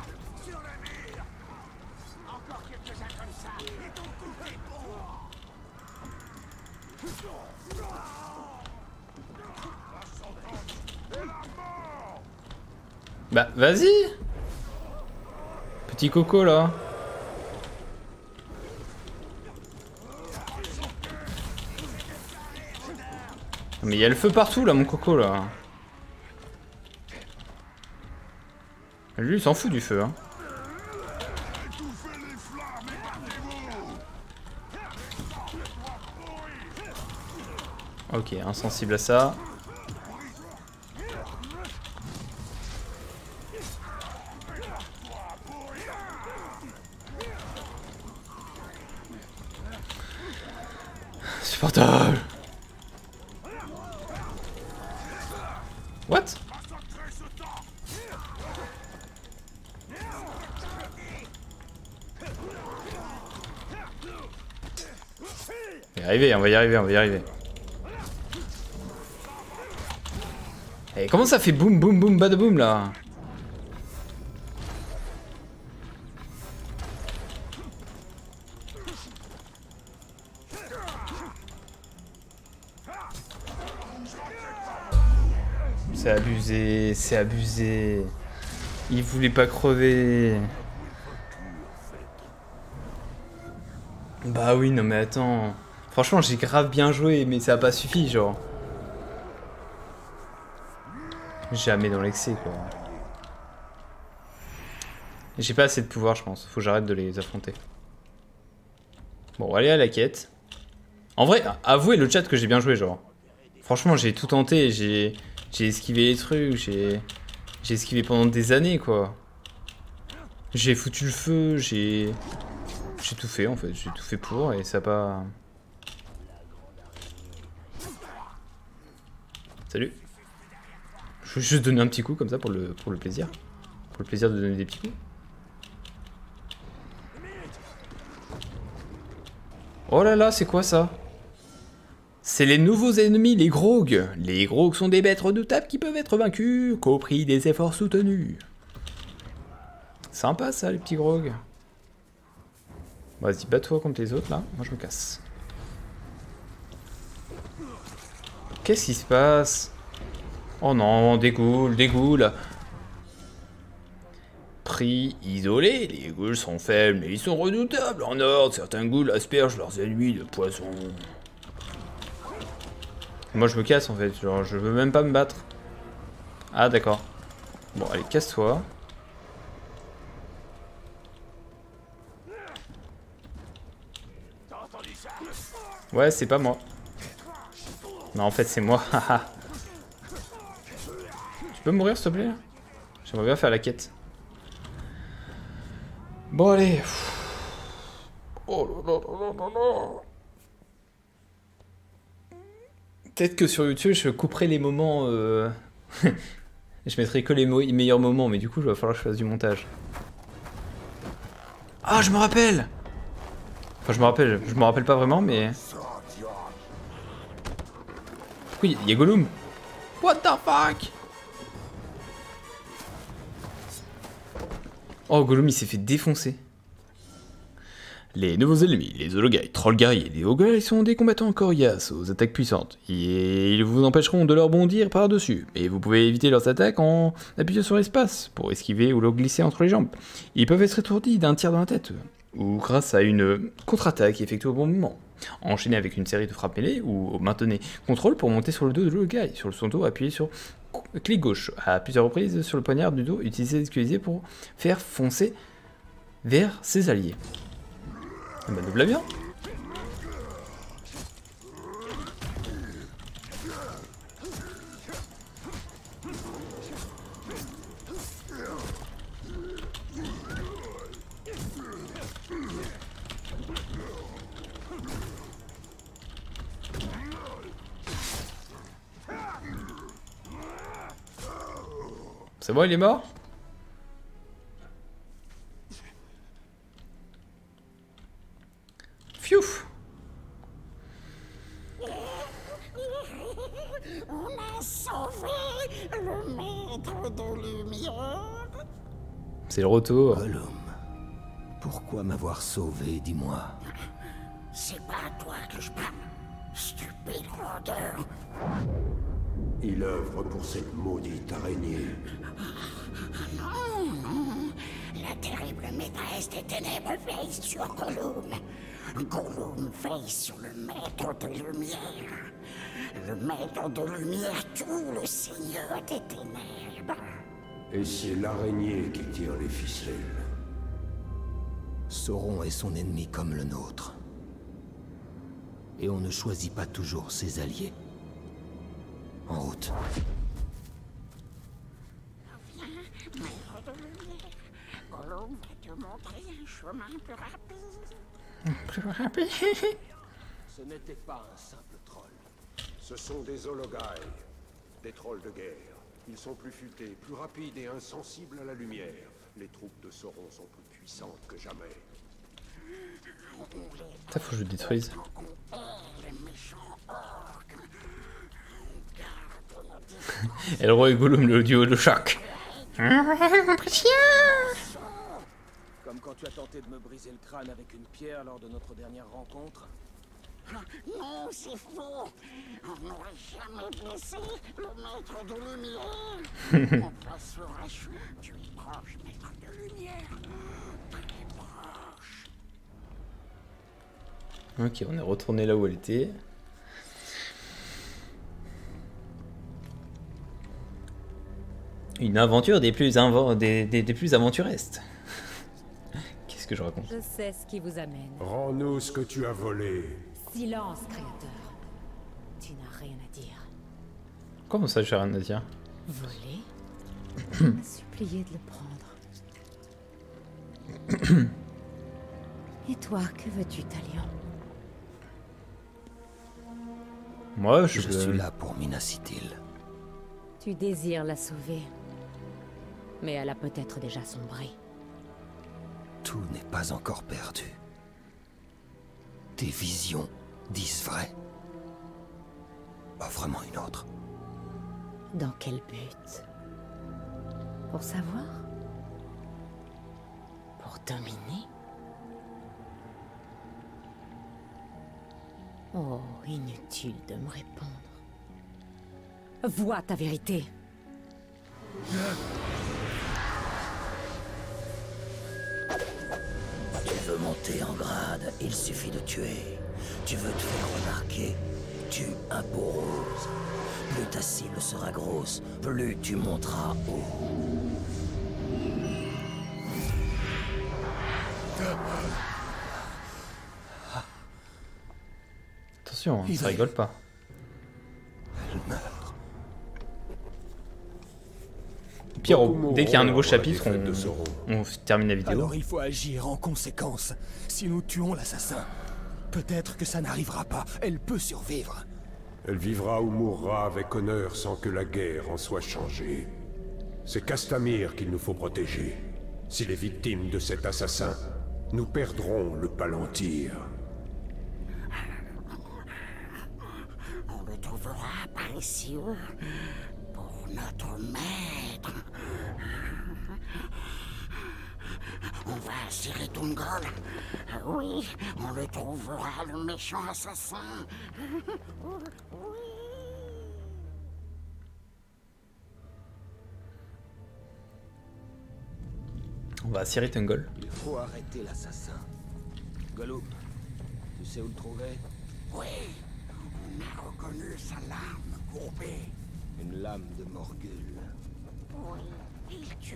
Bah, vas-y Petit coco, là. Mais il y a le feu partout, là, mon coco, là. Lui, il s'en fout du feu, hein. Ok, insensible à ça. Supportable. What On va on va y arriver, on va y arriver. Et comment ça fait boum boum boum badaboum là C'est abusé, c'est abusé. Il voulait pas crever. Bah oui, non mais attends. Franchement, j'ai grave bien joué, mais ça a pas suffi, genre. Jamais dans l'excès, quoi. J'ai pas assez de pouvoir, je pense. Faut que j'arrête de les affronter. Bon, allez à la quête. En vrai, avouez le chat que j'ai bien joué, genre. Franchement, j'ai tout tenté, j'ai esquivé les trucs, j'ai esquivé pendant des années, quoi. J'ai foutu le feu, j'ai j'ai tout fait en fait, j'ai tout fait pour et ça pas. Salut. Je veux juste donner un petit coup comme ça pour le pour le plaisir, pour le plaisir de donner des petits coups. Oh là là, c'est quoi ça? C'est les nouveaux ennemis, les Grogs. Les Grogs sont des bêtes redoutables qui peuvent être vaincus qu'au prix des efforts soutenus. Sympa ça, les petits Grogs. Vas-y, bats-toi contre les autres là. Moi je me casse. Qu'est-ce qui se passe? Oh non, des ghouls, des ghouls. Prix isolé, les ghouls sont faibles mais ils sont redoutables. En ordre, certains ghouls aspergent leurs ennemis de poison. Moi je me casse en fait, genre je veux même pas me battre. Ah d'accord. Bon allez, casse-toi. Ouais, c'est pas moi. Non, en fait, c'est moi. (laughs) tu peux mourir, s'il te plaît J'aimerais bien faire la quête. Bon, allez. Oh Peut-être que sur YouTube, je couperai les moments... Euh... (laughs) je mettrai que les meilleurs moments, mais du coup, il va falloir que je fasse du montage. Ah, je me rappelle Enfin, je me rappelle, je me rappelle pas vraiment, mais... Pourquoi il y a Gollum What the fuck? Oh, Gollum, il s'est fait défoncer. Les nouveaux ennemis, les Hologai, Trolls guerriers, les Hologai sont des combattants coriaces aux attaques puissantes. Et ils vous empêcheront de leur bondir par-dessus. Et vous pouvez éviter leurs attaques en appuyant sur l'espace pour esquiver ou leur glisser entre les jambes. Ils peuvent être étourdis d'un tir dans la tête ou grâce à une contre-attaque effectuée au bon moment. Enchaîné avec une série de frappes mêlées ou maintenez contrôle pour monter sur le dos de le gars. Sur son dos, appuyez sur clic gauche à plusieurs reprises sur le poignard du dos, utilisez l'exclusé pour faire foncer vers ses alliés. Ben, double bien. C'est bon, il est mort? Fiouf On a sauvé le maître de lumière C'est le retour. Gollum, pourquoi m'avoir sauvé, dis-moi? C'est pas à toi que je parle, stupide rôdeur. Il œuvre pour cette maudite araignée. Non, non. La terrible maîtresse des ténèbres veille sur Gollum. Gollum veille sur le maître de lumière. Le maître de lumière tout le seigneur des ténèbres. Et c'est l'araignée qui tire les ficelles. Sauron est son ennemi comme le nôtre. Et on ne choisit pas toujours ses alliés. En route. Viens, maître de lumière. Gollum va te montrer un chemin plus rapide. Plus (laughs) rapide. Ce n'était pas un simple troll. Ce sont des Hologai, des trolls de guerre. Ils sont plus futés, plus rapides et insensibles à la lumière. Les troupes de Sauron sont plus puissantes que jamais. Ça faut que je le détruise. Roi et Gollum, le duo de choc. Comme quand tu as tenté de me briser le crâne avec une pierre lors de notre dernière rencontre. Non, c'est faux. On n'aurait jamais blessé le maître de lumière. (laughs) On passe sur un chou. Tu es proche, maître de lumière. Très proche. Ok, on est retourné là où elle était. Une aventure des plus, invo- des, des- des plus aventuresques. (laughs) Qu'est-ce que je raconte? Je sais ce qui vous amène. Rends-nous ce que tu as volé. Silence, créateur. Tu n'as rien à dire. Comment ça, j'ai rien à dire? Voler (coughs) supplié de le prendre. (coughs) Et toi, que veux-tu, Talion? Moi, je, Je suis là pour Minacitil. Tu désires la sauver. Mais elle a peut-être déjà sombré. Tout n'est pas encore perdu. Tes visions disent vrai. Offre-moi une autre. Dans quel but? Pour savoir? Pour dominer? Oh, inutile de me répondre. Vois ta vérité. Monter en grade, il suffit de tuer. Tu veux te faire remarquer, tue un peau rose. Plus ta cible sera grosse, plus tu monteras haut. Attention, hein, Il ça rigole pas. Pire, au- Beaucoup dès qu'il y a un nouveau chapitre, on, termine la vidéo. Alors il faut agir en conséquence. Si nous tuons l'assassin, peut-être que ça n'arrivera pas. Elle peut survivre. Elle vivra ou mourra avec honneur sans que la guerre en soit changée. C'est Castamir qu'il nous faut protéger. S'il est victime de cet assassin, nous perdrons le Palantir. On le trouvera par ici notre maître. On va cirer Tungol. Oui, on le trouvera, le méchant assassin. Oui. On va à Siri Tungle. Il faut arrêter l'assassin. Gollum, tu sais où le trouver? Oui, on a reconnu sa lame courbée. Une lame de Morgul. Oui, il tue,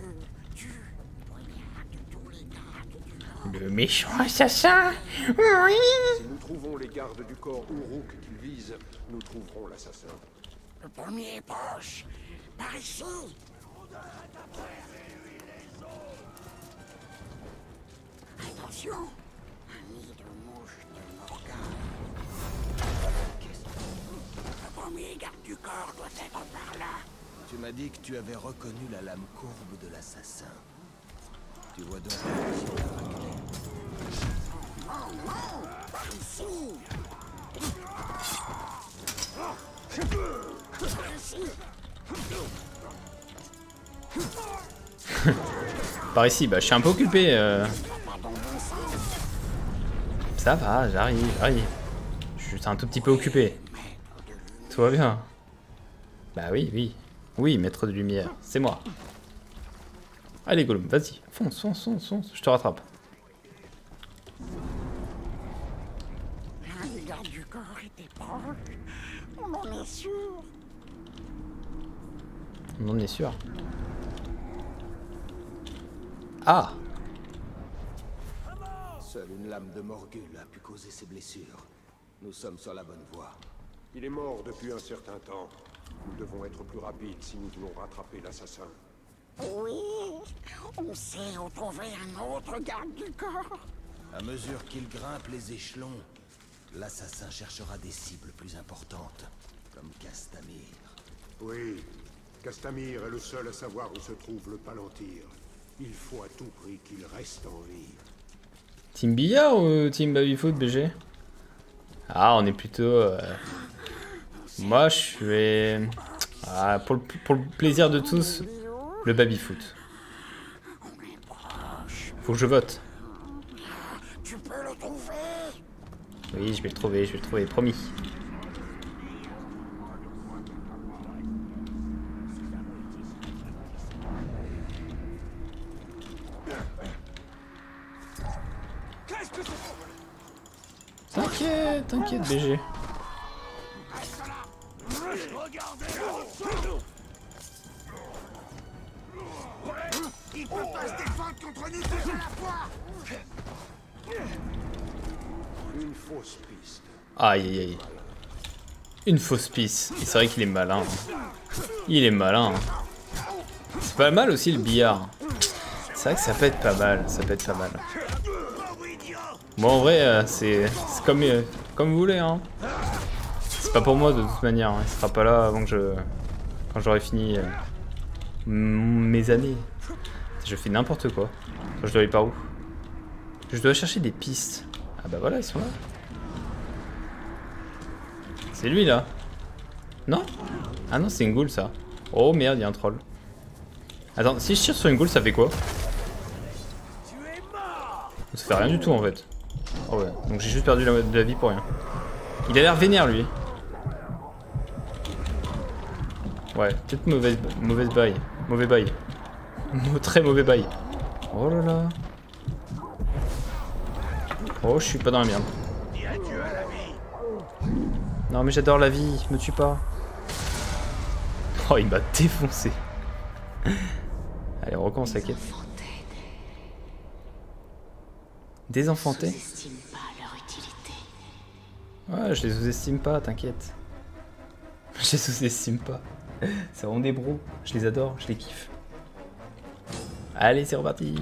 tue, poignarde tous les gardes du corps. Le méchant assassin Oui Si nous trouvons les gardes du corps Uruk qui visent, nous trouverons l'assassin. Le premier est proche. Par ici. Attention premier garde du corps doit être par là. Tu m'as dit que tu avais reconnu la lame courbe de l'assassin. Tu vois donc la mission à régler. Oh non Par ici Par ici Par ici, bah je suis un peu occupé. euh. Ça va, j'arrive, j'arrive. Je suis un tout petit peu occupé. Tout va bien. Bah oui, oui. Oui, maître de lumière, c'est moi. Allez Gollum, vas-y, fonce, fonce, fonce, fonce, je te rattrape. Un des gardes du corps était proche. On en est sûr. On en est sûr. Ah Seule une lame de Morgul a pu causer ces blessures. Nous sommes sur la bonne voie. Il est mort depuis un certain temps. Nous devons être plus rapides si nous voulons rattraper l'assassin. Oui, on sait où trouver un autre garde du corps. À mesure qu'il grimpe les échelons, l'assassin cherchera des cibles plus importantes, comme Castamir. Oui, Castamir est le seul à savoir où se trouve le Palantir. Il faut à tout prix qu'il reste en vie. Team Billard ou Team Babyfoot BG Ah, on est plutôt... euh, Moi, je suis... Ah, pour, le, pour le plaisir de tous, le Babyfoot. Faut que je vote. Oui, je vais le trouver, je vais le trouver, promis. T'inquiète, BG. Une fausse piste. Aïe aïe aïe. Une fausse piste. Et c'est vrai qu'il est malin. hein. Il est malin. hein. C'est pas mal aussi le billard. C'est vrai que ça peut être pas mal. Ça peut être pas mal. Bon en vrai euh, c'est comme, euh, comme vous voulez hein. C'est pas pour moi de toute manière. hein. Il sera pas là avant que je... Quand j'aurai fini euh, mes années. Je fais n'importe quoi. Je dois aller par où? Je dois chercher des pistes. Ah bah voilà ils sont là. C'est lui là Non? Ah non, c'est une ghoul ça. Oh merde, il y a un troll. Attends, si je tire sur une ghoul, ça fait quoi? Ça fait rien du tout en fait. Oh ouais, donc j'ai juste perdu la, de la vie pour rien. Il a l'air vénère lui. Ouais, peut-être mauvaise, mauvaise bail. Mauvais bail. (laughs) Très mauvais bail. Oh là là. Oh, je suis pas dans la merde. Non mais j'adore la vie, me tue pas. Oh il m'a défoncé. (laughs) Allez on recommence la quête. Désenfanté Sous-estime pas leur utilité. Ouais je les sous-estime pas, t'inquiète. (laughs) Je les sous-estime pas. C'est vraiment des bros, je les adore, je les kiffe. Allez c'est reparti.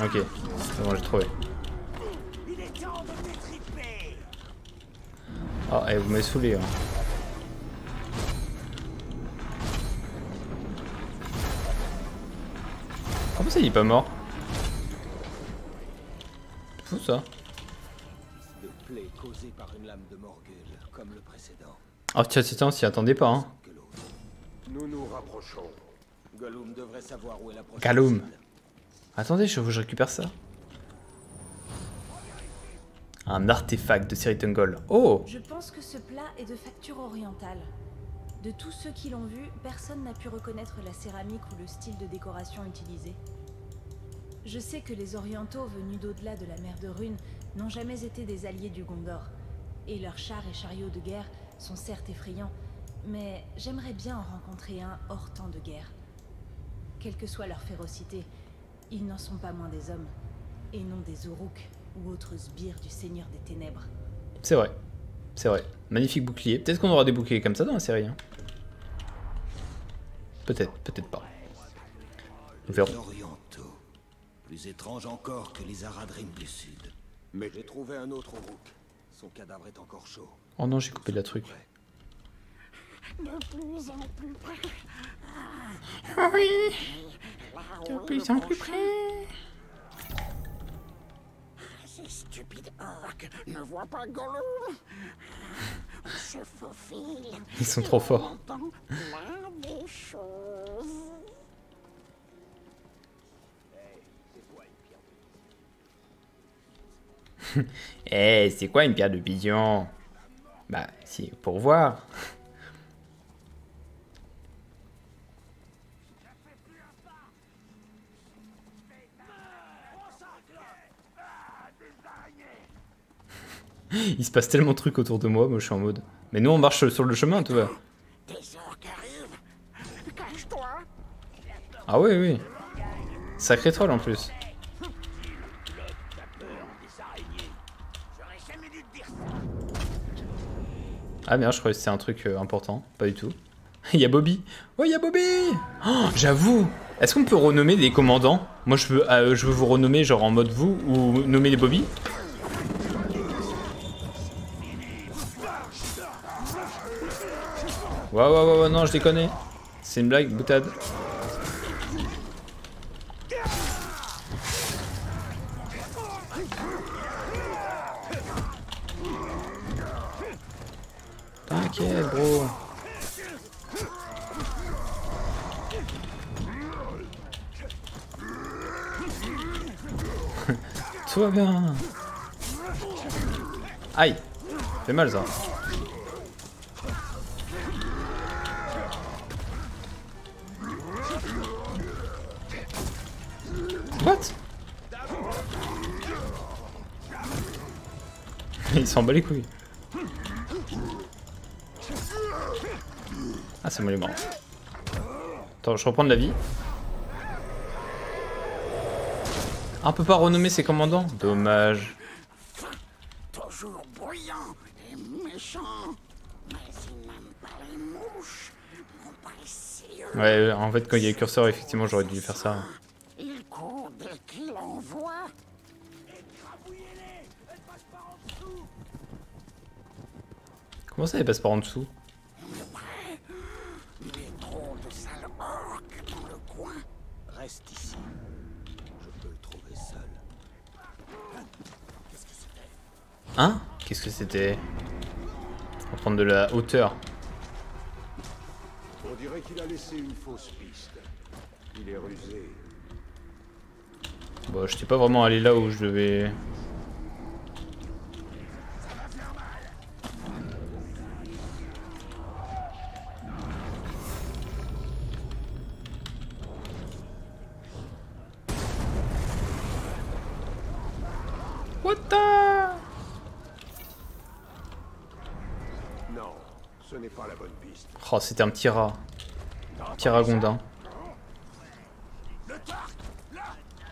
Ok, c'est bon j'ai trouvé. Il est temps de détriper Oh eh, vous m'avez saoulé. Hein. Comment ça il est pas mort C'est fou ça. De plaie causée par une lame de Morgul, comme le précédent. Oh tiens, tiens, on s'y attendait pas hein. Nous nous rapprochons. Gollum devrait savoir où est la prochaine Gollum. Attendez, je, je récupère ça. Un artefact de Siritungol. Oh Je pense que ce plat est de facture orientale. De tous ceux qui l'ont vu, personne n'a pu reconnaître la céramique ou le style de décoration utilisé. Je sais que les orientaux venus d'au-delà de la mer de Rune n'ont jamais été des alliés du Gondor, et leurs chars et chariots de guerre sont certes effrayants, mais j'aimerais bien en rencontrer un hors temps de guerre. Quelle que soit leur férocité, ils n'en sont pas moins des hommes, et non des Uruk ou autres sbires du Seigneur des Ténèbres. C'est vrai. C'est vrai. Magnifique bouclier. Peut-être qu'on aura des boucliers comme ça dans la série. hein. Peut-être, peut-être pas. Nous verrons. Les orientaux. Plus étrange encore que les Aradrim du Sud. Mais J'ai trouvé un autre Uruk. Son cadavre est encore chaud. Oh non, j'ai coupé la truc. De plus en plus près. Oui, Là de plus en plus près. Ces stupides orques ne voient pas Gollum. On se faufile. Ils sont trop forts. Des choses. (laughs) Eh, c'est quoi une pierre de pigeon? Bah, c'est pour voir. Il se passe tellement de trucs autour de moi, moi je suis en mode. Mais nous on marche sur le chemin, arrivent. Cache-toi. Ah oui, oui. Sacré troll en plus. Ah merde, je croyais que c'était un truc euh, important. Pas du tout. (laughs) Il y a Bobby. Oh, il y a Bobby Oh, J'avoue. Est-ce qu'on peut renommer des commandants? Moi, je veux, euh, je veux vous renommer genre en mode vous ou nommer les Bobby? Waouh, waouh, waouh, non, je déconne. C'est une blague, boutade. T'inquiète, bro. (laughs) Tout va bien. Aïe fait mal ça. What? Il s'en bat les couilles. Ah c'est moi les morts. Attends, je reprends de la vie. Ah, on peut pas renommer ses commandants Dommage. Toujours bruyant et méchant. Mais il n'aime pas les mouches. Mon précieux. Ouais, en fait, quand il y a le curseur, effectivement, j'aurais dû faire ça. Court dès qu'il en voit. Comment ça, il passe par en dessous? Des drôles de sales orques dans le coin. Reste ici. Je peux le trouver seul. Hein? Qu'est-ce que c'était? On va prendre de la hauteur. On dirait qu'il a laissé une fausse piste. Il est rusé. Bon, je t'ai pas vraiment allé là où je devais... What the... Non, ce n'est pas la bonne piste. Oh, c'était un petit rat. Petit ragondin.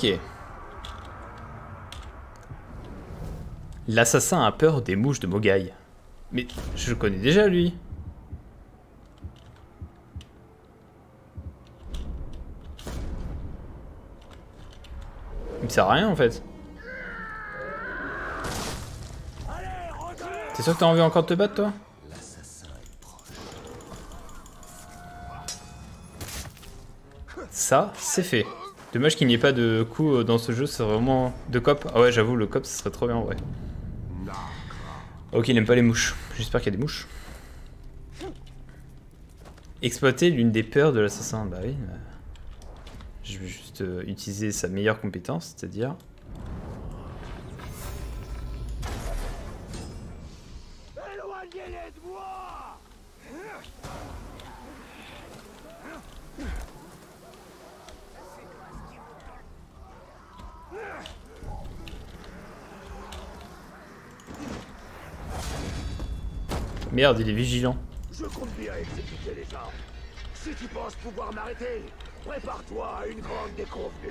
ok. L'assassin a peur des mouches de Mogai. Mais je le connais déjà lui. Il me sert à rien en fait. T'es sûr que t'as envie encore de te battre toi? Ça, c'est fait. Dommage qu'il n'y ait pas de coup euh, dans ce jeu, c'est vraiment de cop. Ah ouais, j'avoue, le cop, ce serait trop bien, ouais. Ok, il aime pas les mouches. J'espère qu'il y a des mouches. Exploiter l'une des peurs de l'assassin. Bah oui. euh, Je vais juste euh, utiliser sa meilleure compétence, c'est-à-dire... Éloignez-les de moi Merde, il est vigilant. Je compte bien exécuter les gens. Si tu penses pouvoir m'arrêter, prépare-toi à une grande déconvenue.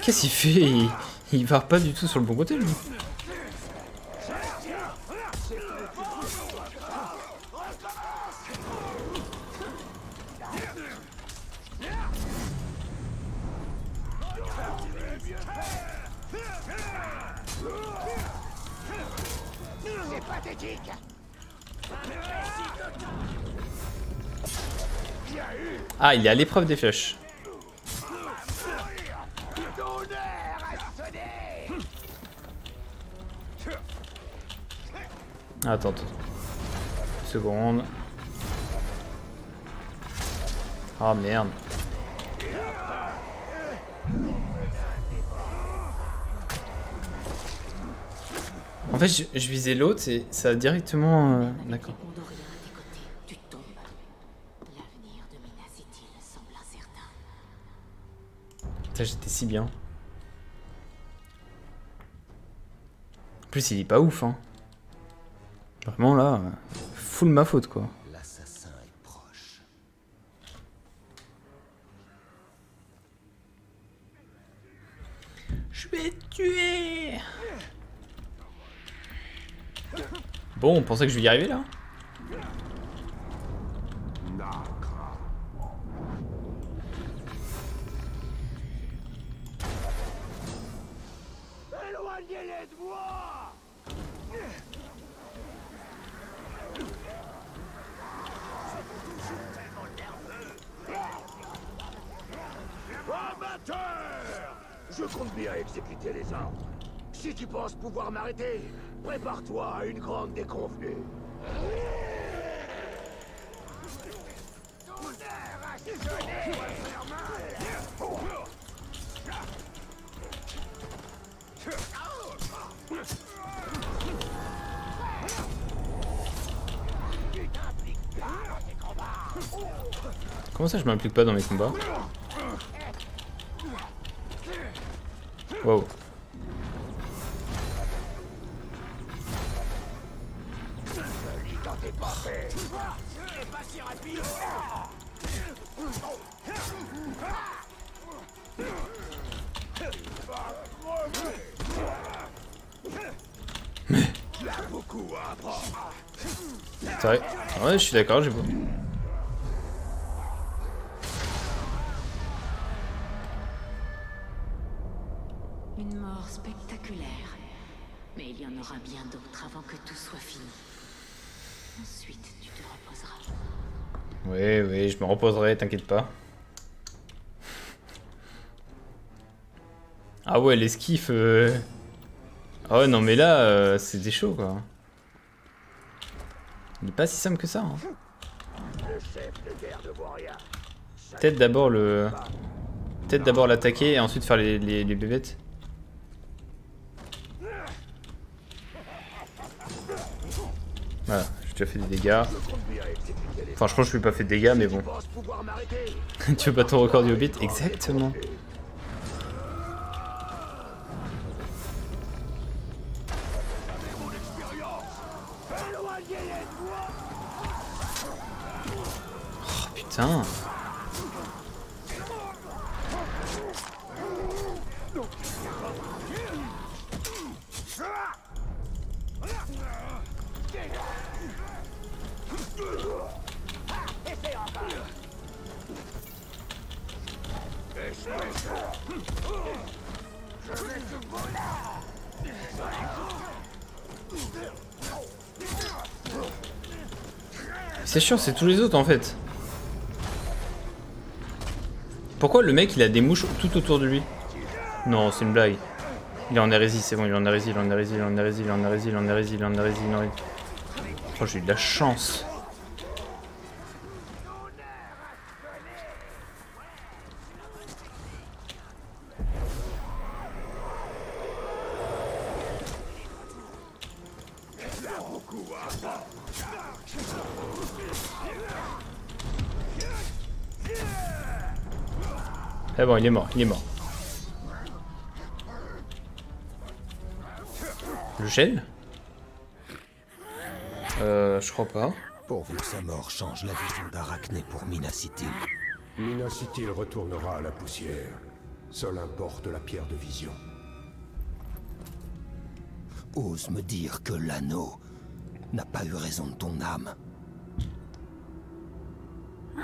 Qu'est-ce qu'il fait il... va pas du tout sur le bon côté, lui. C'est pathétique. Ah, il est à l'épreuve des flèches. Attends, attends. Une seconde. Ah merde. En fait, je, visais l'autre et ça a directement... euh, D'accord. Putain, j'étais si bien. En plus, il est pas ouf, hein full ma faute, quoi. L'assassin est proche. Je vais tuer Bon, on pensait que je vais y arriver, là à une grande déconvenue. Comment ça je m'implique pas dans mes combats Wow. Ouais, je suis d'accord, j'ai beau. Une mort spectaculaire. Mais il y en aura bien d'autres avant que tout soit fini. Ensuite, tu te reposeras. Oui, oui, je me reposerai, t'inquiète pas. Ah ouais, l'esquive... Euh... Ah ouais, non mais là, euh, c'est des chauds quoi. Pas si simple que ça. Hein. Peut-être d'abord le... Peut-être d'abord l'attaquer et ensuite faire les, les, les bébêtes. Voilà, j'ai déjà fait des dégâts. Enfin, je crois que je lui ai pas fait de dégâts, mais bon. (laughs) tu veux pas ton record du Hobbit? Exactement. C'est tous les autres en fait. Pourquoi le mec il a des mouches tout autour de lui? Non, c'est une blague. Il est en hérésie, c'est bon, il est en hérésie, il est en hérésie, il est en hérésie, il est en hérésie, il est en hérésie, il est en hérésie, il en hérésie. Oh, j'ai eu de la chance. Ah bon, il est mort, il est mort. Le gel Euh, je crois pas. Pourvu que sa mort change la vision d'Arachné pour Minacitil. Minacitil retournera à la poussière. Seul importe la pierre de vision. Ose me dire que l'anneau n'a pas eu raison de ton âme. De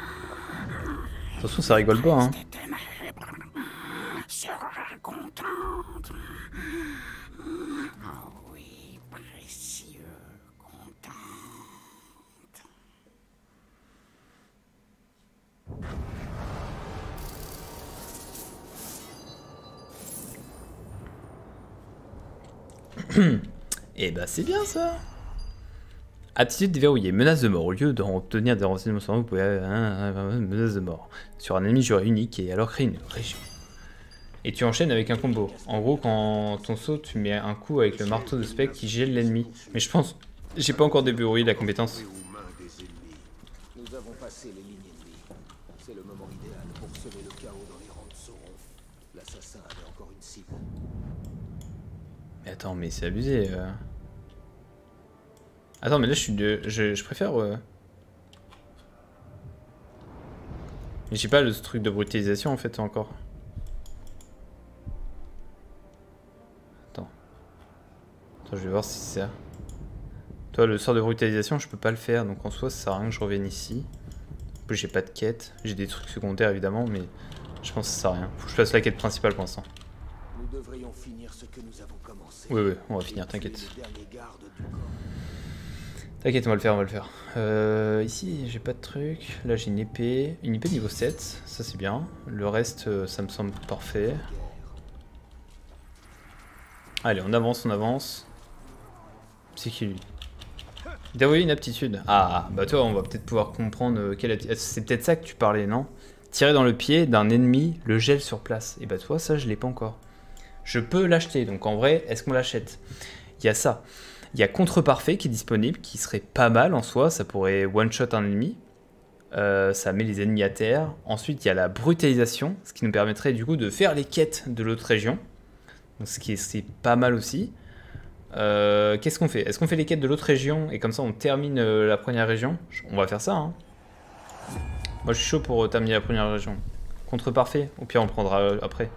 toute façon, ça rigole pas, hein. Sera contente. Oh oui, précieux, contente. Eh bah c'est bien ça Aptitude déverrouillée, menace de mort. Au lieu d'obtenir des renseignements sur vous, vous pouvez... menace de mort. Sur un ennemi juré unique et alors créer une région. Et tu enchaînes avec un combo. En gros, quand ton saut, tu mets un coup avec le marteau de spectre qui gèle l'ennemi. Mais je pense... J'ai pas encore déverrouillé la compétence. Mais attends, mais c'est abusé. euh. Attends, mais là je suis de. Je, je préfère. euh. Mais j'ai pas le truc de brutalisation en fait encore. Attends, je vais voir si c'est ça. Toi, le sort de brutalisation, je peux pas le faire, donc en soi, ça sert à rien que je revienne ici. En plus, j'ai pas de quête. J'ai des trucs secondaires, évidemment, mais je pense que ça sert à rien. Faut que je fasse la quête principale pour l'instant. Nous devrions finir ce que nous avons commencé. Oui, oui, on va finir, t'inquiète. Les derniers gardes du corps. T'inquiète, on va le faire, on va le faire. Euh, ici, j'ai pas de truc. Là, j'ai une épée. Une épée niveau 7, ça c'est bien. Le reste, euh, ça me semble parfait. Allez, on avance, on avance. C'est qui lui? Dévoiler une aptitude. Ah, bah toi, on va peut-être pouvoir comprendre euh, quelle aptitude. C'est peut-être ça que tu parlais, non? Tirer dans le pied d'un ennemi, le gel sur place. Et bah toi, ça, je l'ai pas encore. Je peux l'acheter, donc en vrai, est-ce qu'on l'achète? Il y a ça. Il y a Contre Parfait qui est disponible, qui serait pas mal en soi, ça pourrait one-shot un ennemi. Euh, ça met les ennemis à terre. Ensuite, il y a la brutalisation, ce qui nous permettrait du coup de faire les quêtes de l'autre région. Donc, ce qui est, pas mal aussi. Euh, Qu'est-ce qu'on fait? Est-ce qu'on fait les quêtes de l'autre région et comme ça on termine euh, la première région? On va faire ça. Hein. Moi je suis chaud pour terminer la première région. Contre Parfait, au pire on prendra après.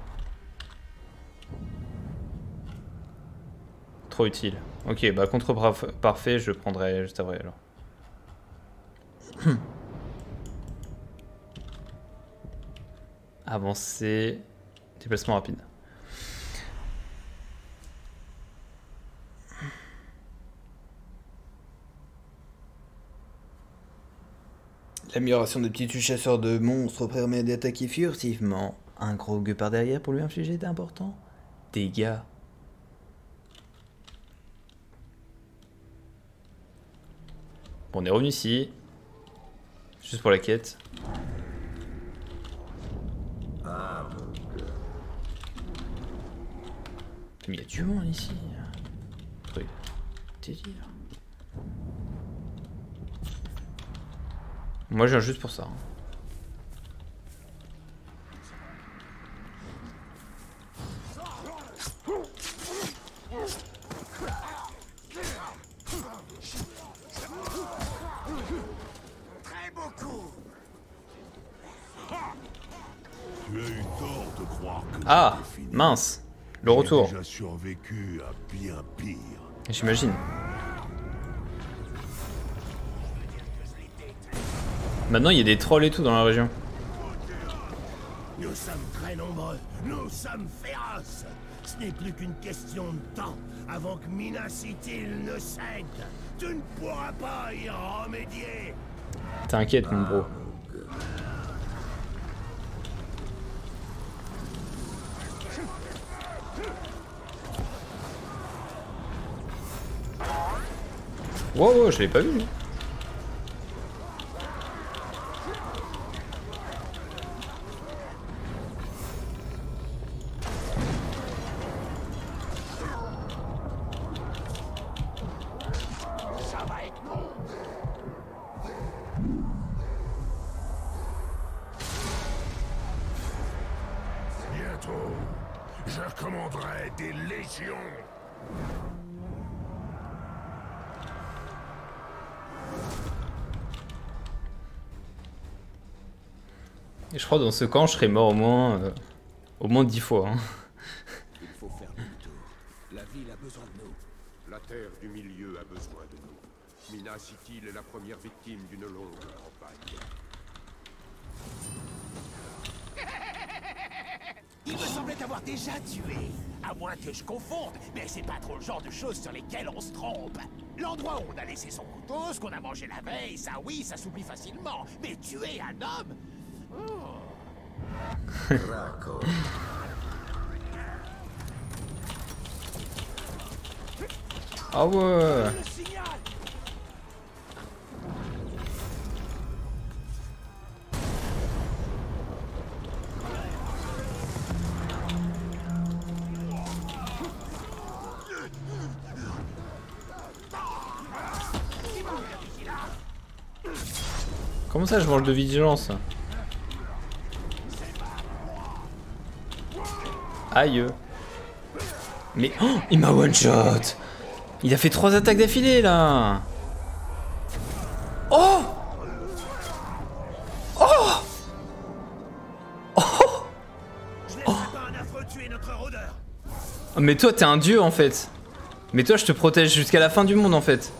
Trop utile. Ok, bah contre Parf- Parfait, je prendrai juste après alors. (clears throat) Avancer. Déplacement rapide. L'amélioration de petits chasseurs de monstres permet d'attaquer furtivement. Un gros gueux par derrière pour lui infliger d'importants dégâts. Bon, on est revenu ici. Juste pour la quête. Mais il y a du monde ici. Truc. Délire. Moi, je viens juste pour ça. hein. Très beaucoup Tu as eu tort de croire que Ah, mince. Le retour. déjà survécu à bien pire. J'imagine. Maintenant, il y a des trolls et tout dans la région. Nous sommes très nombreux, nous sommes féroces. Ce n'est plus qu'une question de temps avant que Minas Ithil ne cède. Tu ne pourras pas y remédier. T'inquiète, mon bro. Wow, je l'ai pas vu. Crois que dans ce camp, je serais mort au moins, euh, au moins 10 fois. hein. Il faut faire demi-tour. La ville a besoin de nous. La terre du milieu a besoin de nous. Minas Ithil est la première victime d'une longue campagne. Il me semblait t'avoir déjà tué. À moins que je confonde, mais c'est pas trop le genre de choses sur lesquelles on se trompe. L'endroit où on a laissé son couteau, ce qu'on a mangé la veille, ça oui, ça s'oublie facilement. Mais tuer un homme Ah ouais. Comment ça, je mange de vigilance Aïe Mais oh, il m'a one shot Il a fait trois attaques d'affilée là Oh Oh notre rôdeur. Mais toi t'es un dieu en fait Mais toi, je te protège jusqu'à la fin du monde en fait.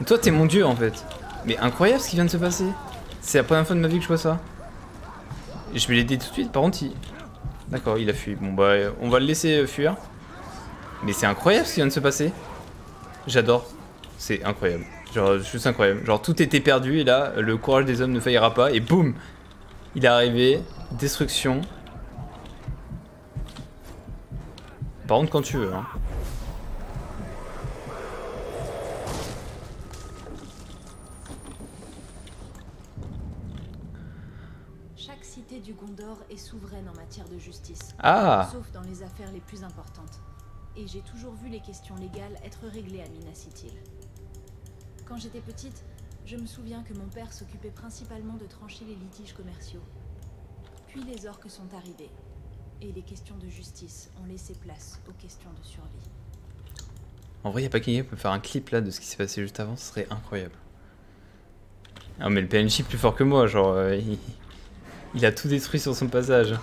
Et toi, t'es mon dieu en fait. Mais incroyable ce qui vient de se passer. C'est la première fois de ma vie que je vois ça. Et je vais l'aider tout de suite. Par contre, il... D'accord, il a fui. Bon bah, on va le laisser fuir. Mais c'est incroyable ce qui vient de se passer. J'adore. C'est incroyable. Genre, juste incroyable. Genre, tout était perdu et là, le courage des hommes ne faillira pas. Et boum Il est arrivé. Destruction. Par contre, quand tu veux. Hein. Chaque cité du Gondor est souveraine en matière de justice. Ah Sauf dans les affaires les plus importantes. Et j'ai toujours vu les questions légales être réglées à Minas. Quand j'étais petite, je me souviens que mon père s'occupait principalement de trancher les litiges commerciaux. Puis les orques sont arrivés. Et les questions de justice ont laissé place aux questions de survie. En vrai, y a pas quelqu'un qui peut faire un clip là de ce qui s'est passé juste avant, ce serait incroyable. Ah mais le PNJ est plus fort que moi, genre euh, il... il a tout détruit sur son passage.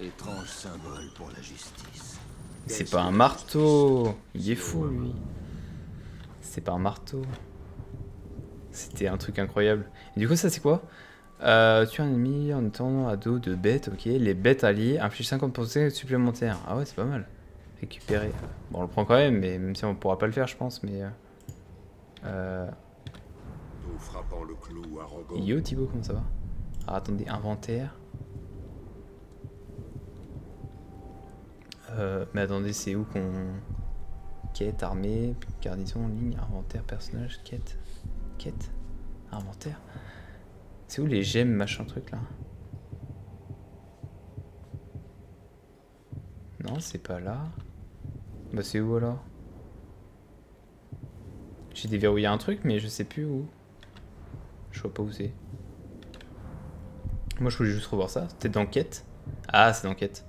Étrange symbole pour la justice. C'est pas un marteau, il est fou lui. C'est pas un marteau. C'était un truc incroyable. Et du coup ça c'est quoi? Euh, Tu as un ennemi en étant à dos de bêtes, ok. Les bêtes alliées infligent 50% supplémentaires. Ah ouais c'est pas mal. Récupérer. Bon on le prend quand même, mais même si on pourra pas le faire je pense, mais... Euh... euh. Yo Thibaut, comment ça va? Ah attendez, inventaire. Euh, mais attendez, c'est où qu'on... Quête, armée, garnison, ligne, inventaire, personnage, quête. Quête Inventaire C'est où les gemmes, machin truc là? Non, c'est pas là. Bah c'est où alors? J'ai déverrouillé un truc, mais je sais plus où. Je vois pas où c'est. Moi je voulais juste revoir ça. C'était dans quête Ah, c'est dans quête.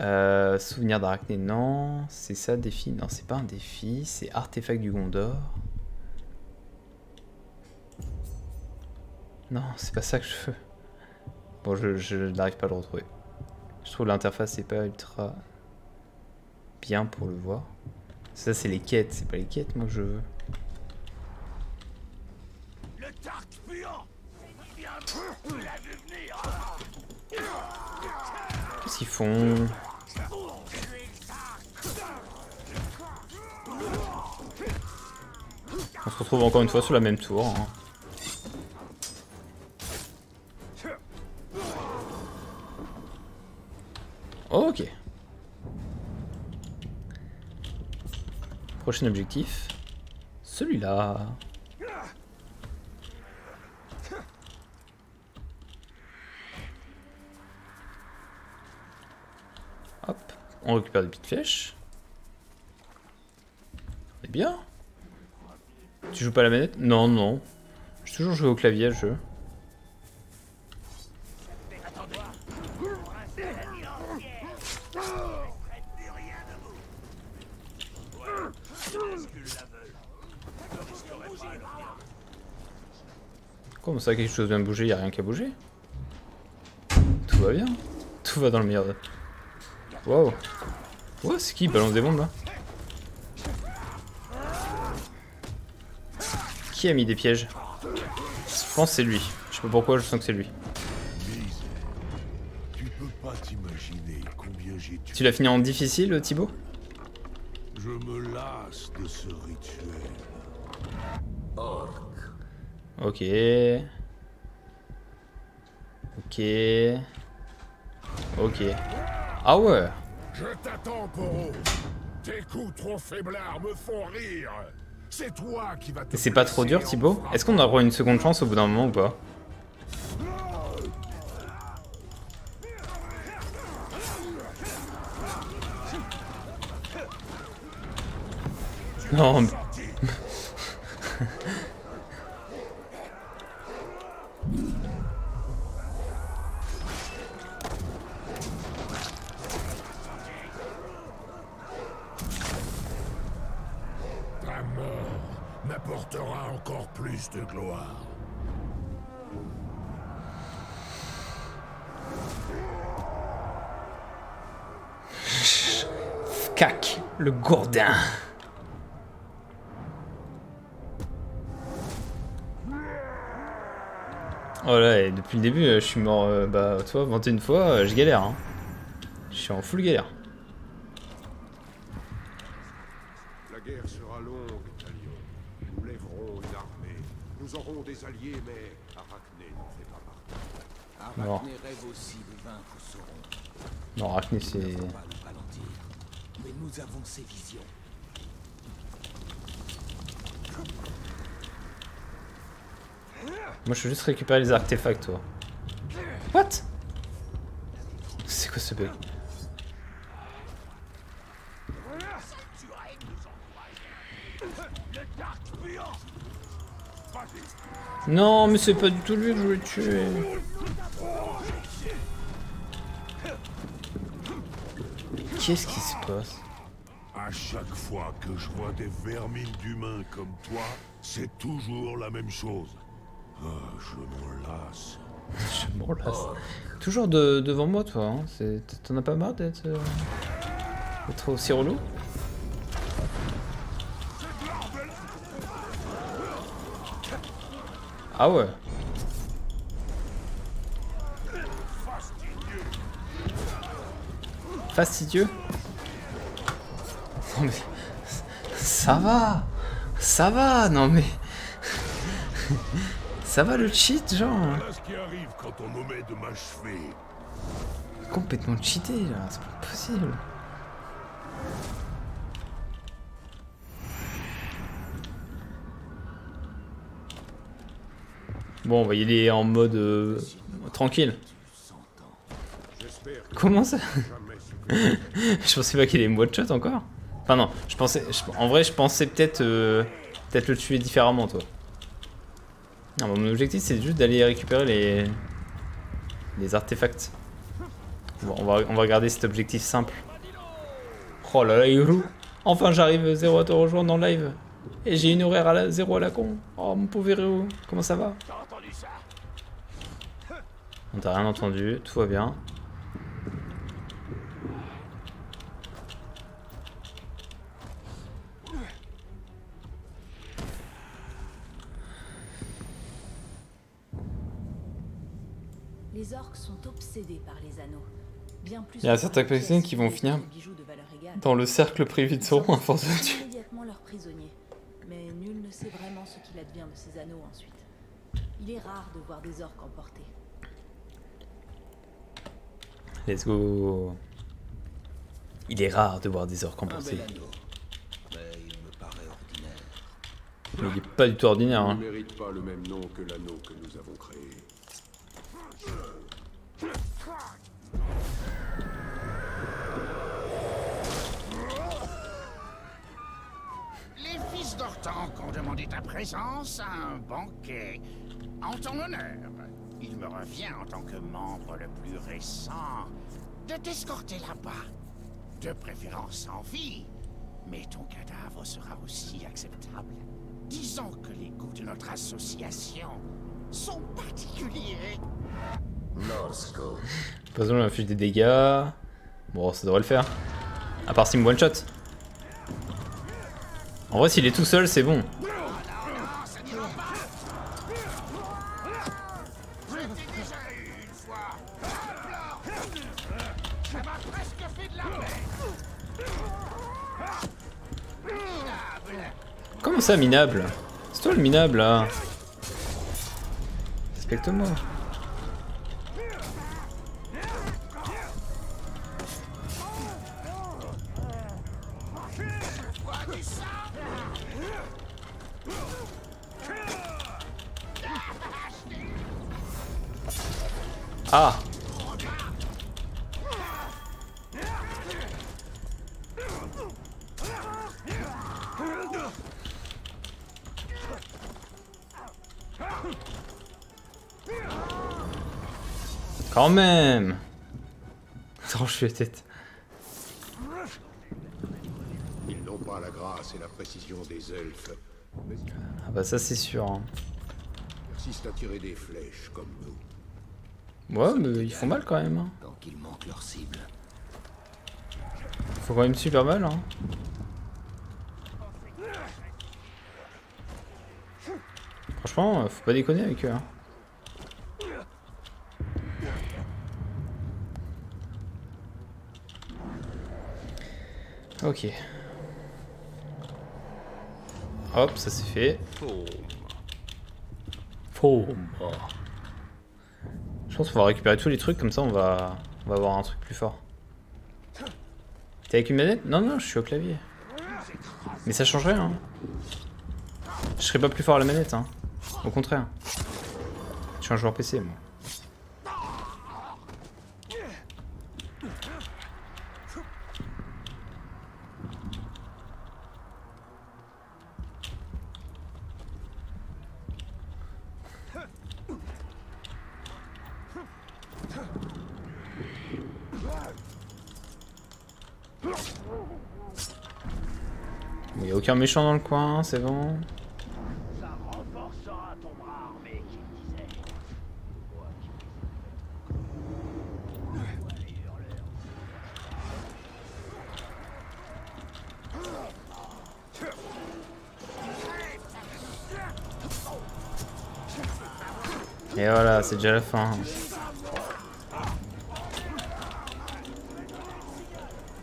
Euh, souvenir d'Arachné, non. C'est ça, défi Non, c'est pas un défi. C'est artefact du Gondor. Non, c'est pas ça que je veux. Bon, je, n'arrive pas à le retrouver. Je trouve l'interface c'est pas ultra bien pour le voir. Ça, c'est les quêtes. C'est pas les quêtes, moi, que je veux. Le Qu'est-ce qu'ils font On se retrouve encore une fois sur la même tour. hein. Ok. Prochain objectif. Celui-là. Hop, on récupère des petites flèches. On est bien. Tu joues pas à la manette? Non, non. J'ai toujours joué au clavier ce jeu. Comment ça, quelque chose vient de bouger, y a rien qu'à bouger Tout va bien? Tout va dans le meilleur. Wow. C'est qui balance des bombes là Qui a mis des pièges Je pense que c'est lui. Je sais pas pourquoi, je sens que c'est lui. Tu l'as fini en difficile, Thibaut Je me lasse de ce rituel. Ok. Ok. Ok. Ah ouais Je t'attends, Poro. Tes coups trop faiblards me font rire. C'est toi qui vas te c'est pas trop dur, Thibaut Est-ce qu'on aura une seconde chance au bout d'un moment ou pas Non, mais- Oh là, et depuis le début, euh, je suis mort, euh, bah, toi, 21 fois, euh, je galère. Hein. Je suis en full galère. La guerre sera longue, Talion. Nous lèverons une armée. Nous aurons des alliés, mais Arachné n'en fait pas partie. Arachné rêve aussi de vaincre Sauron. Non, Arachné, Nous c'est... mais nous avons ses visions. Moi, je veux juste récupérer les artefacts, toi. What? C'est quoi ce bug? Non, mais c'est pas du tout lui que je voulais tuer. Qu'est-ce qui se passe? À chaque fois que je vois des vermines d'humains comme toi, c'est toujours la même chose. Ah, je m'en lasse. (laughs) Je m'en lasse. Toujours de- devant moi, toi. Hein. T'en as pas marre d'être euh, aussi relou? Ah ouais. Fastidieux Non mais... Ça va Ça va Non mais... Ça va le cheat, genre Voilà ce qui arrive quand on omet de m'achever. complètement cheaté là, c'est pas possible. Bon, on va y aller en mode euh, tranquille. Comment ça (laughs) Je pensais pas qu'il me one shot encore. Enfin non, je pensais, je- en vrai, je pensais peut-être, euh, peut-être le tuer différemment, toi. Non, mon objectif c'est juste d'aller récupérer les, les artefacts. Bon, on va, on va regarder cet objectif simple. Oh là là, Hiro. Enfin, j'arrive zéro à te rejoindre le live. Et j'ai une horaire à la zéro à la con. Oh mon pauvre Hiro, comment ça va? On t'a rien entendu, tout va bien. Sont obsédés par les anneaux. Bien plus Il y a certaines les personnes qui vont finir. Dans le cercle privé de Sauron à force de tuer. immédiatement leurs prisonniers. Mais nul ne sait vraiment ce qu'il advient de ces anneaux ensuite. Il est rare de voir des orques emportés. Let's go. Il est rare de voir des orques emportés. mais il me paraît ordinaire. Mais il est pas du tout ordinaire. Il Hein. ne mérite pas le même nom que l'anneau que nous avons créé. Les fils d'Ortanque ont demandé ta présence à un banquet en ton honneur. Il me revient en tant que membre le plus récent de t'escorter là-bas. De préférence en vie, mais ton cadavre sera aussi acceptable. Disons que les goûts de notre association sont particuliers. Pas besoin d'infliger des dégâts. Bon, ça devrait le faire. À part s'il me one shot. En vrai, s'il est tout seul, c'est bon. Comment ça, minable? C'est toi le minable là? Respecte-moi. Ah Quand même (laughs) Tranche la tête. Ils n'ont pas la grâce et la précision des elfes, mais ils Ah bah ça c'est sûr. hein. persistent à tirer des flèches comme nous. Ouais, mais ils font mal quand même. hein. Donc il manque leur cible. Faut quand même super mal, hein. Franchement, euh, faut pas déconner avec eux. Hein. Ok. Hop, ça c'est fait. Oh. Je pense qu'on va récupérer tous les trucs, comme ça on va, on va avoir un truc plus fort. T'es avec une manette? Non, non, je suis au clavier. Mais ça change rien. Hein. Je serais pas plus fort à la manette, hein. Au contraire. Je suis un joueur PC, moi. Aucun méchant dans le coin, c'est bon. Et voilà, c'est déjà la fin.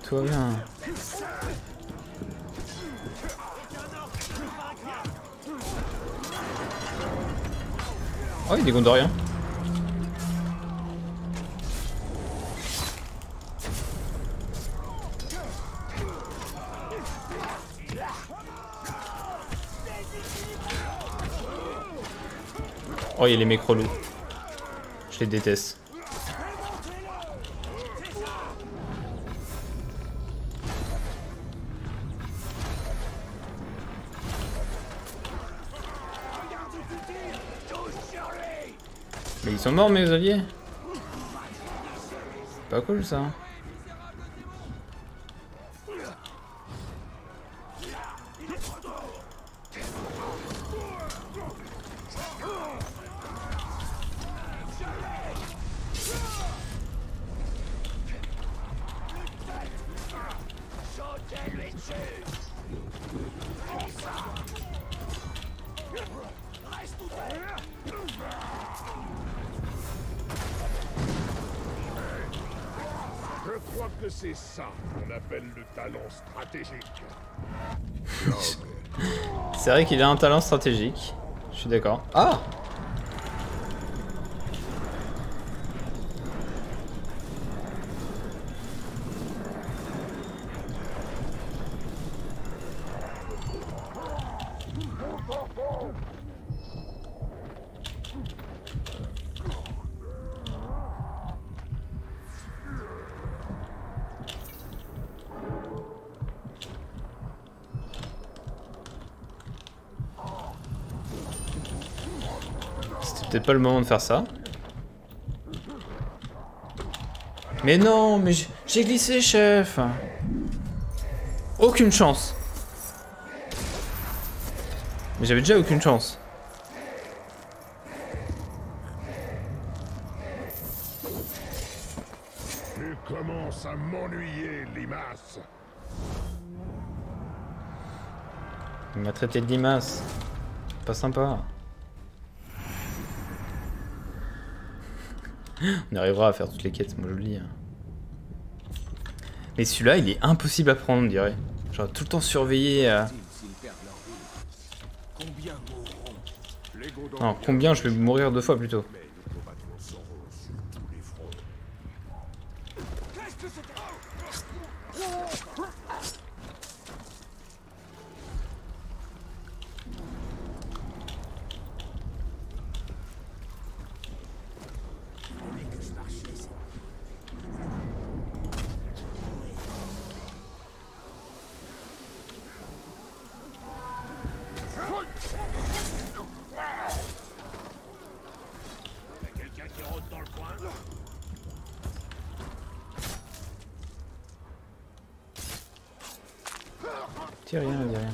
Tout va Oh, il est des Gondoriens. Oh, il y a les. Je les déteste. Sont morts mes alliés Pas cool ça. C'est vrai qu'il a un talent stratégique. Je suis d'accord. Ah pas le moment de faire ça. Mais non, mais j'ai glissé, chef. Aucune chance. Mais j'avais déjà aucune chance. Tu commences à m'ennuyer, limace. Il m'a traité de limace. Pas sympa. On arrivera à faire toutes les quêtes, moi je le dis. hein. Mais celui-là, il est impossible à prendre, on dirait. Genre tout le temps surveiller. euh, combien je vais mourir deux fois plutôt. mènent le combattant sans sur tous les fronts. Y'a quelqu'un qui rôde dans le coin Dis rien, dis rien.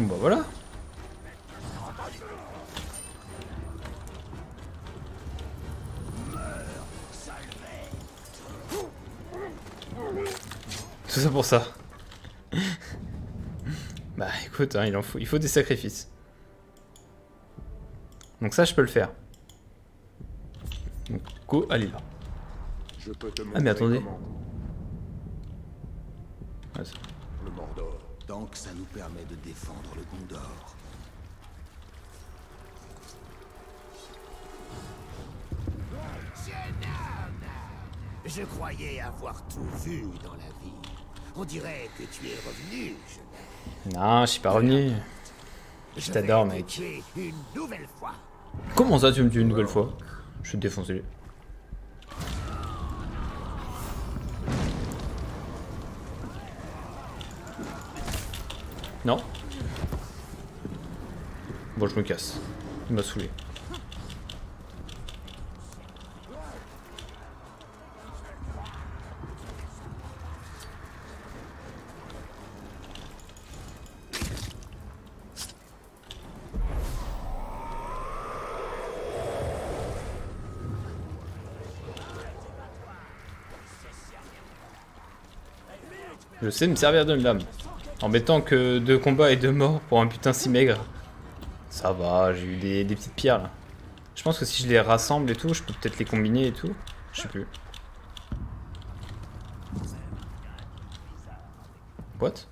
Bah voilà. Tout ça pour ça. (laughs) bah écoute, hein, il, en faut, il faut des sacrifices. Donc ça, je peux le faire. Donc, go, allez là. Je peux te Ah mais attendez. comment. Ouais, c'est- Le Mordor. Que ça nous permet de défendre le Gondor. Je croyais avoir tout vu dans la vie. On dirait que tu es revenu, jeune. Non, je suis pas revenu. Je Je t'adore, mec. une nouvelle fois. Comment ça, tu me tues une nouvelle fois? Je vais te Non Bon, je me casse. Il m'a saoulé. Je sais me servir d'une lame. Embêtant que deux combats et deux morts pour un putain si maigre. Ça va, j'ai eu des, des petites pierres là. Je pense que si je les rassemble et tout, je peux peut-être les combiner et tout. Je sais plus. What?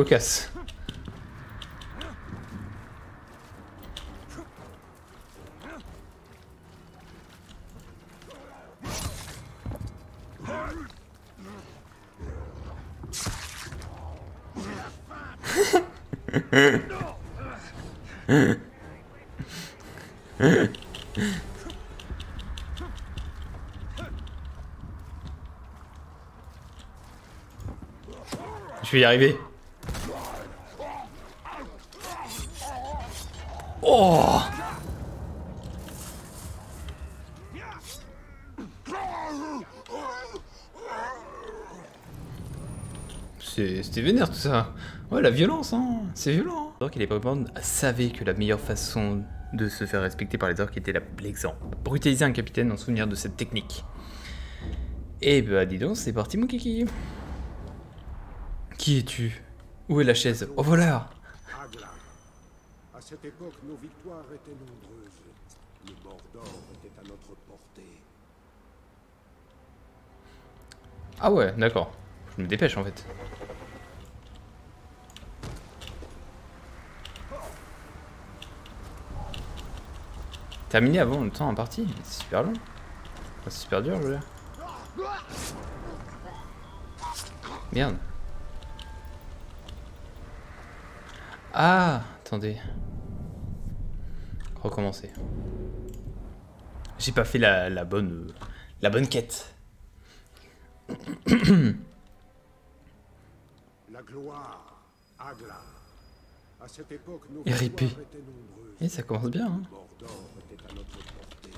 Cocasse. (laughs) Je vais y arriver. Ça. Ouais, la violence, hein. C'est violent. hein. Donc, les Brabants savaient que la meilleure façon de se faire respecter par les orques était l'exemple. Brutaliser un capitaine en souvenir de cette technique. Et bah, dis donc, c'est parti, mon kiki. Qui es-tu? Où est la chaise? Oh, voleur Agla. À cette époque, nos victoires étaient nombreuses. Le Mordor était à notre portée. Ah ouais, d'accord. Je me dépêche en fait. Terminé avant le temps en partie, c'est super long. C'est super dur, je veux dire. Merde. Ah, attendez. Recommencer. J'ai pas fait la, la bonne euh, la bonne quête. (coughs) (coughs) La gloire, Agla. À cette époque, nos. Et ça commence bien. Hein. Mordor était à notre portée.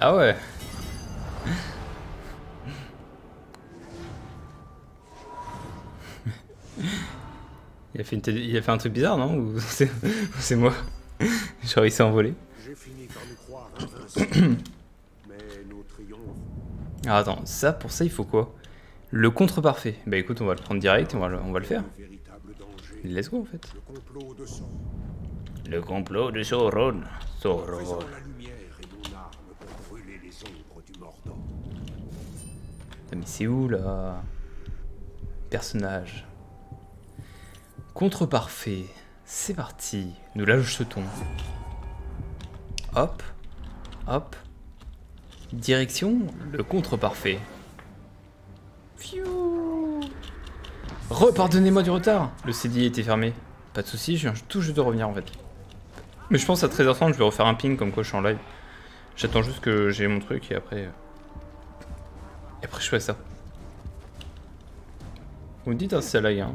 Ah ouais. Il a, fait une télé- il a fait un truc bizarre, non? Ou c'est moi? Genre il s'est envolé. Ah, attends, ça, pour ça, il faut quoi? Le contre parfait. Bah écoute, on va le prendre direct, on va le, on va le faire. Let's go, en fait? Le complot de Sauron. Sauron. Et mais c'est où, là? Personnage. Contre parfait. C'est parti. Nous l'achetons. Hop. Hop. Direction, le contre parfait. Repardonnez-moi du retard. Le CDI était fermé. Pas de soucis, je viens tout juste de revenir en fait. Mais je pense à 13h30, je vais refaire un ping comme quoi je suis en live. J'attends juste que j'ai mon truc et après. euh, Et après je fais ça. Vous me dites hein, si hein.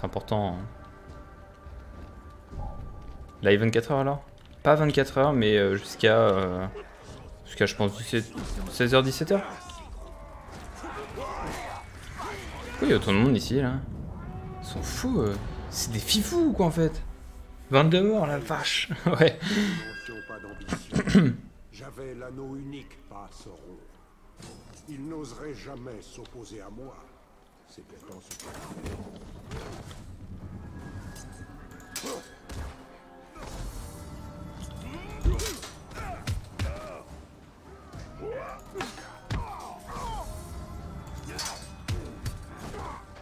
C'est important. Hein. Live 24h alors? Pas 24h, mais euh, jusqu'à. euh, jusqu'à je pense 17... 16h, 17h Pourquoi il y a autant de monde ici là Ils sont fous, euh. c'est des fifous ou quoi en fait 22 morts la vache (laughs) Ouais. (coughs) J'avais l'anneau unique, pas. Il n'oserait jamais s'opposer à moi. C'est pourtant ce qu'il a fait.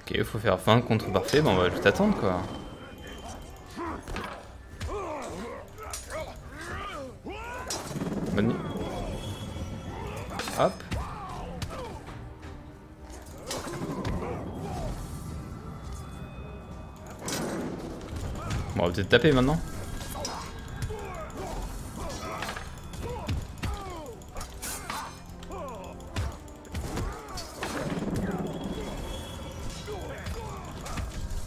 Ok, faut faire 20 contre parfait, bah on va juste attendre quoi. Bonne nuit. Hop. On va peut-être taper maintenant.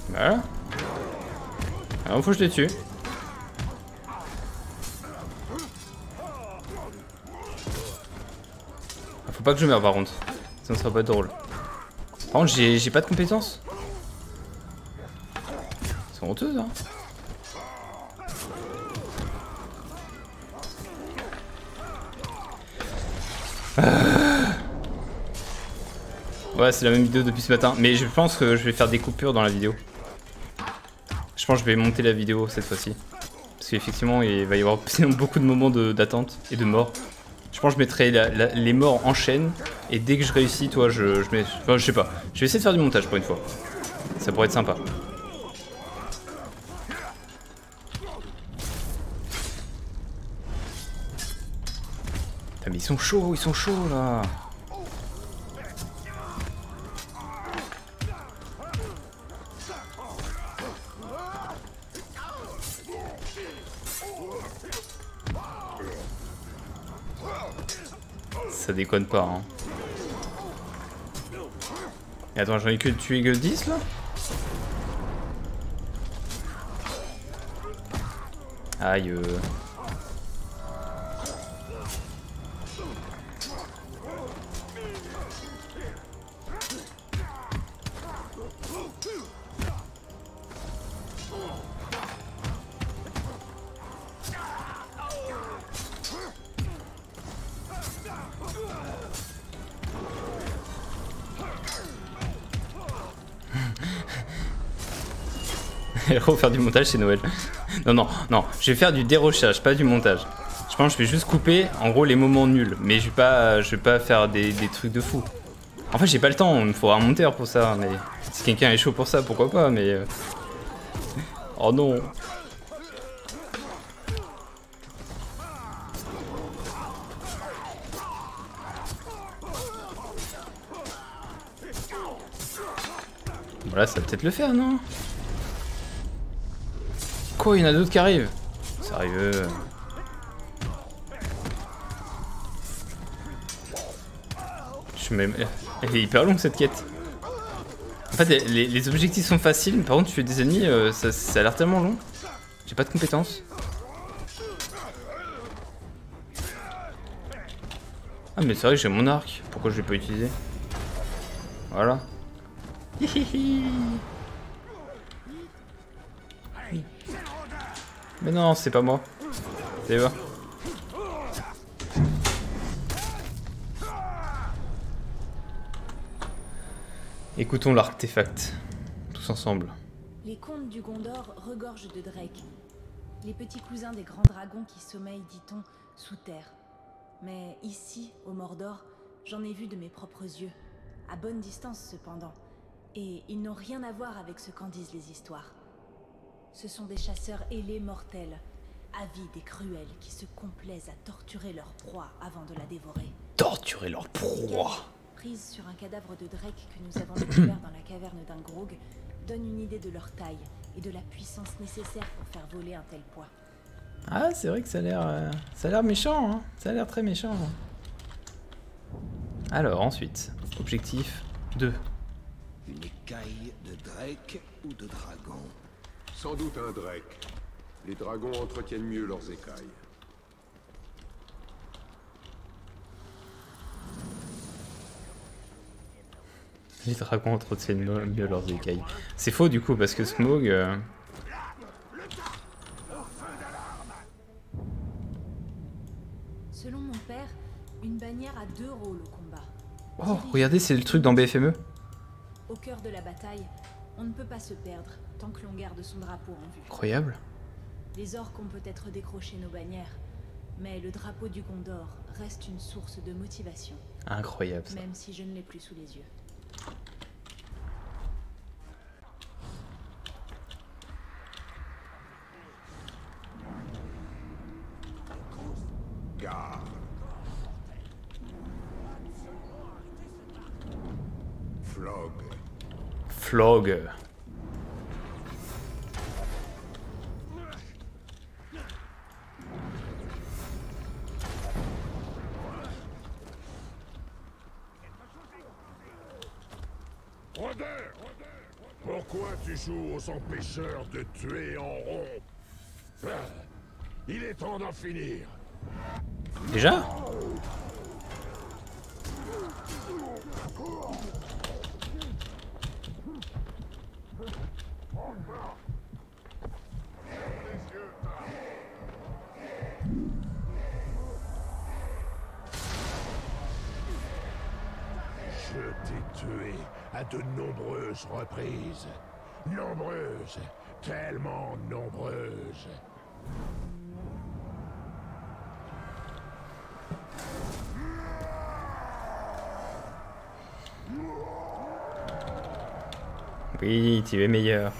Voilà. Alors, faut que je les tue. Ah, Faut pas que je meure par contre. Ça ne sera pas drôle. Par contre, j'ai pas de compétences. C'est honteux, hein. Ouais, c'est la même vidéo depuis ce matin. Mais je pense que je vais faire des coupures dans la vidéo. Je pense que je vais monter la vidéo cette fois-ci. Parce qu'effectivement, il va y avoir (laughs) beaucoup de moments d'attente et de mort. Je pense que je mettrai les morts en chaîne. Et dès que je réussis, toi, je, je mets. Enfin, je sais pas. Je vais essayer de faire du montage pour une fois. Ça pourrait être sympa. Mais ils sont chauds, ils sont chauds là. Ça déconne pas, hein. Et attends, j'en ai que tué que 10 là Aïe. euh. (laughs) Refaire du montage, c'est Noël. non, non, non, je vais faire du dérochage, pas du montage. Je pense que je vais juste couper, en gros, les moments nuls. Mais je vais pas, je vais pas faire des, des trucs de fou. En fait, j'ai pas le temps, il me faudra un monteur pour ça. Mais si quelqu'un est chaud pour ça, pourquoi pas, mais... euh, Oh non Voilà, ça va peut-être le faire, non? Quoi, il y en a d'autres qui arrivent Sérieux Je suis même... Elle est hyper longue cette quête. En fait, les, les objectifs sont faciles, mais par contre, tu fais des ennemis, euh, ça, ça a l'air tellement long. J'ai pas de compétences. Ah, mais c'est vrai que j'ai mon arc. Pourquoi je l'ai pas utilisé? Voilà. Hihihi. (laughs) Mais non, c'est pas moi. Tu vois Écoutons l'artefact, tous ensemble. Les contes du Gondor regorgent de Drake, les petits cousins des grands dragons qui sommeillent, dit-on, sous terre. Mais ici, au Mordor, j'en ai vu de mes propres yeux, à bonne distance cependant, et ils n'ont rien à voir avec ce qu'en disent les histoires. Ce sont des chasseurs ailés mortels, avides et cruels, qui se complaisent à torturer leur proie avant de la dévorer. Torturer leur proie Prise sur un cadavre de Drake que nous avons découvert dans la caverne d'un Grog, donne une idée de leur taille et de la puissance nécessaire pour faire voler un tel poids. Ah, c'est vrai que ça a l'air euh, ça a l'air méchant, hein. ça a l'air très méchant. Alors, ensuite, objectif 2. Une écaille de Drake ou de dragon? Sans doute un Drake. Les dragons entretiennent mieux leurs écailles. Les dragons entretiennent mieux leurs écailles. C'est faux du coup, parce que Smog... euh, Selon mon père, une bannière a deux rôles au combat. Oh, regardez, c'est le truc dans BFME. Au cœur de la bataille, on ne peut pas se perdre tant que l'on garde son drapeau en vue. Incroyable. Les orques ont peut-être décroché nos bannières, mais le drapeau du Gondor reste une source de motivation, Incroyable ça. même si je ne l'ai plus sous les yeux. Garde. Flog. Flog. Roder Pourquoi tu joues aux empêcheurs de tuer en rond Il est temps d'en finir. Déjà Je t'ai tué à de nombreuses reprises. Nombreuses, tellement nombreuses. Oui, tu es meilleur.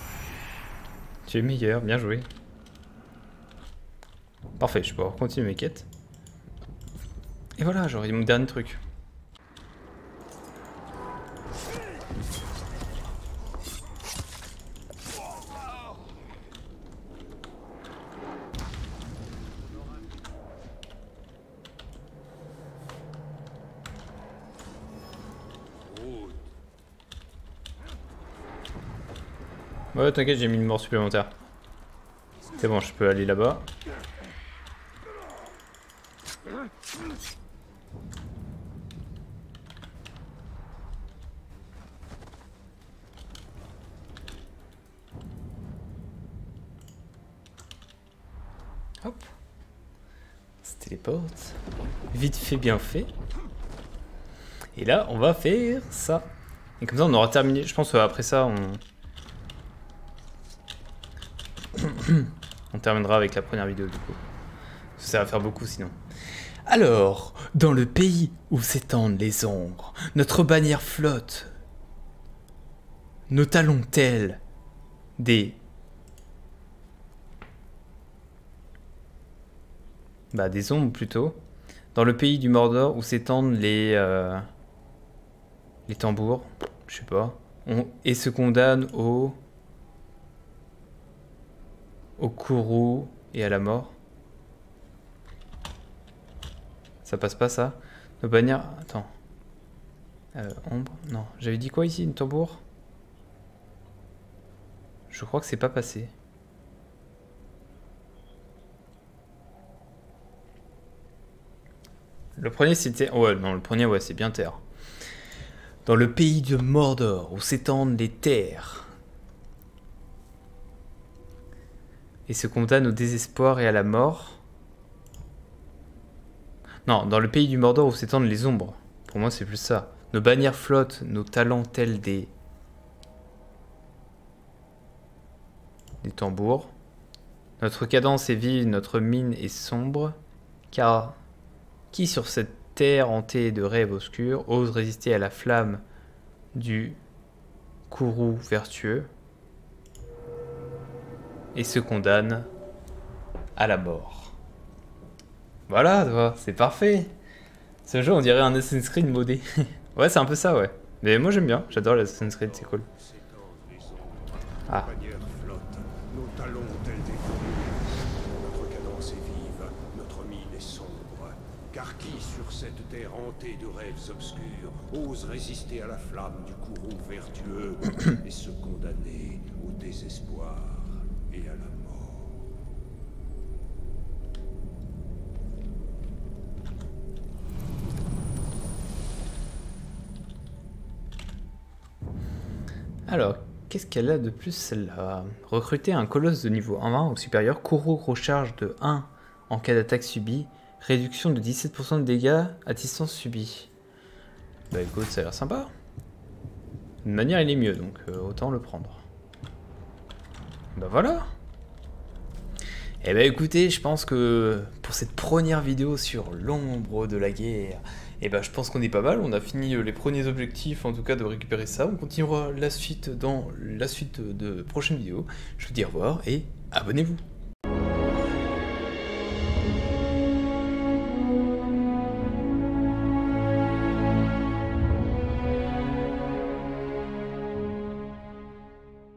Tu es meilleur, bien joué. Parfait, je peux continuer mes quêtes. Et voilà, j'aurai mon dernier truc. Ouais, t'inquiète, j'ai mis une mort supplémentaire. C'est bon, je peux aller là-bas. Hop. Se téléporte. Vite fait, bien fait. Et là, on va faire ça. Et comme ça, on aura terminé. Je pense qu'après ça, on... On terminera avec la première vidéo du coup. Ça va faire beaucoup sinon. Alors, dans le pays où s'étendent les ombres, notre bannière flotte. Nos talons tels des... Bah des ombres plutôt. Dans le pays du Mordor où s'étendent les... euh, Les tambours, je sais pas. On... Et se condamne au au courroux et à la mort. Ça passe pas ça? Nos bannières... Attends. Euh, ombre Non. J'avais dit quoi ici Une tambour? Je crois que c'est pas passé. Le premier c'était... Ouais, non, le premier, ouais, c'est bien terre. Dans le pays de Mordor, où s'étendent les terres, et se condamne au désespoir et à la mort. Non, dans le pays du Mordor où s'étendent les ombres. Pour moi, c'est plus ça. Nos bannières flottent, nos talents tels des... Des tambours. Notre cadence est vive, notre mine est sombre. Car qui sur cette terre hantée de rêves obscurs ose résister à la flamme du courroux vertueux? Et se condamne à la mort. Voilà, c'est parfait. Ce jeu, on dirait un Assassin's Creed modé. (laughs) ouais, c'est un peu ça, ouais. Mais moi, j'aime bien. J'adore l'Assassin's Creed, c'est cool. Ah. Car qui sur cette terre hantée de rêves obscurs ose résister à la flamme du courroux vertueux et se condamner au désespoir et à la mort Alors, qu'est-ce qu'elle a de plus celle-là? Recruter un colosse de niveau 1 ou supérieur, courroux recharge de 1 en cas d'attaque subie, réduction de 17% de dégâts à distance subie. Bah écoute, ça a l'air sympa. D'une manière, il est mieux, donc euh, autant le prendre. Bah voilà. Eh bah écoutez, je pense que pour cette première vidéo sur l'ombre de la guerre, et eh bah je pense qu'on est pas mal, on a fini euh, les premiers objectifs en tout cas de récupérer ça, on continuera la suite dans la suite de prochaines vidéos. Je vous dis au revoir et abonnez-vous